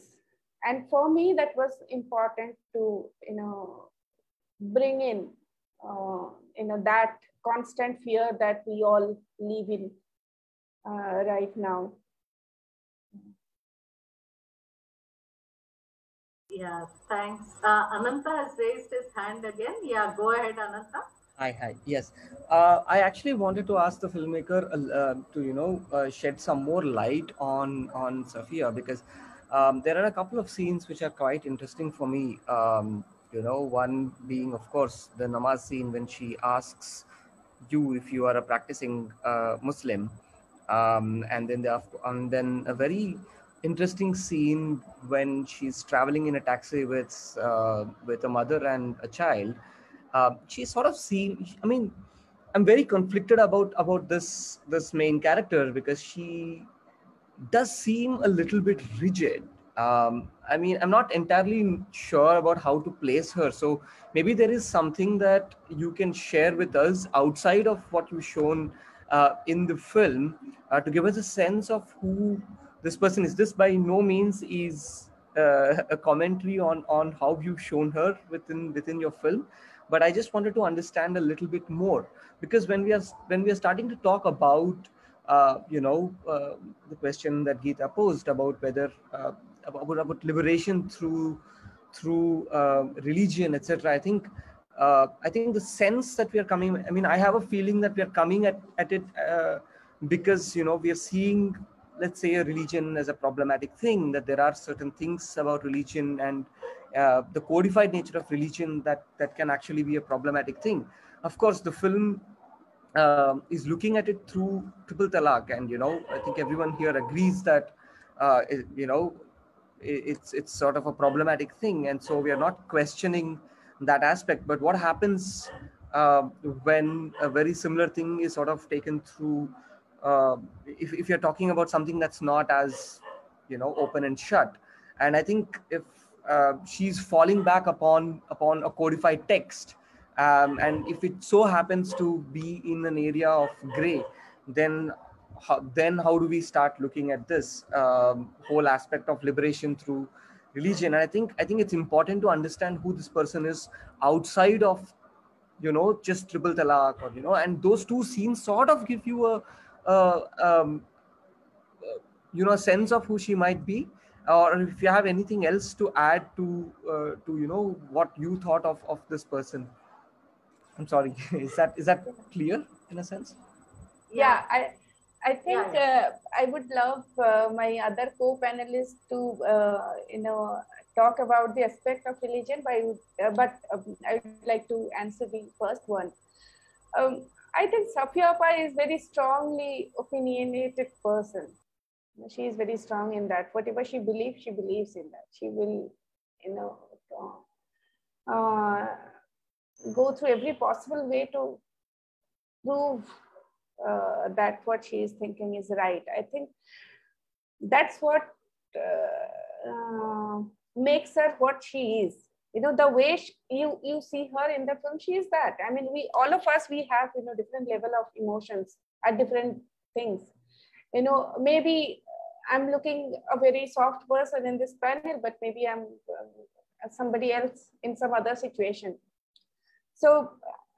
And for me that was important to you know bring in uh, you know that constant fear that we all live in uh, right now Yeah, thanks. Uh, Ananta has raised his hand again. Yeah, go ahead, Ananta. Hi, hi. Yes, uh, I actually wanted to ask the filmmaker uh, to you know uh, shed some more light on on Safia because um, there are a couple of scenes which are quite interesting for me. Um, you know, one being of course the namaz scene when she asks you if you are a practicing uh, Muslim, um, and then the, and then a very interesting scene when she's traveling in a taxi with uh, with a mother and a child. Uh, she sort of seems. I mean, I'm very conflicted about about this this main character because she does seem a little bit rigid. Um, I mean, I'm not entirely sure about how to place her. So maybe there is something that you can share with us outside of what you've shown uh, in the film uh, to give us a sense of who this person is this by no means is uh, a commentary on on how you've shown her within within your film. But i just wanted to understand a little bit more. Because when we are when we are starting to talk about uh, you know uh, the question that Geeta posed about whether uh, about, about liberation through through uh, religion etc i think uh, i think the sense that we are coming i mean i have a feeling that we are coming at, at it because you know we are seeing let's say a religion as a problematic thing that there are certain things about religion and uh, the codified nature of religion that that can actually be a problematic thing. Of course the film uh, is looking at it through triple talaq and you know i think everyone here agrees that uh, it, you know it, it's it's sort of a problematic thing and so we are not questioning that aspect. But what happens uh, when a very similar thing is sort of taken through uh, if, if you're talking about something that's not as you know open and shut. And i think if uh, she's falling back upon upon a codified text um, and if it so happens to be in an area of gray then how, then how do we start looking at this um, whole aspect of liberation through religion? And i think i think it's important to understand who this person is outside of you know just triple talaq or you know and those two scenes sort of give you a uh, um, you know sense of who she might be or if you have anything else to add to uh, to you know what you thought of of this person. I'm sorry. Is that is that clear in a sense? Yeah i i think uh, i would love uh, my other co-panelists to uh, you know talk about the aspect of religion but uh, but um, i would like to answer the first one. Um, i think Safia Appa is very strongly opinionated person. She is very strong in that. Whatever she believes she believes in that. She will you know uh, go through every possible way to prove uh, that what she is thinking is right. I think that's what uh, uh makes her what she is you know the way she, you you see her in the film she is that. I mean we all of us we have you know different level of emotions at different things. You know maybe i'm looking a very soft person in this panel but maybe i'm uh, somebody else in some other situation. So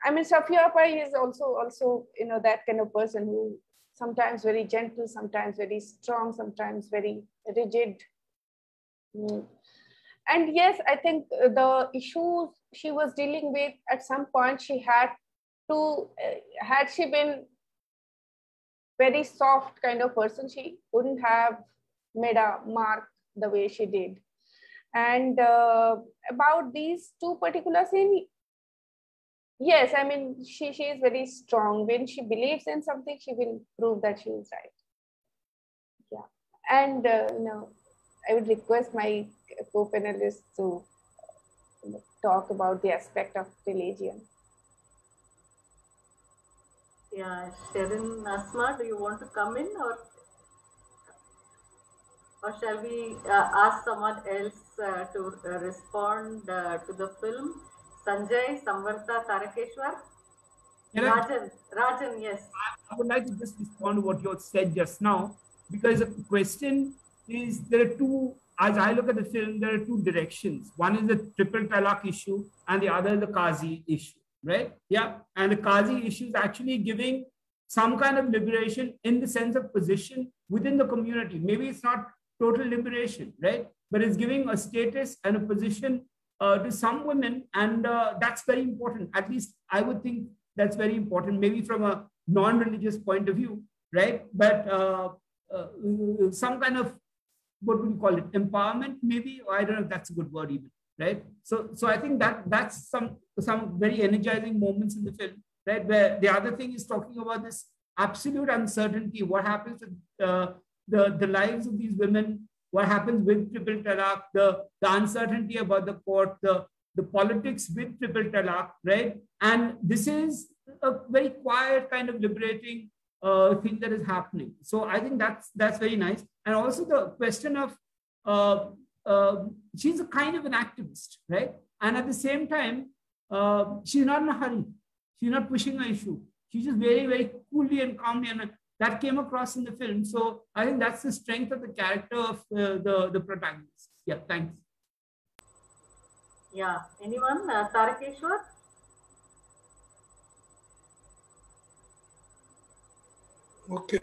i mean Safia Appa is also also you know that kind of person who sometimes very gentle sometimes very strong sometimes very rigid. Mm. And yes i think the issues she was dealing with at some point she had to uh, had she been very soft kind of person. She wouldn't have made a mark the way she did. And uh, about these two particular scenes, yes, I mean, she, she is very strong. When she believes in something, she will prove that she is right. Yeah. And, uh, you know, I would request my co-panelists to talk about the aspect of religion. Yeah, Sherin Asma, do you want to come in or or shall we uh, ask someone else uh, to uh, respond uh, to the film? Sanjay, Samvartha, Tarakeshwar? Rajan, Rajan, yes. I would like to just respond to what you said just now because the question is there are two, as I look at the film, there are two directions. One is the triple talaq issue and the other is the Qazi issue right? Yeah. And the Qazi issue is actually giving some kind of liberation in the sense of position within the community. Maybe it's not total liberation, right? But it's giving a status and a position uh, to some women. And uh, that's very important. At least I would think that's very important, maybe from a non religious point of view, right? But uh, uh, some kind of what would you call it? Empowerment, maybe? I don't know if that's a good word even right? So, so I think that that's some some very energizing moments in the film, right? Where the other thing is talking about this absolute uncertainty. What happens to uh, the the lives of these women? What happens with triple talaq? The the uncertainty about the court, the the politics with triple talaq, right? And this is a very quiet kind of liberating uh, thing that is happening. So I think that's that's very nice. And also the question of uh, uh, she's a kind of an activist, right? And at the same time, uh, she's not in a hurry. She's not pushing an issue. She's just very, very coolly and calmly, and that came across in the film. So I think that's the strength of the character of uh, the the protagonist. Yeah, thanks. Yeah, anyone? Uh, Tarakeshwar? Okay.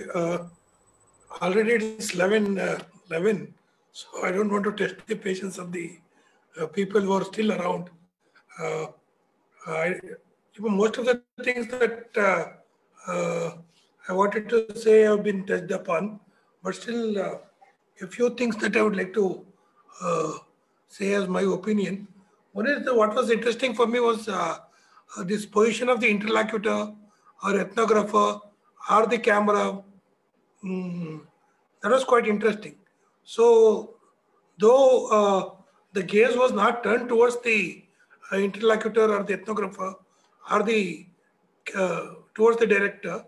Already it's 11, uh, 11. So I don't want to test the patience of the uh, people who are still around. Uh, I, most of the things that uh, uh, I wanted to say have been touched upon, but still uh, a few things that I would like to say as my opinion. One is the, what was interesting for me was this position of the interlocutor or ethnographer or the camera. Mm, that was quite interesting. So, though uh, the gaze was not turned towards the uh, interlocutor or the ethnographer or the uh, towards the director,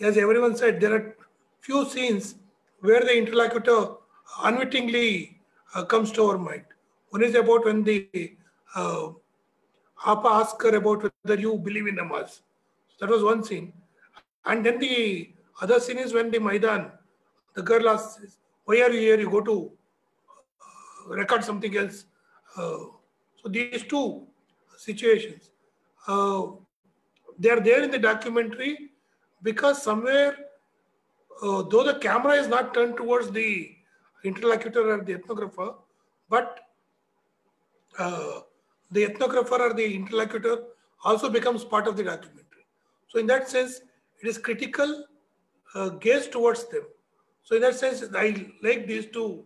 as everyone said, there are few scenes where the interlocutor unwittingly uh, comes to our mind. One is about when the uh, Appa asks her about whether you believe in namaz. So that was one scene. And then the other scene is when the Maidan, the girl asks, why are you here? You go to uh, record something else. Uh, so these two situations, uh, they are there in the documentary because somewhere uh, though the camera is not turned towards the interlocutor or the ethnographer, but uh, the ethnographer or the interlocutor also becomes part of the documentary. So in that sense, it is critical uh, gaze towards them. So in that sense, I like these two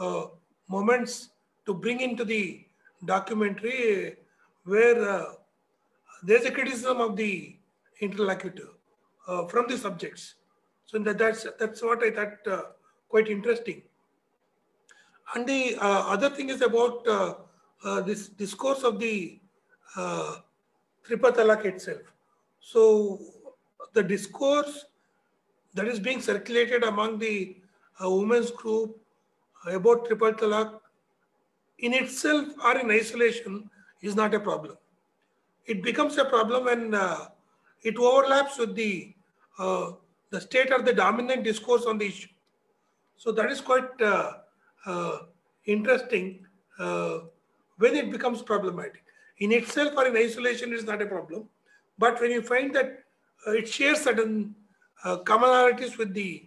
uh, moments to bring into the documentary where uh, there's a criticism of the interlocutor uh, from the subjects. So that, that's that's what I thought uh, quite interesting. And the uh, other thing is about this discourse of the uh, triple talaq itself. So the discourse that is being circulated among the uh, women's group about triple talaq in itself or in isolation is not a problem. It becomes a problem when uh, it overlaps with the uh, the state or the dominant discourse on the issue. So that is quite uh, uh, interesting uh, when it becomes problematic. In itself or in isolation is not a problem, but when you find that uh, it shares certain uh, commonalities with the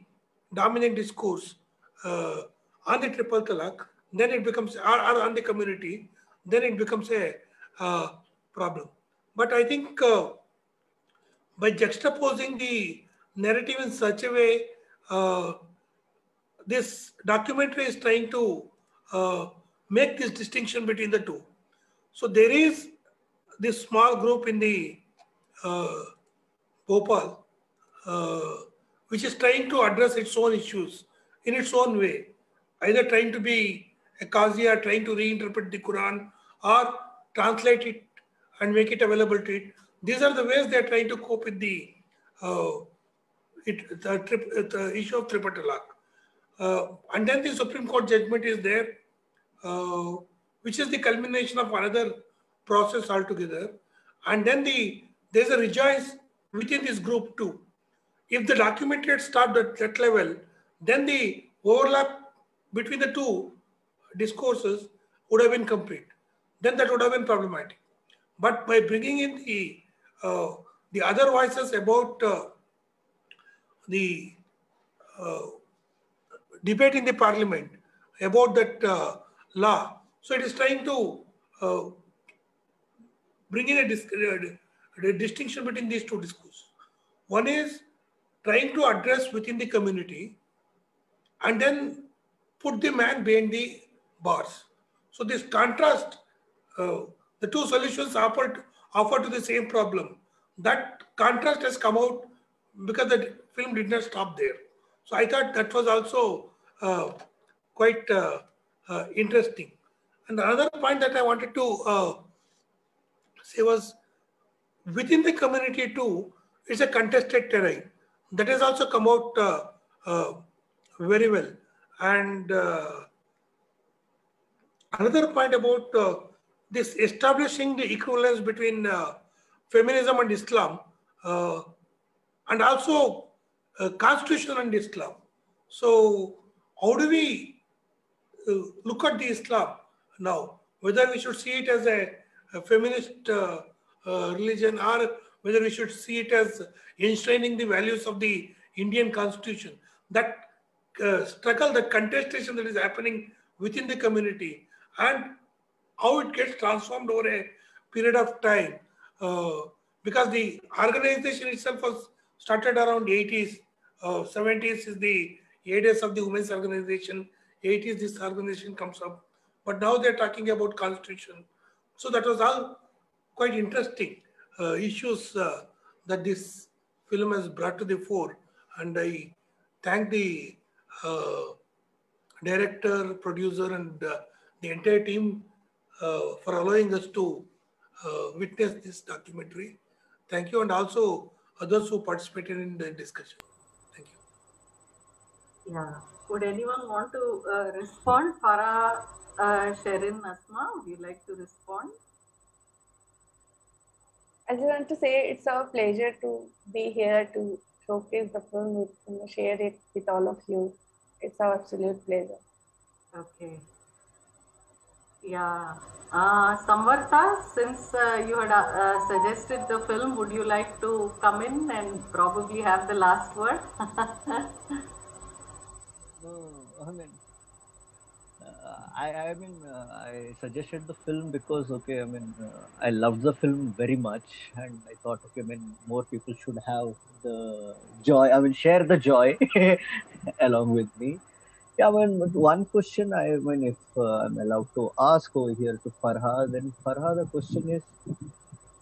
dominant discourse uh, on the triple talaq, then it becomes, or, or on the community, then it becomes a uh, problem. But I think uh, by juxtaposing the narrative in such a way, uh, this documentary is trying to make this distinction between the two. So there is this small group in the Bhopal, which is trying to address its own issues in its own way, either trying to be a qazi trying to reinterpret the Quran or translate it and make it available to it. These are the ways they are trying to cope with the uh, it, the, trip, the issue of triple talaq. Uh, and then the Supreme Court judgment is there, uh, which is the culmination of another process altogether. And then the there's a rejoice within this group too. If the documentary had stopped at that level, then the overlap between the two discourses would have been complete. Then that would have been problematic. But by bringing in the uh, the other voices about uh, the uh, debate in the parliament about that uh, law. So it is trying to uh, bring in a, dis- uh, a distinction between these two discourses. One is trying to address within the community and then put the man behind the bars. So this contrast, uh, the two solutions offered offer to the same problem. That contrast has come out because the film did not stop there. So I thought that was also uh, quite uh, uh, interesting. And another point that I wanted to uh, say was within the community too, it's a contested terrain. That has also come out uh, uh, very well. And another point about this establishing the equivalence between feminism and Islam and also uh, constitution and Islam. So how do we uh, look at the Islam now? Whether we should see it as a, a feminist uh, uh religion or whether we should see it as enshrining the values of the Indian constitution. That uh, struggle, that contestation that is happening within the community and how it gets transformed over a period of time. Uh, because the organization itself was started around 80s. Uh, 70s is the days of the women's organization. 80s this organization comes up. But now they're talking about constitution. So that was all quite interesting issues uh, that this film has brought to the fore. And I thank the uh, director, producer, and uh, the entire team uh, for allowing us to witness this documentary. Thank you. And also others who participated in the discussion. Thank you. Yeah. Would anyone want to uh, respond? Farha, uh, Sherin, Asma, would you like to respond? I just want to say it's our pleasure to be here to showcase the film, with, you know, share it with all of you. It's our absolute pleasure. Okay. Yeah. Uh, Samvartha, since uh, you had uh, suggested the film, would you like to come in and probably have the last word? no, I mean, uh, I, I mean, uh, I suggested the film because, okay, I mean, uh, I loved the film very much, and I thought, okay, I mean, more people should have the joy. I mean, share the joy along with me. Yeah, I mean, one question I mean, if uh, I'm allowed to ask over here to Farha, then Farha, the question is,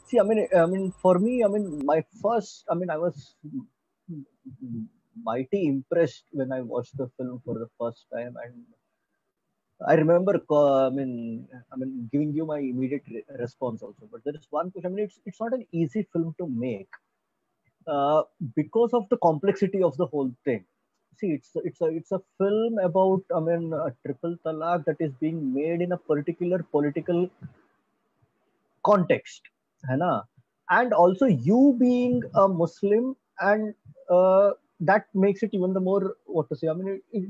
see, I mean, I mean, for me, I mean, my first, I mean, I was mighty impressed when I watched the film for the first time, and I remember, I mean, I mean, giving you my immediate re- response also. But there is one question. I mean, it's it's not an easy film to make uh, because of the complexity of the whole thing see it's it's a it's a film about i mean a triple talaq that is being made in a particular political context hai and also you being a muslim and uh, that makes it even the more what to say i mean it, it,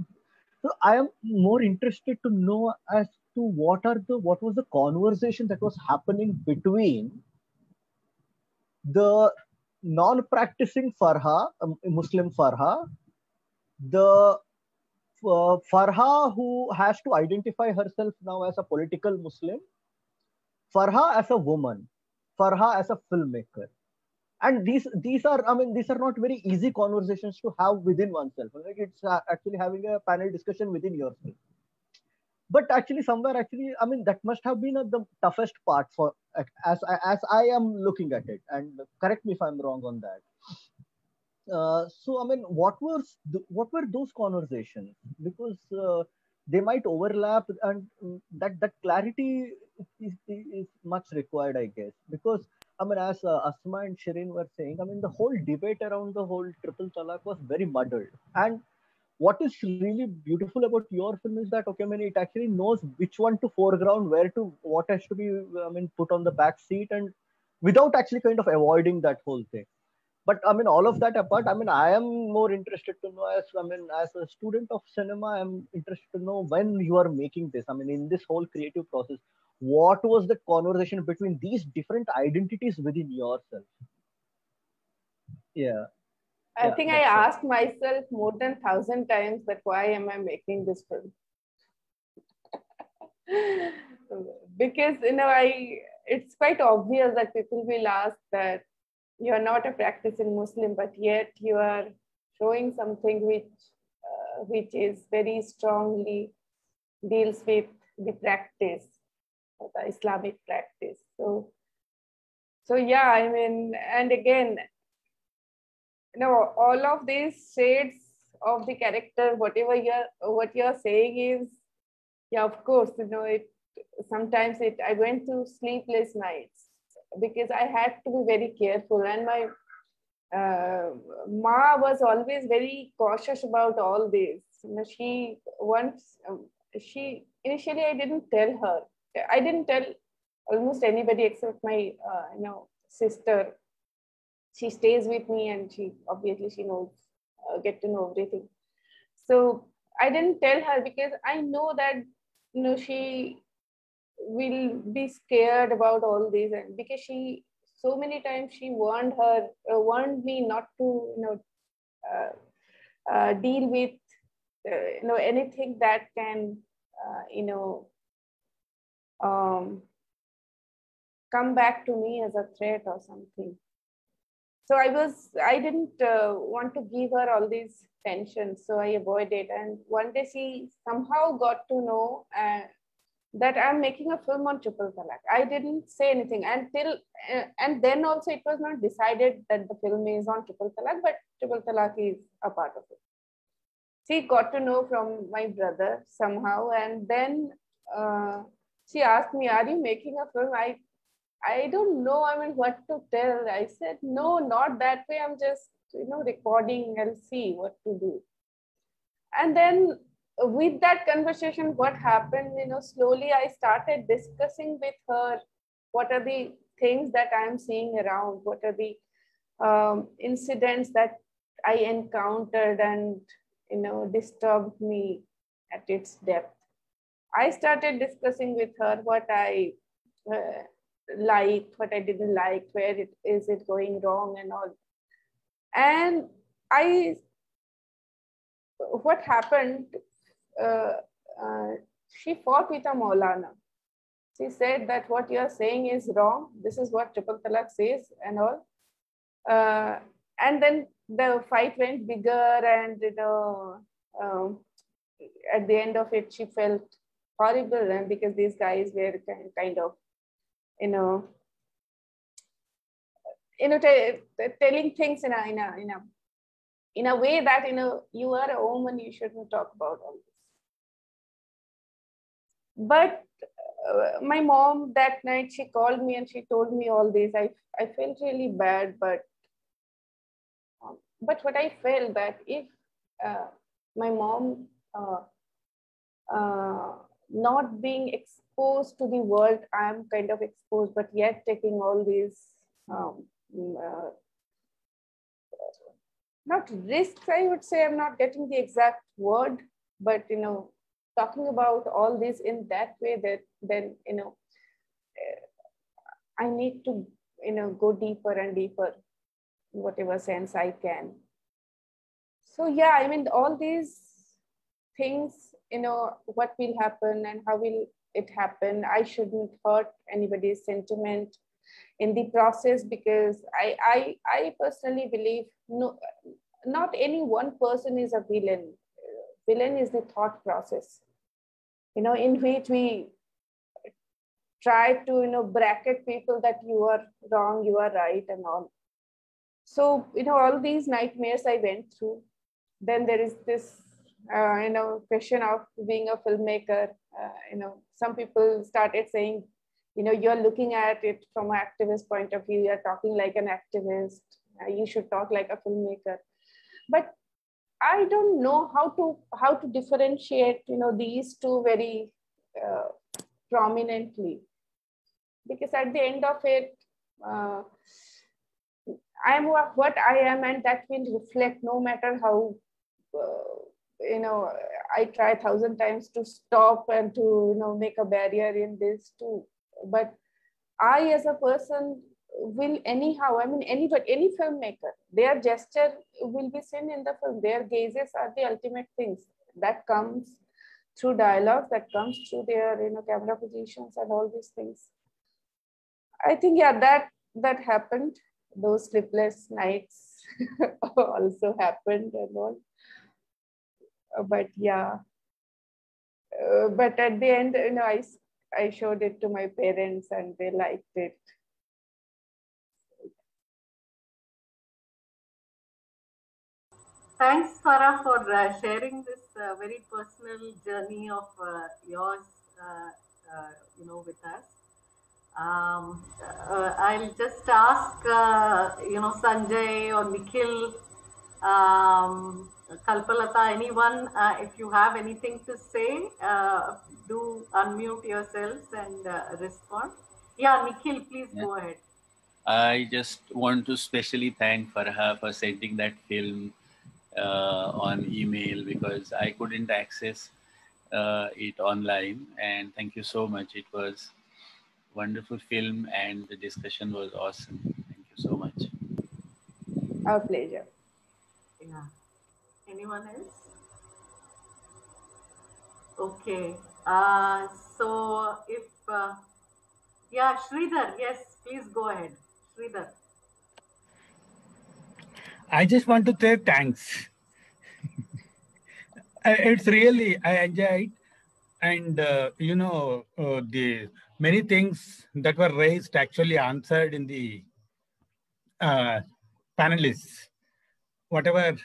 so i am more interested to know as to what are the what was the conversation that was happening between the non-practicing farha um, muslim farha the uh, Farha who has to identify herself now as a political Muslim, Farha as a woman, Farha as a filmmaker. And these these are I mean these are not very easy conversations to have within oneself. Like it's uh, actually having a panel discussion within yourself. But actually somewhere actually I mean that must have been uh, the toughest part for as as I am looking at it. And correct me if I'm wrong on that uh, so I mean, what the, what were those conversations? Because uh, they might overlap, and mm, that that clarity is, is much required, I guess. Because I mean, as uh, Asma and Sherin were saying, I mean, the whole debate around the whole triple talaq was very muddled. And what is really beautiful about your film is that okay, I mean, it actually knows which one to foreground, where to, what has to be, I mean, put on the back seat, and without actually kind of avoiding that whole thing but i mean all of that apart i mean i am more interested to know as i mean as a student of cinema i'm interested to know when you are making this. I mean in this whole creative process what was the conversation between these different identities within yourself? Yeah. I yeah, think I asked myself more than thousand times that why am I making this film? because you know, I it's quite obvious that people will ask that you are not a practicing Muslim, but yet you are showing something which uh, which is very strongly deals with the practice, the Islamic practice. So, so yeah, I mean, and again, know, all of these shades of the character, whatever you're what you're saying is, yeah, of course, you know, it sometimes it I went through sleepless nights because I had to be very careful. And my uh, Ma was always very cautious about all this. She once, um, she initially I didn't tell her. I didn't tell almost anybody except my, uh, you know, sister. She stays with me, and she obviously she knows, uh, get to know everything. So I didn't tell her because I know that you know she will be scared about all this and because she so many times she warned her uh, warned me not to you know uh, uh, deal with uh, you know anything that can uh, you know um, come back to me as a threat or something. So i was i didn't uh, want to give her all these tensions so i avoided. And one day she somehow got to know that I'm making a film on triple talaq. I didn't say anything until, uh, and then also it was not decided that the film is on triple talaq, but triple talaq is a part of it. She got to know from my brother somehow, and then uh, she asked me, "Are you making a film?" I, I don't know. I mean, what to tell? I said, "No, not that way. I'm just, you know, recording. I'll see what to do." And then with that conversation, what happened, you know, slowly I started discussing with her what are the things that I'm seeing around, what are the um, incidents that I encountered and, you know, disturbed me at its depth. I started discussing with her what I uh, liked, what I didn't like, where it is it going wrong and all. And I, what happened, she fought with a Maulana. She said that what you're saying is wrong. This is what Triple Talaq says and all. Uh, and then the fight went bigger and you know, um, at the end of it, she felt horrible and because these guys were kind, of, you know, you know, telling things in a, in a, in a, in a way that, you know, you are a woman, you shouldn't talk about all. But uh, my mom that night, she called me and she told me all this. I, I felt really bad, but, um, but what I felt that if uh, my mom uh, uh, not being exposed to the world, I'm kind of exposed, but yet taking all these um, uh, not risks, I would say. I'm not getting the exact word, but you know, talking about all this in that way, that then you know, I need to you know go deeper and deeper, whatever sense I can. So yeah, I mean, all these things, you know, what will happen and how will it happen? I shouldn't hurt anybody's sentiment in the process because I, I, I personally believe no, not any one person is a villain. Villain is the thought process, you know, in which we try to, you know, bracket people that you are wrong, you are right and all. So, you know, all these nightmares I went through. Then there is this, uh, you know, question of being a filmmaker. Uh, you know, some people started saying you know you're looking at it from an activist point of view you're talking like an activist uh, you should talk like a filmmaker but i don't know how to how to differentiate you know these two very uh, prominently. Because at the end of it uh, i'm what i am and that will reflect no matter how uh, you know i try a thousand times to stop and to you know make a barrier in this too. But I, as a person, will anyhow, I mean, anybody, any filmmaker, their gesture will be seen in the film. Their gazes are the ultimate things that comes through dialogue, that comes through their, you know, camera positions and all these things. I think, yeah, that that happened. Those sleepless nights also happened and all. But yeah, uh, but at the end, you know, I I showed it to my parents and they liked it. Thanks, Farha, for uh, sharing this uh, very personal journey of uh, yours, uh, uh, you know, with us. Um, uh, I'll just ask, you know, Sanjay or Nikhil, um, Kalpalata, anyone, if you have anything to say, do unmute yourselves and uh, respond. Yeah, Nikhil, please yeah. go ahead. I just want to specially thank Farha for sending that film on email because I couldn't access uh, it online. And thank you so much. It was wonderful film and the discussion was awesome. Thank you so much. Our pleasure. Yeah. Anyone else? Okay. Uh, so if, uh, yeah, Sridhar, yes, please go ahead. Sridhar. I just want to say thanks. it's really, I enjoyed and uh, you know uh, the many things that were raised actually answered in the uh, panelists whatever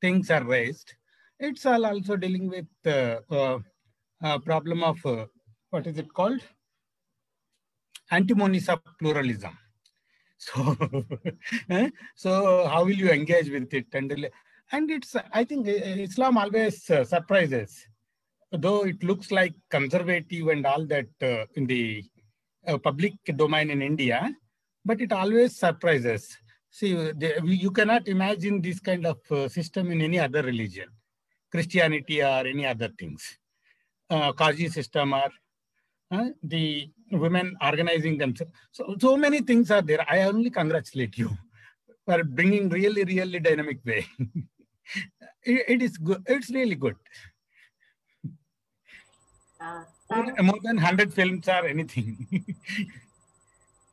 things are raised it's all also dealing with uh, uh, uh, problem of uh, what is it called? Antinomies of pluralism. So, eh? so how will you engage with it? And, and it's, I think uh, Islam always uh, surprises, though it looks like conservative and all that uh, in the uh, public domain in India, but it always surprises. See, you cannot imagine this kind of system in any other religion, Christianity or any other things uh, Qazi system or uh, the women organizing themselves. So, so many things are there. I only congratulate you for bringing really, really dynamic way. it, it is good. It's really good. Uh, More than- more than 100 films or anything.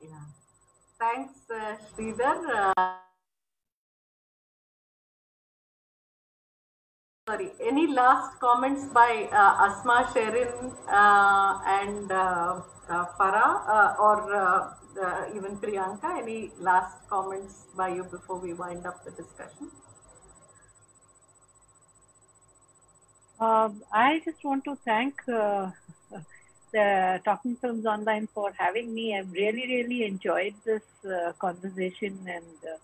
yeah. thanks uh, Sridhar. Sorry, any last comments by uh, Asma, Sherin, uh, and uh, uh, Farha, uh, or uh, even Priyanka? Any last comments by you before we wind up the discussion? Um, I just want to thank the Talking Films Online for having me. I've really, really enjoyed this conversation and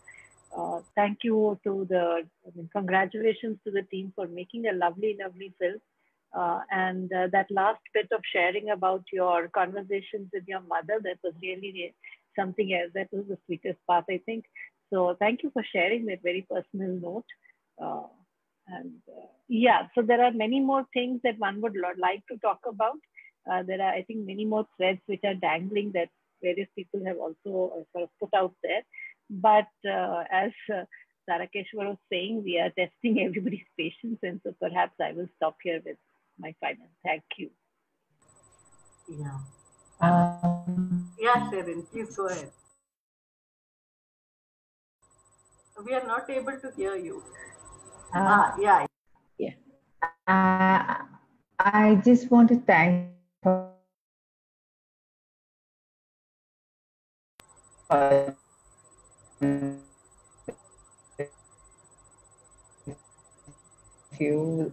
uh, thank you to the, I mean, congratulations to the team for making a lovely, lovely film. Uh, and uh, that last bit of sharing about your conversations with your mother, that was really something else. That was the sweetest part, I think. So thank you for sharing that very personal note. Uh, and uh, yeah, so there are many more things that one would like to talk about. Uh, there are, I think, many more threads which are dangling that various people have also sort of put out there. But uh, as uh, Tarakeshwar was saying, we are testing everybody's patience, and so perhaps I will stop here with my final. Thank you. Yeah. Um, Yeah, Sherin, please go ahead. We are not able to hear you. uh, Ah, yeah. yeah. Uh, I just want to thank for you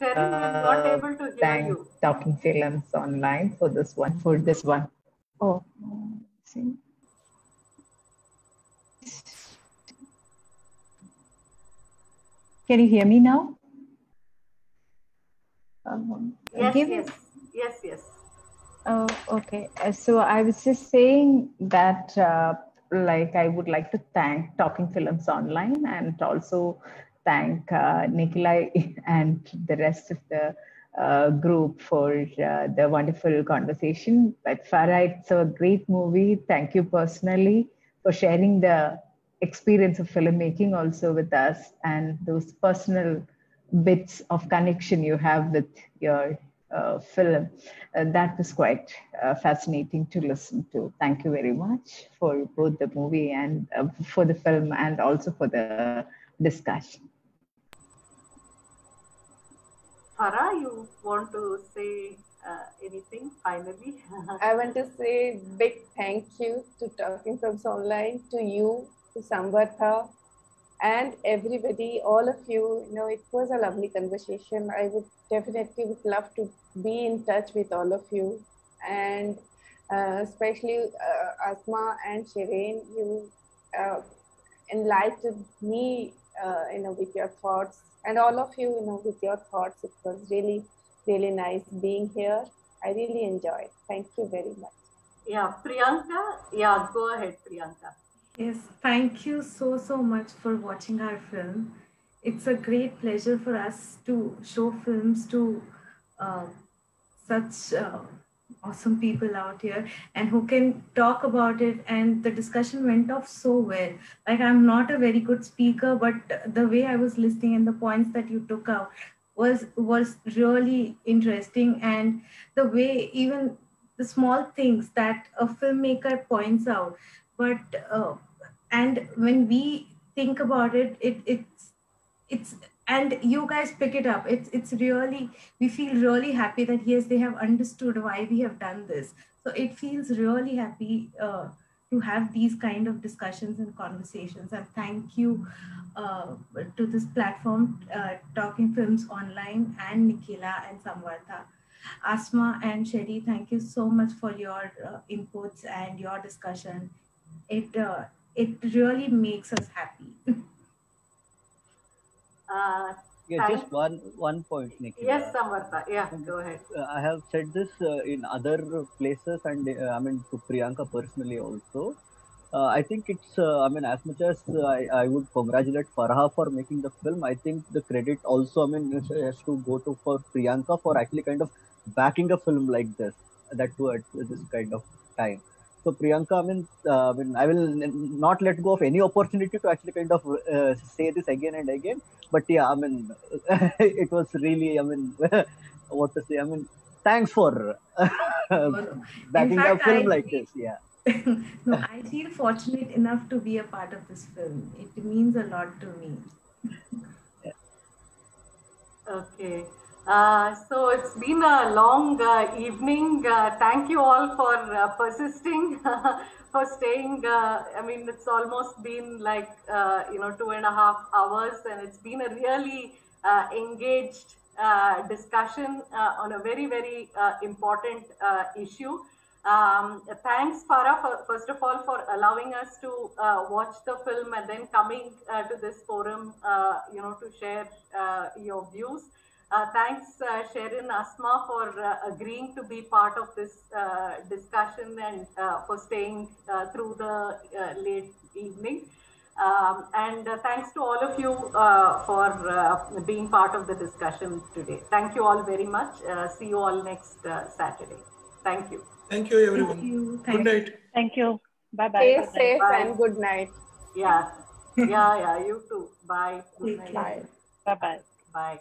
Sherin, we are not uh, able to hear thank you. Talking Films Online for this one, for this one. Oh, see. Can you hear me now? Um, Yes, give me- yes, yes, yes. Oh, okay. Uh, So I was just saying that, uh, like, I would like to thank Talking Films Online and also thank uh, Nikhila and the rest of the uh, group for uh, the wonderful conversation. But Farha, it's a great movie. Thank you personally for sharing the experience of filmmaking also with us and those personal bits of connection you have with your film. Uh, that was quite uh, fascinating to listen to. Thank you very much for both the movie and uh, for the film and also for the discussion. Farha, you want to say uh, anything finally? I want to say big thank you to Talking Films Online, to you, to Samvartha, and everybody, all of you. You know, it was a lovely conversation. I would definitely would love to be in touch with all of you, and uh, especially uh, Asma and Sherin. You uh, enlightened me, uh, you know, with your thoughts, and all of you, you know, with your thoughts. It was really, really nice being here. I really enjoyed. Thank you very much. yeah, Priyanka. Yeah, go ahead, Priyanka. Yes, thank you so, so much for watching our film. It's a great pleasure for us to show films to uh, such uh, awesome people out here and who can talk about it. And the discussion went off so well. Like, I'm not a very good speaker, but the way I was listening and the points that you took out was was really interesting and the way even the small things that a filmmaker points out but uh, and when we think about it it it's it's and you guys pick it up. It's it's really we feel really happy that yes they have understood why we have done this. So it feels really happy uh, to have these kind of discussions and conversations. And thank you uh, to this platform uh, talking films online and nikhila and samvartha. Asma and sherin thank you so much for your uh, inputs and your discussion. It uh, it really makes us happy Uh, Yeah, thank- just one one point, Nikhil. Yes, Samvartha. Yeah, go ahead. Uh, I have said this uh, in other places, and uh, I mean to Priyanka personally also. uh, I think it's, uh, I mean, as much as uh, I, I would congratulate Farha for making the film, I think the credit also, I mean, has to go to for Priyanka for actually kind of backing a film like this, that too at this kind of time. So Priyanka, I mean, uh, I mean, I will not let go of any opportunity to actually kind of uh, say this again and again. But yeah, I mean, it was really, I mean, what to say? I mean, thanks for backing a film I like this. Yeah. no, I feel fortunate enough to be a part of this film. It means a lot to me. Okay. Uh, so it's been a long uh, evening. Uh, thank you all for uh, persisting, for staying. Uh, I mean, it's almost been like, you know, two and a half hours, and it's been a really engaged discussion on a very, very important issue. Um, thanks, Farha, for, first of all, for allowing us to watch the film and then coming to this forum, you know, to share your views. Uh, thanks, uh, Sherin Asma, for uh, agreeing to be part of this uh, discussion and uh, for staying uh, through the uh, late evening. Um, and uh, thanks to all of you uh, for uh, being part of the discussion today. Thank you all very much. Uh, see you all next uh, Saturday. Thank you. Thank you, everyone. Good night. Thank you. Bye bye. Stay safe and good night. Yeah. Yeah, yeah, you too. Bye. Good night. Bye. Bye bye. Bye.